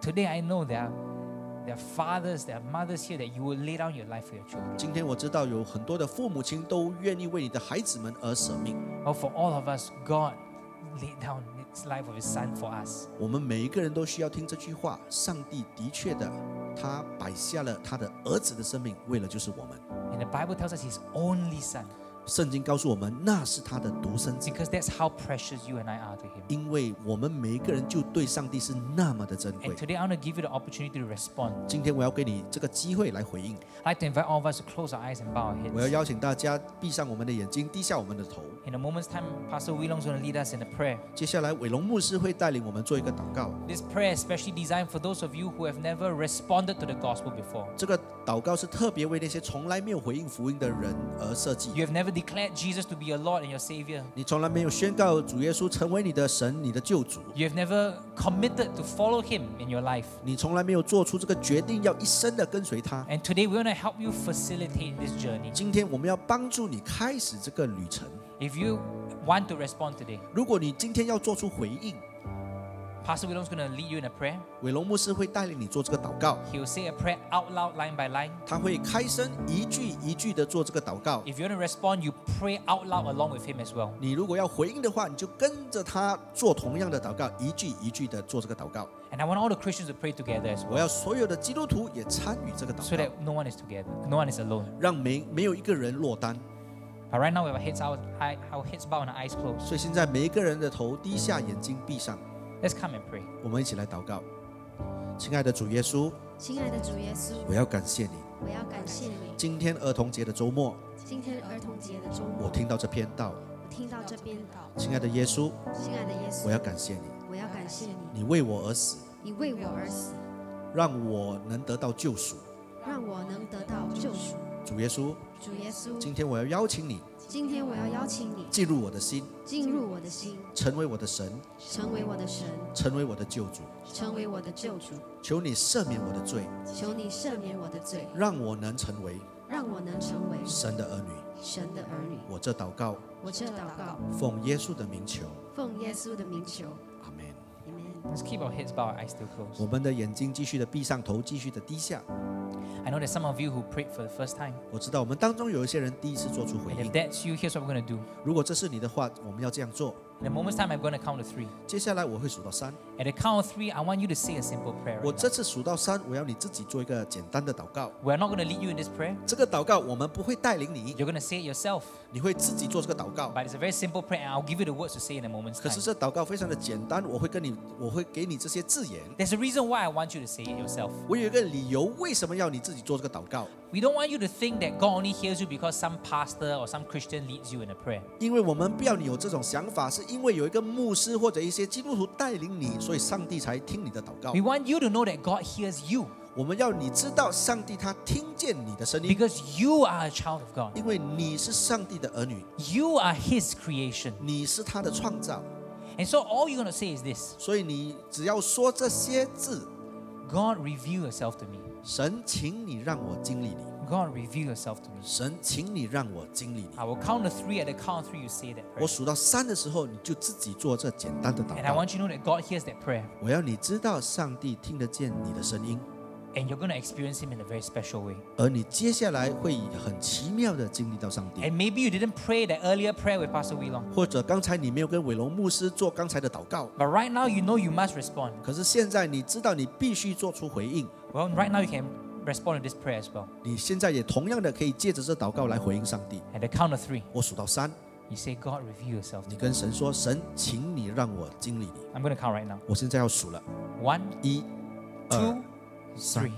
S8: Today I know there are, there are fathers, there are mothers here that you will lay down your life for your children.
S1: 今天我知道有很多的父母亲都愿意为你的孩子们而舍命。
S8: Well, for all of us, God laid down His life of His Son for us.
S1: 我们每一个人都需要听这句话：上帝的确的，他摆下了他的儿子的生命，为了就是我们。
S8: And the Bible tells us His only Son
S1: 圣经告诉我们，那是他的独生子。
S8: Because that's how precious you and I are to Him.
S1: 因为我们每一个人就对上帝是那么的珍
S8: And I want to give you the opportunity to respond.
S1: 今天我要给你这个机会来回应
S8: ，I'd like to invite all of us to close our eyes and bow our heads.
S1: 邀请大家闭上我们的眼睛，低下我们的头。
S8: In a moment's time, Pastor Wee Long's going to lead us in a prayer.
S1: 接下来，伟龙牧师会带领我们做一个祷告。
S8: This prayer is specially designed for those of you who have never responded to the gospel before.
S1: 这个祷告是特别为那些从来没有回应福音的人而设计
S8: You。have never declared Jesus to be your Lord and your Savior.
S1: 你从来没有宣告主耶稣成为你的神、你的救主。
S8: You have never committed to follow Him in your life.
S1: 你从来没有做出这个决定，要一生的跟随他。
S8: And today we want to help you facilitate this journey.
S1: 今天我们要帮助你开始这个旅程。
S8: If you want to respond today,
S1: 如果你今天要做出回应，
S8: Pastor Willem is going to lead you in a prayer.
S1: 伟龙牧师会带领你做这个祷告
S8: ，He will say a prayer out loud, line by line.
S1: 他会开声一句一句的做这个祷告。
S8: If you want to respond, you pray out loud along with him as well.
S1: 你如果要回应的话，你就跟着他做同样的祷告，一句一句的做这个祷告。
S8: And I want all the Christians to pray together as
S1: 我
S8: well,
S1: 要所有的基督徒也参与这个祷告 so 告
S8: that，no one is together, no one is alone.
S1: 让没没有一个人落单。
S8: But right now, we have our heads out, eye- our heads bowed and our eyes closed.
S1: 所以现在每一个人的头低下，眼睛闭上，
S8: Let's come and pray.
S1: 我们一起来祷告。亲爱的主耶稣，
S5: 亲爱的主耶稣，
S1: 我要感谢你。
S5: 我要感谢你。
S1: 今天儿童节的周末，
S5: 今天儿童节的周末我，
S1: 听到这篇道，
S5: 我听到这篇道，
S1: 亲爱的耶稣，
S5: 亲爱的耶稣，
S1: 我要感谢你，
S5: 我要感谢你，
S1: 你为我而死，
S5: 你为我而死，
S1: 让我能得到救赎。
S5: 让我能得到救赎。
S1: 主耶稣，
S5: 主耶稣，
S1: 今天我要邀请你
S5: 今天我要邀请你
S1: 进入我的心，
S5: 进入我的心，
S1: 成为我的神，
S5: 成为我的神，
S1: 成为我的救主。
S5: 成为我的救主。
S1: 求你赦免我的罪，
S5: 求你赦免我的罪，
S1: 让我能成为
S5: 让我能成为
S1: 神的儿女。
S5: 神的儿女。
S1: 我这祷告，
S5: 我这祷告，
S1: 奉耶稣的名求，
S5: 奉耶稣的名求。
S1: 阿门。
S5: Amen。
S8: Let's keep our heads bowed, our eyes still closed.
S1: 我们的眼睛继续的闭上，头继续的低下。
S8: I know there's some of you who prayed for the first time.
S1: 我知道我们当中有一些人第一次做出回
S8: And if
S1: 应。
S8: that's you, here's what we're going to do.
S1: 如果这是你的话，我们要这样做。
S8: In a moment's time, I'm going to count to three.
S1: 接下来我会数到三，
S8: At the count of three, I want you to say a simple prayer.
S1: 我
S8: Right
S1: 这
S8: now.
S1: 次数到三，我要你自己做一个简单的祷告。
S8: We're not going to lead you in this prayer.
S1: 这个祷告我们不会带领你，
S8: You're going to say it yourself.
S1: 你会自己做这个祷告。
S8: But it's a very simple prayer, and I'll give you the words to say in a moment's
S1: 可
S8: time.
S1: 是这祷告非常的简单，我会跟你，我会给你这些字眼。
S8: There's a reason why I want you to say it yourself.
S1: 我有一个理由，为什么要你自己做这个祷告？
S8: we don't want you to think that God only hears you because some pastor or some Christian leads you in a prayer.
S1: 因为我们不要你有这种想法，是因为有一个牧师或者一些基督徒带领你， 所以上帝才听你的祷告
S8: We。want you to know that God hears you
S1: 我们要你知道，上帝他听见你的声音，
S8: because you are a child of God.
S1: 因为你是上帝的儿女，
S8: You are His creation.
S1: 你是他的创造，
S8: And so all you're going to say is this
S1: 所以你只要说这些字，
S8: God, reveal yourself to me.
S1: 神，请你让我经历你，
S8: God, reveal yourself to me.
S1: 神，请你让我经历你。
S8: I will count to three. At the count of three, you say that
S1: 我
S8: prayer.
S1: 数到三的时候，你就自己做这简单的祷
S8: And I
S1: 告。
S8: want you to know that God hears that prayer.
S1: 我要你知道，上帝听得见你的声音，
S8: And you're going to experience Him in a very special way.
S1: 而你接下来会很奇妙的经历到上帝。
S8: And maybe you didn't pray that earlier prayer with Pastor Wee Long.
S1: 或者刚才你没有跟伟龙牧师做刚才的祷告，
S8: But right now, you know you must respond.
S1: 可是现在你知道你必须做出回应。
S8: Well, right now, you can respond to this prayer as well.
S1: 你现在也同样的可以借着这祷告来回应上帝。
S8: At the count of three,
S1: 我数到三，
S8: you say, God, reveal yourself to
S1: 你
S8: me.
S1: 跟神说：“神，请你让我经历你。
S8: I'm going to count right now.
S1: ”我现在要数了，
S8: One,
S1: 一、二
S8: two,、
S1: 三
S8: three.。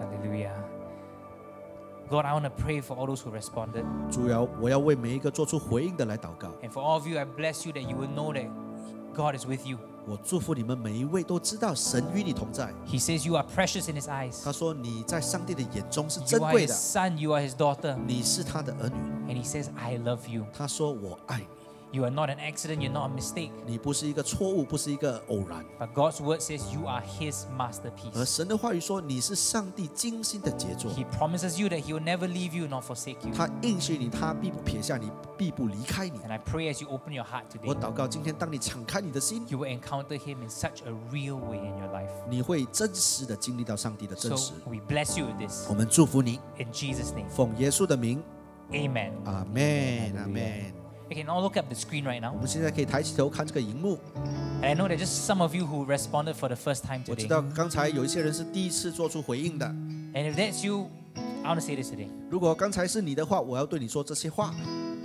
S8: Hallelujah. God, I want to pray for all those who responded.
S1: 主要我要为每一个做出回应的来祷告。
S8: And for all of you, I bless you that you will know that God is with you.
S1: 我祝福你们每一位都知道神与你同在。
S8: He says you are precious in His eyes.
S1: 他说你在上帝的眼中是珍贵的
S8: You are
S1: 贵
S8: His
S1: 的
S8: ，son, you are His daughter.
S1: 你是他的儿女。
S8: And He says, I love you.
S1: 他说我爱你，
S8: You are not an accident, you're not a mistake.
S1: 你不是一个错误，不是一个偶然。
S8: But God's word says you are His
S1: 而
S8: masterpiece.
S1: 神的话语说你是上帝精心的杰作。
S8: He promises you that He will never leave you nor forsake you.
S1: 他应许你，他必不撇下你，必不离开你。
S8: And I pray as you open your heart
S1: 我
S8: today,
S1: 祷告，今天当你敞开你的心，
S8: you will encounter Him in such a real way in your life.
S1: 你会真实的经历到上帝的真
S8: So
S1: 实。
S8: we bless you with this
S1: 我们祝福你，
S8: in Jesus' name.
S1: 奉耶稣的名，
S8: Amen.
S1: 阿门，阿门。
S8: You can all look up the screen right now.
S1: 我们现在可以抬起头看这个荧幕。
S8: And I know that just some of you who responded for the first time
S1: 我知
S8: today.
S1: 道刚才有一些人是第一次做出回应的。
S8: And if that's you, I want to say this today.
S1: 如果刚才是你的话，我要对你说这些话。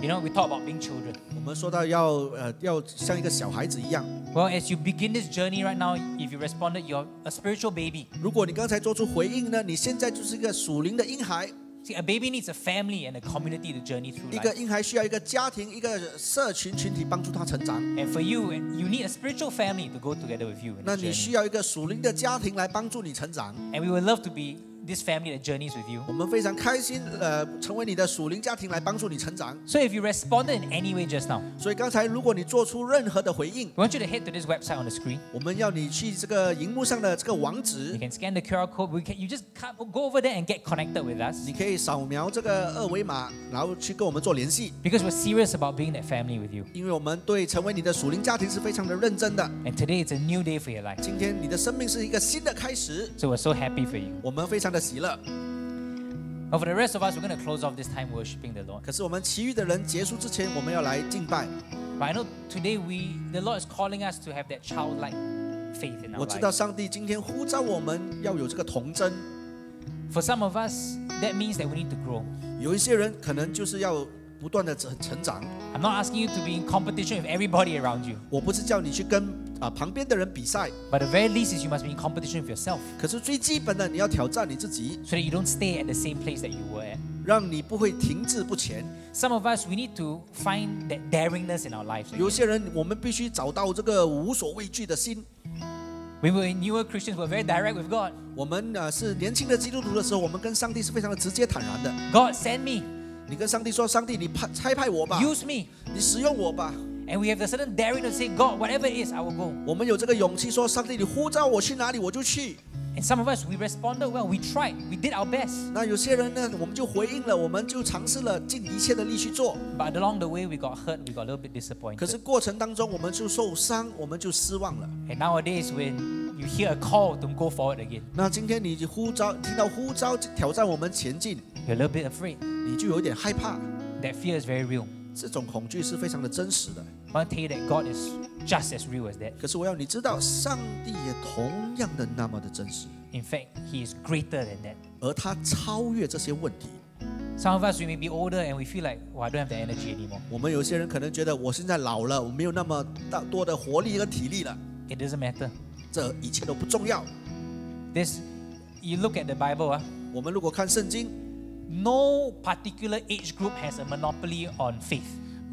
S8: You know, we talk about being children.
S1: 我们说到要呃要像一个小孩子一样。
S8: Well, as you begin this journey right now, if you responded, you're a spiritual baby.
S1: 如果你刚才做出回应呢，你现在就是一个属灵的婴孩。
S8: See, a baby needs a family and a community to journey through
S1: 一个
S8: life.
S1: 婴孩需要一个家庭、一个社群群体帮助他成长。
S8: And for you, you need a spiritual family to go together with you. In
S1: 那
S8: this
S1: 你需
S8: journey.
S1: 要一个属灵的家庭来帮助你成长。
S8: And we would love to be this family that journeys with you.
S1: 我们非常开心，呃，成为你的属灵家庭来帮助你成长。
S8: So if you responded in any way just now,
S1: 所以刚才如果你做出任何的回应，
S8: we want you to head to this website on the screen.
S1: 我们要你去这个荧幕上的这个网
S8: You
S1: 址，
S8: can scan the QR code. We can, you just ca- go over there and get connected with us
S1: 你可以扫描这个二维码，然后去跟我们做联系。
S8: because we're serious about being that family with you.
S1: 因为我们对成为你的属灵家庭是非常的认真的。
S8: And today it's a new day for your life.
S1: 今天你的生命是一个新的开始，
S8: So we're so happy for you.
S1: 我们非常的 喜乐。
S8: But for the rest of us, we're going to close off this time worshiping the Lord.
S1: 可是我们其余的人结束之前，我们要来敬拜。
S8: But I know today we, the Lord is calling us to have that childlike faith in our
S1: 我知道
S8: lives.
S1: 上帝今天呼召我们要有这个童真。
S8: For some of us, that means that we need to grow.
S1: 有一些人可能就是要 不断的成成长。
S8: I'm not asking you to be in competition with everybody around you.
S1: 我不是叫你去跟啊旁边的人比赛，
S8: But the very least is you must be in competition with yourself
S1: 可是最基本的你要挑战你自己，
S8: so that you don't stay at the same place that you were at.
S1: 让你不会停滞不前。
S8: Some of us, we need to find that daringness in our lives.
S1: 有
S8: again.
S1: 些人我们必须找到这个无所畏惧的心。
S8: When we were newer Christians, we were very direct with God.
S1: 我们呃是年轻的基督徒的时候，我们跟上帝是非常的直接坦然的。
S8: God, send me,
S1: 你跟上帝说：“上帝，你派差派我吧
S8: ，use me.
S1: 你使用我吧。
S8: And we have the certain daring to say, God, whatever it is, I will go. ”
S1: 我们有这个勇气说：“上帝，你呼召我去哪里，我就去。
S8: And some of us, we responded well. We tried. We did our best. ”
S1: 那有些人呢，我们就回应了，我们就尝试了，尽一切的力去做。
S8: But along the way, we got hurt. We got a little bit
S1: 可
S8: disappointed.
S1: 可是过程当中，我们就受伤，我们就失望了。
S8: And nowadays, when you hear a call, don't go forward again,
S1: 那今天你呼召，听到呼召挑战我们前进
S8: ，you're a little bit afraid.
S1: 你就有点害怕。
S8: That fear is very real.
S1: 这种恐惧是非常的真实的。
S8: I want to tell you that God is just as real as that.
S1: 可是我要你知道，上帝也同样的那么的真实，
S8: In fact, He is greater than that.
S1: 而他超越这些问题。
S8: Some of us, we may be older and we feel like, oh, I don't have the energy anymore.
S1: 我们有些人可能觉得我现在老了，我没有那么大多的活力跟体力了。
S8: It doesn't matter.
S1: 这一切都不重要。
S8: This, you look at the Bible, ah,
S1: 我们如果看圣经，
S8: no particular age group has a monopoly on faith.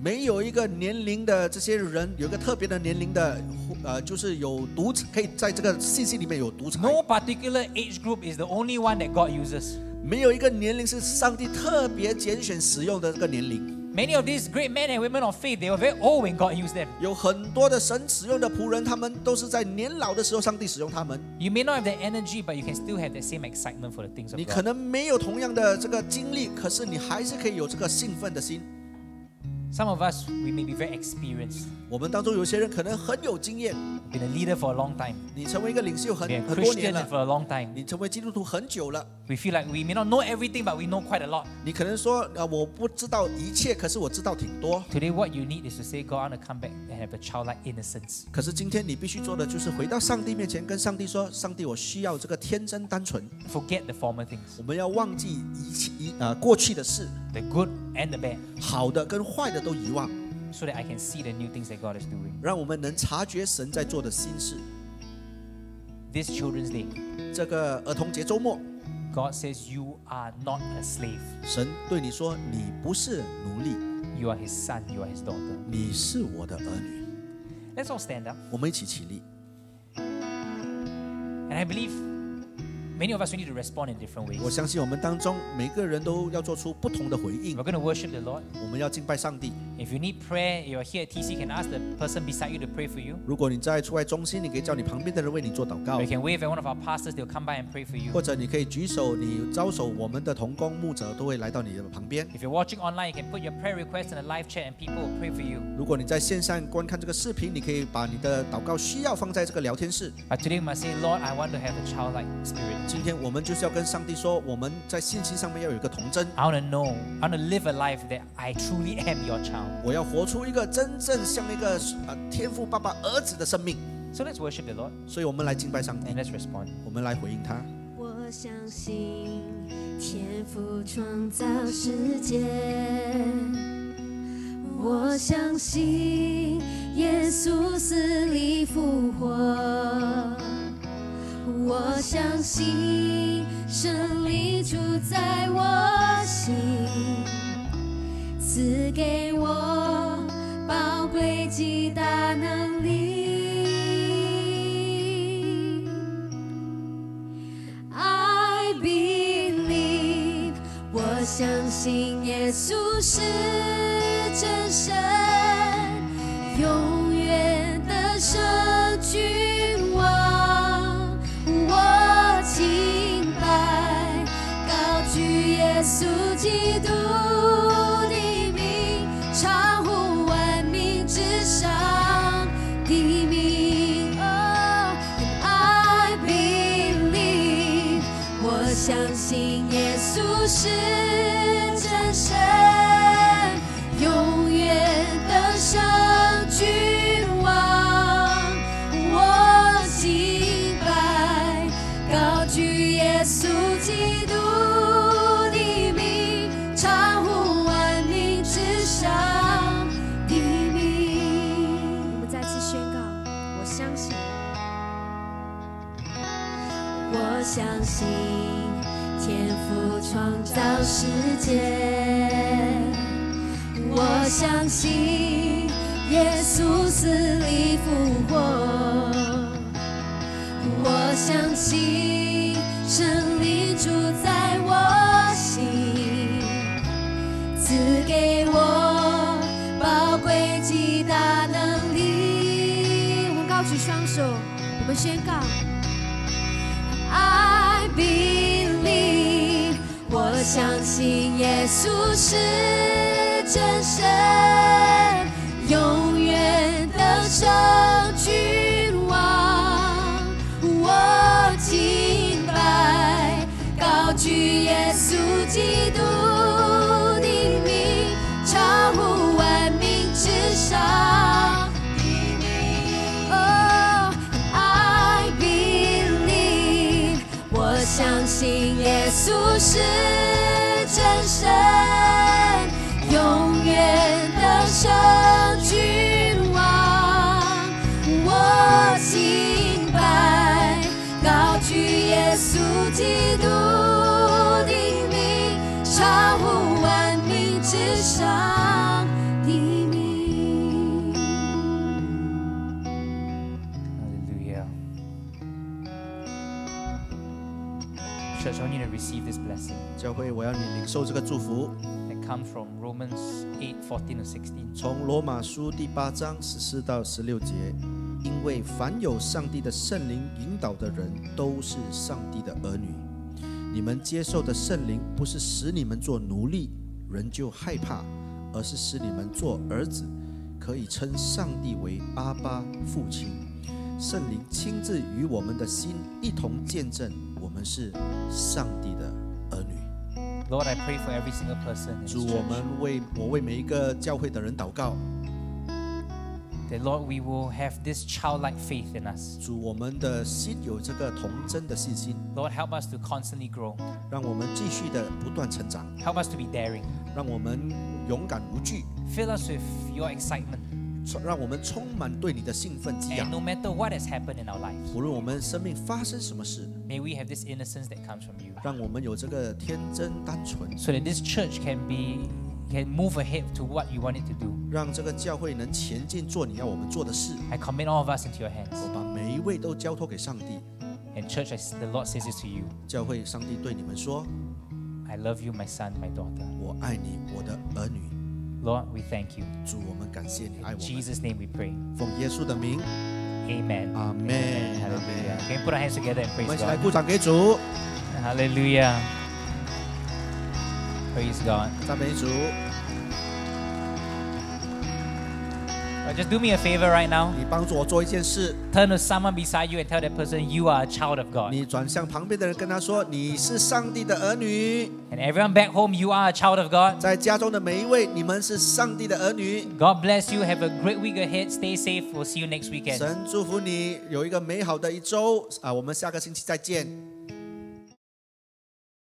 S1: 没有一个年龄的这些人有一个特别的年龄的，呃，就是有独可以在这个信息里面有独裁。
S8: No particular age group is the only one that God uses.
S1: 没有一个年龄是上帝特别拣选使用的这个年龄。
S8: Many of these great men and women of faith, they were very old when God used them.
S1: 有很多的神使用的仆人，他们都是在年老的时候，上帝使用他们。
S8: You may not have the energy, but you can still have the same excitement for the things of
S1: 你可.能没有同样的这个经历，可是你还是可以有这个兴奋的心。
S8: Some of us, we may be very experienced,
S1: 我们当中有些人可能很有经验
S8: ，been a leader for a long time,
S1: 你成为一个领袖很很多年了
S8: ，for a long time.
S1: 你成为基督徒很久了。
S8: We feel like we may not know everything, but we know quite a lot.
S1: 你可能说，呃，我不知道一切，可是我知道挺多。
S8: Today, what you need is to say, God, I want to come back and have a childlike innocence.
S1: 可是今天你必须做的就是回到上帝面前，跟上帝说：“上帝，我需要这个天真单纯。
S8: Forget the former things,
S1: 我们要忘记一切一呃过去的事
S8: ，the good and the bad,
S1: 好的跟坏的都遗忘，
S8: so that I can see the new things that God is doing.
S1: 让我们能察觉神在做的新事。
S8: This Children's Day,
S1: 这个儿童节周末，
S8: God says, You are not a slave.
S1: 神对你说：你不是奴隶，
S8: You are His son, you are His daughter.
S1: 你是我的儿女。
S8: Let's all stand up.
S1: 我们一起起立。
S8: And I believe many of us we need to respond in different
S1: 我
S8: ways.
S1: 相信我们当中每个人都要做出不同的回应
S8: We're。going to worship the Lord.
S1: 我们要敬拜上帝。
S8: If you need prayer, you're here at TC, you can ask the person beside you to pray for you.
S1: 如果你在出外中心，你可以叫你旁边的人为你做祷告
S8: Or you，can wave at one of our pastors, they'll come by and pray for you.
S1: 或者你可以举手，你招手，我们的同工牧者都会来到你的旁边。
S8: If you're watching online, you can put your prayer request in the live chat and people will pray for you.
S1: 如果你在线上观看这个视频，你可以把你的祷告需要放在这个聊天室。
S8: But today we must say, Lord, I want to have a childlike spirit.
S1: 今天我们就是要跟上帝说，我们在信心上面要有一个童真。
S8: I know, I live a life that I truly am your child.
S1: 我要活出一个真正像一个呃天父爸爸儿子的生命。
S8: So let's worship the Lord
S1: 所以我们来敬拜上帝
S8: and，let's respond.
S1: 我们来回应他。
S5: 我相信天父创造世界，我相信耶稣死里复活，我相信神灵住在我心，赐给我宝贵极大能力。I believe，我相信耶稣是真神，永相信，我
S9: 相信
S5: 天赋创造世界，我相信耶稣死里复活，我相信神灵住
S9: 宣告
S5: ，I believe，我相信耶稣是真神，永远的圣君王。我敬拜，高举耶稣基督稣是真神，永远的圣
S1: 教会，我要你领受这个祝福
S8: ，that comes from Romans 8 14 to 16.
S1: 从罗马书第八章十四到十六节。因为凡有上帝的圣灵引导的人，都是上帝的儿女。你们接受的圣灵，不是使你们做奴隶，人就害怕，而是使你们做儿子，可以称上帝为阿巴父亲。圣灵亲自与我们的心一同见证，我们是上帝的。
S8: Lord, I pray for every single person in this
S1: 主，我
S8: church
S1: 们为我为每一个教会的人祷告。
S8: that, Lord, we will have this childlike faith in us.
S1: 主，我们的心有这个童真的信心，
S8: Lord, help us to constantly grow.
S1: 让我们继续的不断成长，
S8: Help us to be daring.
S1: 让我们勇敢无惧，
S8: Fill us with your excitement.
S1: 让我们充满对你的兴奋激
S8: And
S1: 昂。
S8: no matter what has happened in our lives,
S1: 无论我们生命发生什么事，
S8: may we have this innocence that comes from you.
S1: 让我们有这个天真单纯，
S8: So that this church can be can move ahead to what you want it to do.
S1: 让这个教会能前进，做你要我们做的事。
S8: I commit all of us into your
S1: 我
S8: hands.
S1: 把每一位都交托给上帝。
S8: And church, I s the Lord says this to you.
S1: 教会，上帝对你们说
S8: I love you, my son, my daughter.：“
S1: 我爱你，我的儿女。
S8: Lord, we thank you.
S1: ”主，我们感谢你爱
S8: In
S1: 我们。
S8: Jesus' name we pray.
S1: 奉耶稣的名，
S8: Amen.
S1: Amen.
S8: Hallelujah. Can we put our hands together and
S1: 我
S8: praise
S1: 们一起来
S8: God?
S1: 鼓掌给主，
S8: Hallelujah. Praise God.
S1: 赞美主。
S8: just do me a favor right now.
S1: 你帮助我做一件事，
S8: Turn to someone beside you and tell that person you are a child of God.
S1: 你转向旁边的人，跟他说：“你是上帝的儿女。
S8: And everyone back home, you are a child of God.
S1: ”在家中的每一位，你们是上帝的儿女。
S8: God bless you. Have a great week ahead. Stay safe. We'll see you next weekend.
S1: 神祝福你有一个美好的一周啊！我们下个星期再见。